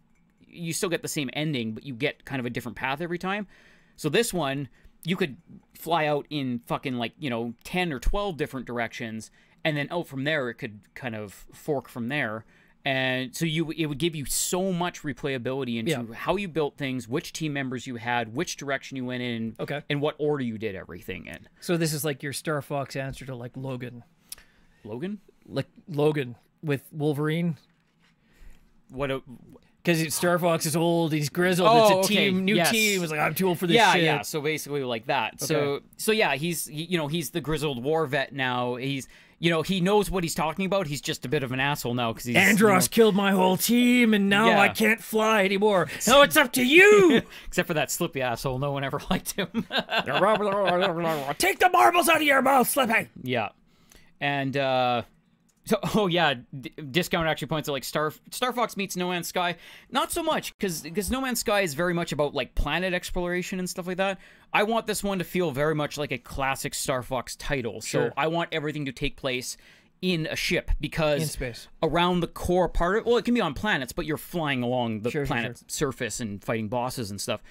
you still get the same ending, but you get kind of a different path every time. So this one, you could fly out in fucking like, you know, 10 or 12 different directions and then out from there it could kind of fork from there. And so you it would give you so much replayability into Yeah. how you built things, which team members you had, which direction you went in, Okay. and what order you did everything in. So this is like your Star Fox answer to like Logan, Logan? like Logan with Wolverine. What a Because Star Fox is old, he's grizzled. Oh, it's a oh, okay, team, new yes. team. It's like I'm too old for this yeah, shit. yeah. So basically, like that. So, so yeah, he's he- you know he's the grizzled war vet now. He's you know he knows what he's talking about. He's just a bit of an asshole now because he's you Andross know- killed my whole team, and now Yeah. I can't fly anymore. No, it's up to you. except for that Slippy asshole. No one ever liked him. Take the marbles out of your mouth, Slippy. yeah, and uh, so oh yeah, D- discount actually points out like Star Star Fox meets No Man's Sky. Not so much because because No Man's Sky is very much about like planet exploration and stuff like that. I want this one to feel very much like a classic Star Fox title. So I want everything to take place in a ship because In space. around the core part of well it can be on planets but you're flying along the Sure, sure, planet's surface and fighting bosses and stuff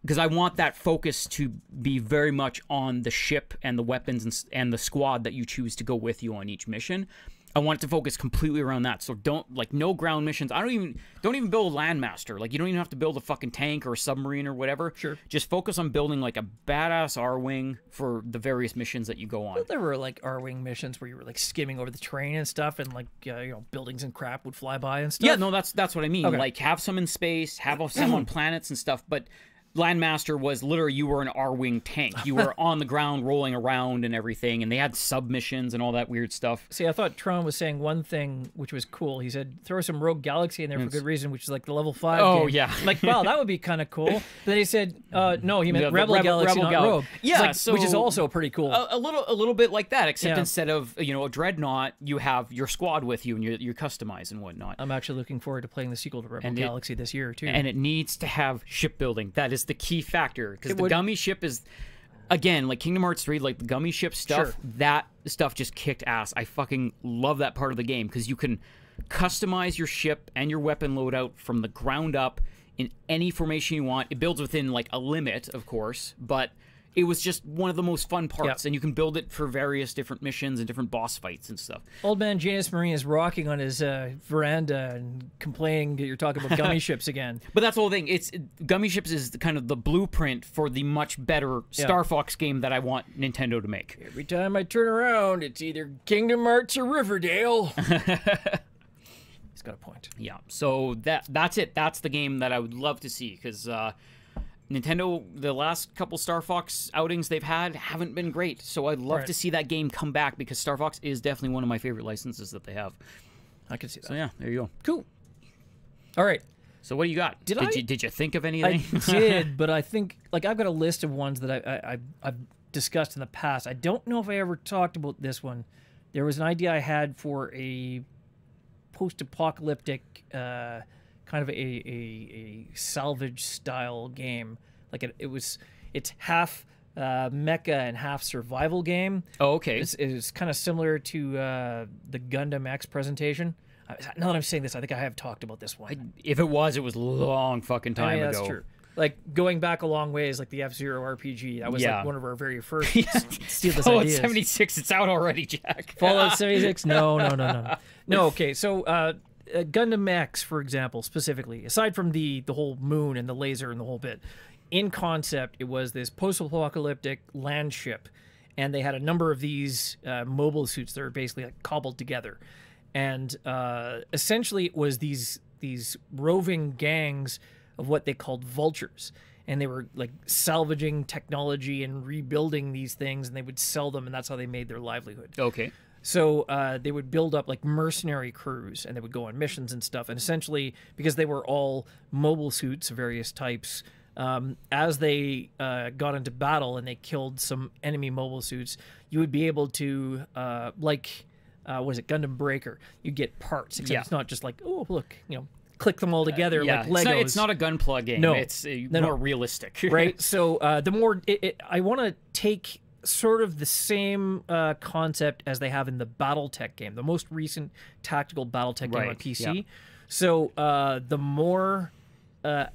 because I want that focus to be very much on the ship and the weapons and, and the squad that you choose to go with you on each mission. I want it to focus completely around that. So don't like no ground missions. I don't even don't even build a landmaster. Like you don't even have to build a fucking tank or a submarine or whatever. Sure. Just focus on building like a badass Arwing for the various missions that you go on. There were like Arwing missions where you were like skimming over the terrain and stuff, and like uh, you know buildings and crap would fly by and stuff. Yeah, no, that's that's what I mean. Okay. Like have some in space, have some on planets and stuff, but Landmaster was literally you were an Arwing tank. You were on the ground rolling around and everything, and they had submissions and all that weird stuff. See, I thought Tron was saying one thing which was cool. He said throw some Rogue Galaxy in there for good reason, which is like the level five. Oh, game. yeah. like wow, that would be kind of cool. But then he said uh, no, he meant the Rebel, Rebel- Galaxy, Rebel not Gal- Rogue. Yeah, like- which is also pretty cool. A, a little, a little bit like that, except Yeah. instead of you know a dreadnought, you have your squad with you and you you customize and whatnot. I'm actually looking forward to playing the sequel to Rebel And it- Galaxy this year too. and it needs to have shipbuilding. That is the key factor because the would- gummy ship is, again, like Kingdom Hearts three, like the gummy ship stuff. Sure. That stuff just kicked ass. I fucking love that part of the game because you can customize your ship and your weapon loadout from the ground up in any formation you want. It builds within like a limit, of course, but it was just one of the most fun parts, Yeah. and you can build it for various different missions and different boss fights and stuff. Old man Janus Marine is rocking on his uh, veranda and complaining that you're talking about gummy ships again. But that's the whole thing. It's Gummy Ships is the, kind of the blueprint for the much better Star Fox game that I want Nintendo to make. Every time I turn around, it's either Kingdom Hearts or Riverdale. He's got a point. Yeah. So that that's it. That's the game that I would love to see because uh, Nintendo, the last couple Star Fox outings they've had haven't been great. So I'd love Right. to see that game come back because Star Fox is definitely one of my favorite licenses that they have. I can see that. So yeah, there you go. Cool. All right. So what do you got? Did did I- you did you think of anything? I did, but I think like I've got a list of ones that I, I, I I've discussed in the past. I don't know if I ever talked about this one. There was an idea I had for a post-apocalyptic uh, kind of a, a, a salvage style game. Like it, it was, it's half uh, mecha and half survival game. oh, okay. It's, it's kind of similar to uh, the Gundam X presentation. I- Now that I'm saying this, I think I have talked about this one. If it was, it was long fucking time yeah, ago. that's true. Like going back a long ways, like the F Zero RPG. That was Yeah. like one of our very first steal this Fallout ideas. 76, it's out already, Jack. Fallout 76? No, no, no, no, no. No, okay. So uh, uh, Gundam X, for example, specifically, aside from the the whole moon and the laser and the whole bit, in concept, it was this post-apocalyptic land ship, and they had a number of these uh, mobile suits that were basically like cobbled together, and uh, essentially it was these these roving gangs of what they called vultures. And they were like salvaging technology and rebuilding these things, and they would sell them, and that's how they made their livelihood. Okay. So uh, they would build up like mercenary crews and they would go on missions and stuff. And essentially, because they were all mobile suits of various types, um, as they uh, got into battle and they killed some enemy mobile suits, you would be able to, uh, like, uh, what is it, Gundam Breaker? You get parts, except Yeah. it's not just like, oh, look, you know, click them all together Yeah, like it's Legos. not, it's not a Gunpla game. No. It's uh, No, no. more realistic. right? So uh, the more it, it, I want to take sort of the same uh, concept as they have in the BattleTech game, the most recent tactical BattleTech game on PC. yeah. So uh, the more uh,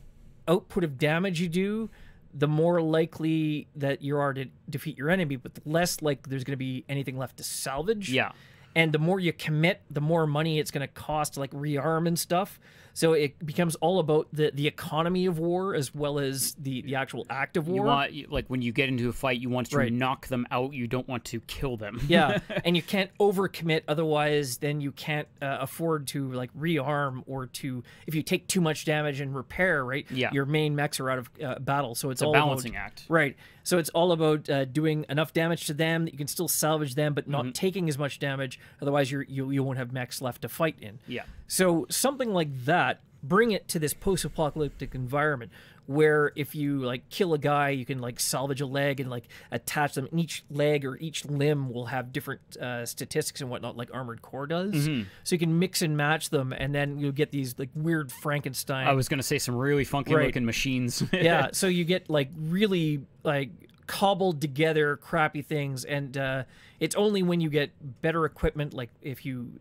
output of damage you do, the more likely that you are to defeat your enemy, but the less like there's going to be anything left to salvage. Yeah. And the more you commit, the more money it's going to cost to like rearm and stuff. So it becomes all about the, the economy of war as well as the, the actual act of war. You want like when you get into a fight, you want to Right. knock them out. You don't want to kill them. yeah, and you can't overcommit, otherwise, then you can't uh, afford to like rearm or to if you take too much damage and repair. Right, Yeah. your main mechs are out of uh, battle, so it's, a all balancing about, act. Right, so it's all about uh, doing enough damage to them that you can still salvage them, but not taking as much damage. Otherwise, you're, you you won't have mechs left to fight in. Yeah. So something like that, bring it to this post-apocalyptic environment where if you like kill a guy, you can like salvage a leg and like attach them. And each leg or each limb will have different uh, statistics and whatnot, like Armored Core does. Mm-hmm. So you can mix and match them, and then you'll get these like weird Frankenstein. I was gonna say some really funky Right. looking machines. yeah, so you get like really like cobbled together crappy things, and uh, it's only when you get better equipment, like if you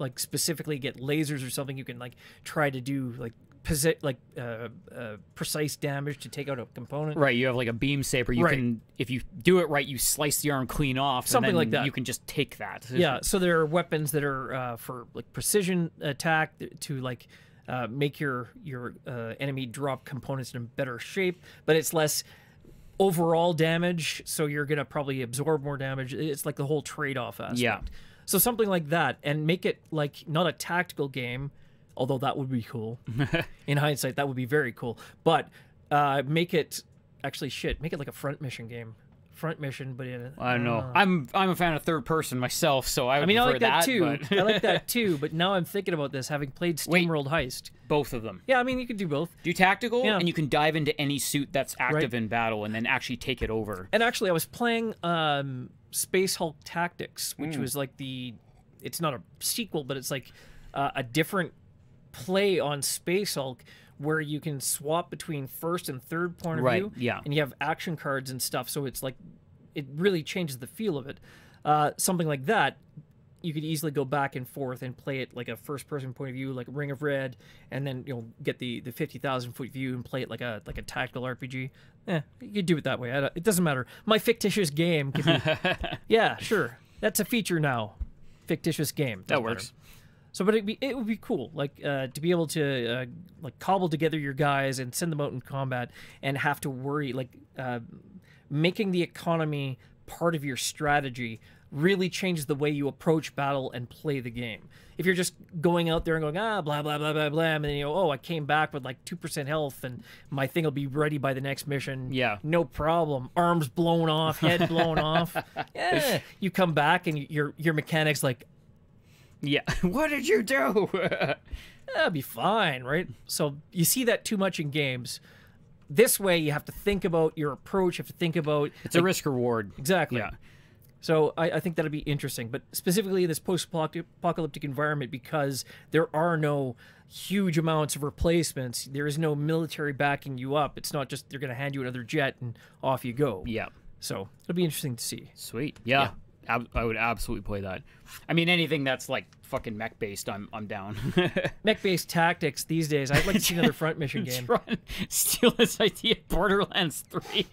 like specifically get lasers or something, you can like try to do like posi- like uh, uh, precise damage to take out a component. Right, you have like a beam saber. You Right. can, if you do it right, you slice the arm clean off. and Something then like that. You can just take that. Yeah, so there are weapons that are uh, for like precision attack to like uh, make your your uh, enemy drop components in better shape, but it's less overall damage, so you're gonna probably absorb more damage. It's like the whole trade-off aspect. Yeah. So something like that, and make it like not a tactical game, although that would be cool. In hindsight, that would be very cool. But uh, make it actually shit. Make it like a front mission game. Front mission, but in I don't know. I'm I'm a fan of third person myself, so I, would I mean, I like that, too. but- I like that too. But now I'm thinking about this, having played Wait. SteamWorld Heist. both of them. Yeah, I mean, you could do both. Do tactical, Yeah. and you can dive into any suit that's active Right. in battle, and then actually take it over. And actually, I was playing um, Space Hulk Tactics, which Hmm. was like the. It's not a sequel, but it's like uh, a different play on Space Hulk where you can swap between first and third point of Right, view. yeah. And you have action cards and stuff, so it's like it really changes the feel of it. Uh, something like that. You could easily go back and forth and play it like a first person point of view, like Ring of Red, and then you know get the the fifty thousand foot view and play it like a like a tactical RPG. yeah you could do it that way. I don't- it doesn't matter. My fictitious game. Could be, yeah, sure. That's a feature now. Fictitious game. That Doesn't matter. works. So, but it'd be, it would be cool, like uh, to be able to uh, like cobble together your guys and send them out in combat and have to worry, like uh, making the economy part of your strategy really changes the way you approach battle and play the game. If you're just going out there and going ah blah blah blah blah blah, and then you know oh I came back with like two percent health and my thing will be ready by the next mission. Yeah. no problem. Arms blown off, head blown off. Yeah, you come back and your your mechanics like Yeah. what did you do? that'll be fine, right? So you see that too much in games. This way, you have to think about your approach. You have to think about it's a risk reward. exactly. Yeah. So I, I think that'll be interesting, but specifically in this post-apocalyptic environment, because there are no huge amounts of replacements. There is no military backing you up. It's not just they're going to hand you another jet and off you go. Yeah. So it'll be interesting to see. Sweet. Yeah. Ab- I would absolutely play that. I mean, anything that's like fucking mech based, I'm I'm down. Mech-based tactics these days. I'd like to see another front mission game. Steal this idea. Borderlands Three.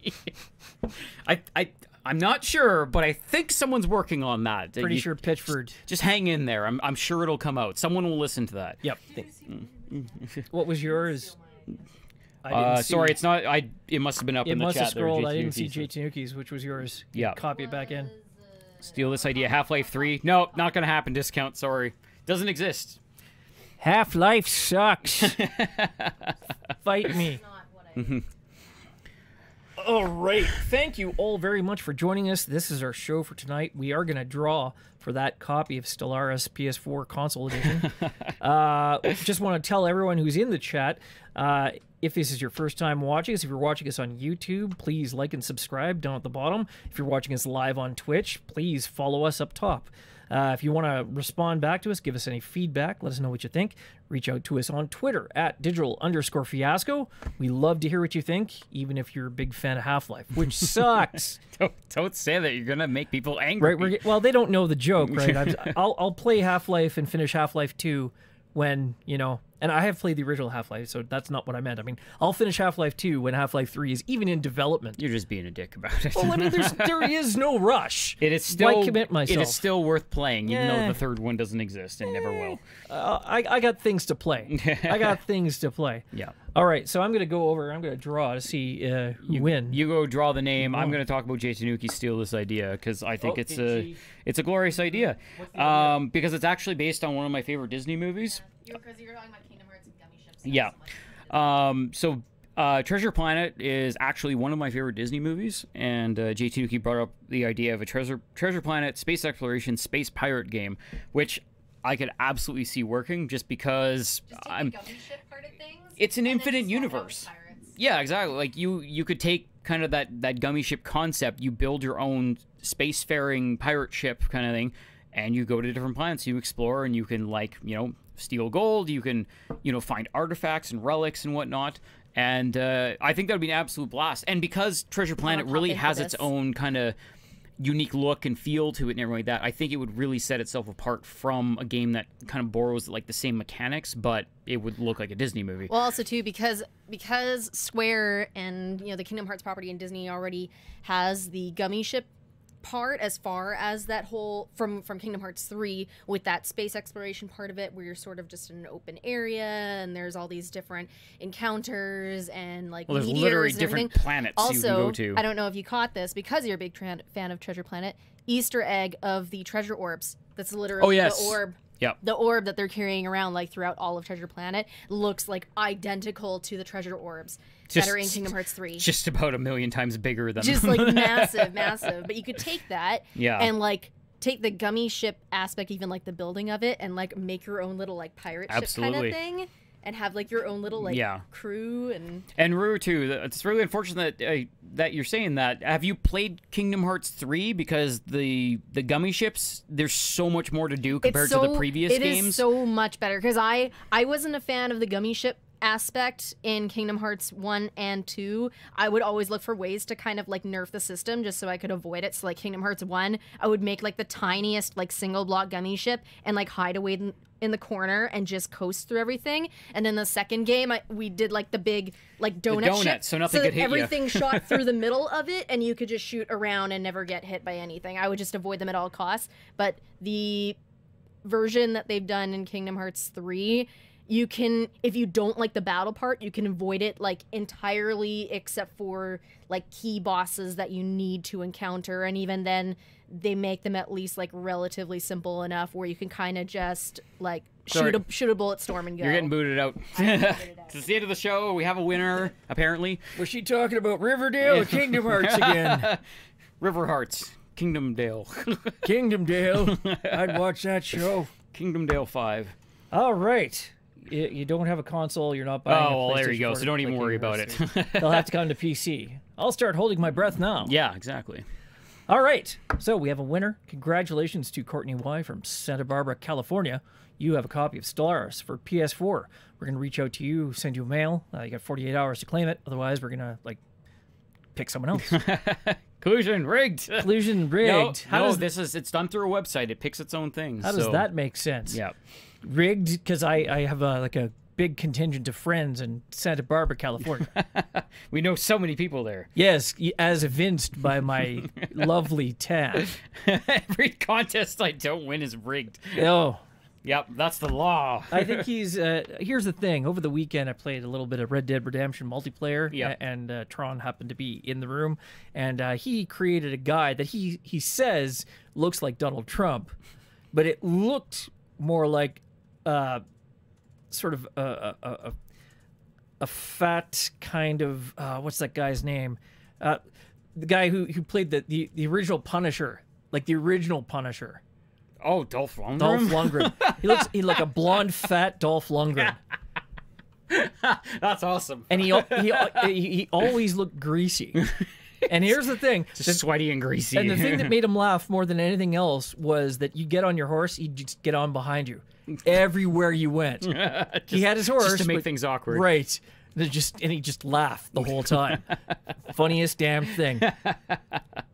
I I I'm not sure, but I think someone's working on that. Pretty You- sure Pitchford. Just hang in there. I'm I'm sure it'll come out. Someone will listen to that. Yep. what was yours? I Uh, see. sorry, it's not. I. It must have been up It in the must chat. have there, scrolled. I didn't see JTUKs. J Tanukis, which was yours. Yeah. Copy it back in. Steal this idea. Half Life Three. No, not gonna happen. Discount. Sorry, doesn't exist. Half Life sucks. Fight me. All right. Thank you all very much for joining us. This is our show for tonight. We are going to draw for that copy of Stellaris PS4 console edition. uh, just want to tell everyone who's in the chat uh, if this is your first time watching us, if you're watching us on YouTube, please like and subscribe down at the bottom. If you're watching us live on Twitch, please follow us up top. Uh, if you want to respond back to us, give us any feedback, let us know what you think. Reach out to us on Twitter at digital underscore fiasco. We love to hear what you think, even if you're a big fan of Half Life, which sucks. Don't, don't say that. You're gonna make people angry. right? We're, well, they don't know the joke, right? I'll, I'll play Half Life and finish Half Life 2 when, you know, and I have played the original Half Life, so that's not what I meant. I mean, I'll finish Half Life 2 when Half Life 3 is even in development. You're just being a dick about it. Well, I mean, there's, there is no rush. It is still Why commit myself? It is still worth playing, even though the third one doesn't exist and never will. Uh, I, I got things to play. I got things to play. Yeah. All right, so I'm going to go over. I'm going to draw to see uh, who win. You go draw the name. I'm going to talk about Jay Tanuki steal this idea because I think Oh, it's a she- it's a glorious idea. Um, because it's actually based on one of my favorite Disney movies. Because you're talking about Kingdom Hearts and gummy ships. Yeah. Um, so uh, Treasure Planet is actually one of my favorite Disney movies, and uh, Jay Tanuki brought up the idea of a treasure Treasure Planet space exploration space pirate game, which I could absolutely see working just because I'm. part of things. It's an infinite just swap out with universe. Yeah, exactly. Like you, you could take kind of that that gummy ship concept. You build your own spacefaring pirate ship kind of thing, and you go to different planets. You explore, and you can like you know steal gold. You can you know find artifacts and relics and whatnot. And uh, I think that would be an absolute blast. And because Treasure Planet really has its own kind of unique look and feel to it and everything like that, I think it would really set itself apart from a game that kind of borrows like the same mechanics, but it would look like a Disney movie. Well, also too because because Square and you know the Kingdom Hearts property and Disney already has the gummy ship part as far as that whole from from Kingdom Hearts 3 with that space exploration part of it where you're sort of just in an open area and there's all these different encounters and like Well, there's literally and different everything. planets also, you can go to. I don't know if you caught this because you're a big fan of Treasure Planet. Easter egg of the treasure orbs. That's literally Oh, yes. the orb Yep. the orb that they're carrying around like throughout all of Treasure Planet looks like identical to the treasure orbs Just- that are in Kingdom Hearts 3. just about a million times bigger than Just like massive, massive. But you could take that Yeah. and like take the gummy ship aspect, even like the building of it, and like make your own little like pirate ship kind of thing. And have like your own little like Yeah. crew and and Rue too. It's really unfortunate that uh, that you're saying that. Have you played Kingdom Hearts three? Because the the gummy ships, there's so much more to do compared so, to the previous it is games. so much better because I I wasn't a fan of the gummy ship aspect in Kingdom Hearts 1 and 2, I would always look for ways to kind of like nerf the system just so I could avoid it. So like Kingdom Hearts 1, I would make like the tiniest like single block gummy ship and like hide away in, in the corner and just coast through everything. And then the second game, I, we did like the big like donut, donut, ship, so nothing that could hit everything shot through the middle of it and you could just shoot around and never get hit by anything. I would just avoid them at all costs. But the version that they've done in Kingdom Hearts 3, you can if you don't like the battle part, you can avoid it like entirely except for like key bosses that you need to encounter and even then they make them at least like relatively simple enough where you can kind of just like Sorry. shoot a shoot a bullet storm and go. You're getting booted out. it's the end of the show. We have a winner, apparently. Was she talking about Riverdale or Kingdom Hearts again? River Hearts, Kingdom Dale. Kingdom Dale. I'd watch that show. Kingdom Dale 5. All right. You, don't have a console. You're not buying. a Oh, well, there you go. So don't even like worry about it. They'll have to come to PC. I'll start holding my breath now. yeah, exactly. All right. So we have a winner. Congratulations to Courtney Y from Santa Barbara, California. You have a copy of Stellaris for PS4. We're going to reach out to you, send you a mail. Uh, you got 48 hours to claim it. Otherwise, we're going to like pick someone else. Collusion rigged. Collusion rigged. No, how no, does, this is it's done through a website. It picks its own things. how does that make sense? Yeah. Rigged because I, I have a, like a big contingent of friends in Santa Barbara, California. We know so many people there. yes, as evinced by my lovely tan. Every contest I don't win is rigged. Oh, Yep, that's the law. I think he's. Uh, here's the thing. Over the weekend, I played a little bit of Red Dead Redemption multiplayer, Yeah. and uh, Tron happened to be in the room, and uh, he created a guy that he he says looks like Donald Trump, but it looked more like, uh, sort of a a, a, a- a fat kind of uh, what's that guy's name? Uh, the guy who who played the, the the original Punisher, like the original Punisher. Oh, Dolph Lundgren. Dolph Lundgren. he looks he like a blonde, fat Dolph Lundgren. That's awesome. and he he he, he always looked greasy. And here's the thing. Just sweaty and greasy. And the thing that made him laugh more than anything else was that you get on your horse, he'd just get on behind you everywhere you went. he had his horse Just to make but- things awkward. right? And just and he just laughed the whole time. Funniest damn thing.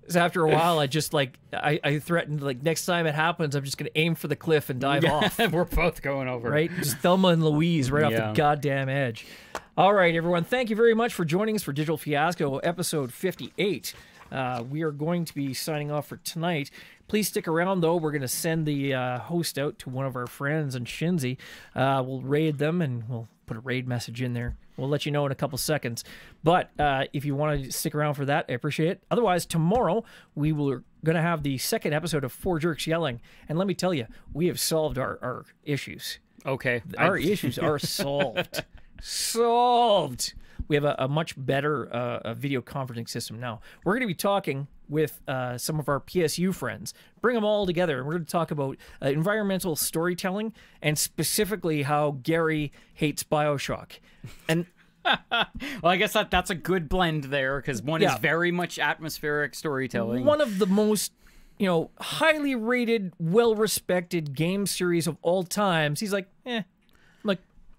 So after a while, I just like I, I threatened like next time it happens, I'm just gonna aim for the cliff and dive off. And we're both going over. right? Just Thelma and Louise right off the goddamn edge. All right, everyone. Thank you very much for joining us for Digital Fiasco episode 58. Uh, we are going to be signing off for tonight. Please stick around, though. We're going to send the uh, host out to one of our friends in Shinzi. Uh, we'll raid them and we'll put a raid message in there. We'll let you know in a couple seconds. But uh, if you want to stick around for that, I appreciate it. Otherwise, tomorrow we will going to have the second episode of Four Jerks Yelling. And let me tell you, we have solved our, our issues Okay. our I- issues are solved. Solved. We have a, a much better uh, a video conferencing system now. We're going to be talking with uh, some of our PSU friends, bring them all together, and we're going to talk about uh, environmental storytelling and specifically how Gary hates Bioshock. And well, I guess that that's a good blend there because one Yeah. is very much atmospheric storytelling. one of the most you know highly rated, well respected game series of all times. He's like, eh,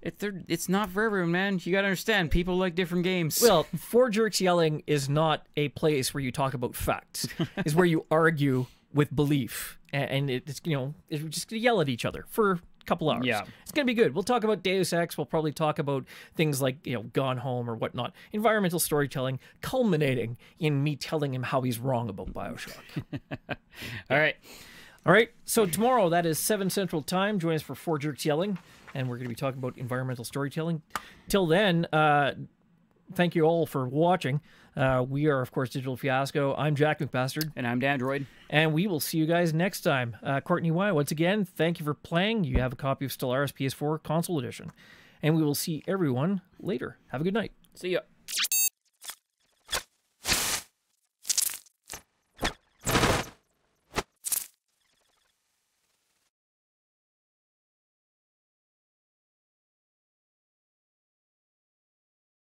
I'm like It, they're- it's not for everyone, man. You gotta understand. People like different games. Well, Four Jerks Yelling is not a place where you talk about facts. is where you argue with belief, and it's you know it's just gonna yell at each other for a couple hours. Yeah. it's gonna be good. We'll talk about Deus Ex. We'll probably talk about things like you know Gone Home or whatnot. Environmental storytelling, culminating in me telling him how he's wrong about Bioshock. all right. All right. So tomorrow, that is 7 Central Time. Join us for Four Jerks Yelling, and we're going to be talking about environmental storytelling. Till then, uh, thank you all for watching. Uh, we are, of course, Digital Fiasco. I'm Jack McBastard, And I'm Dandroid. and we will see you guys next time. Uh, Courtney Y, once again, thank you for playing. You have a copy of Stellaris PS4 Console Edition. And we will see everyone later. Have a good night. See ya.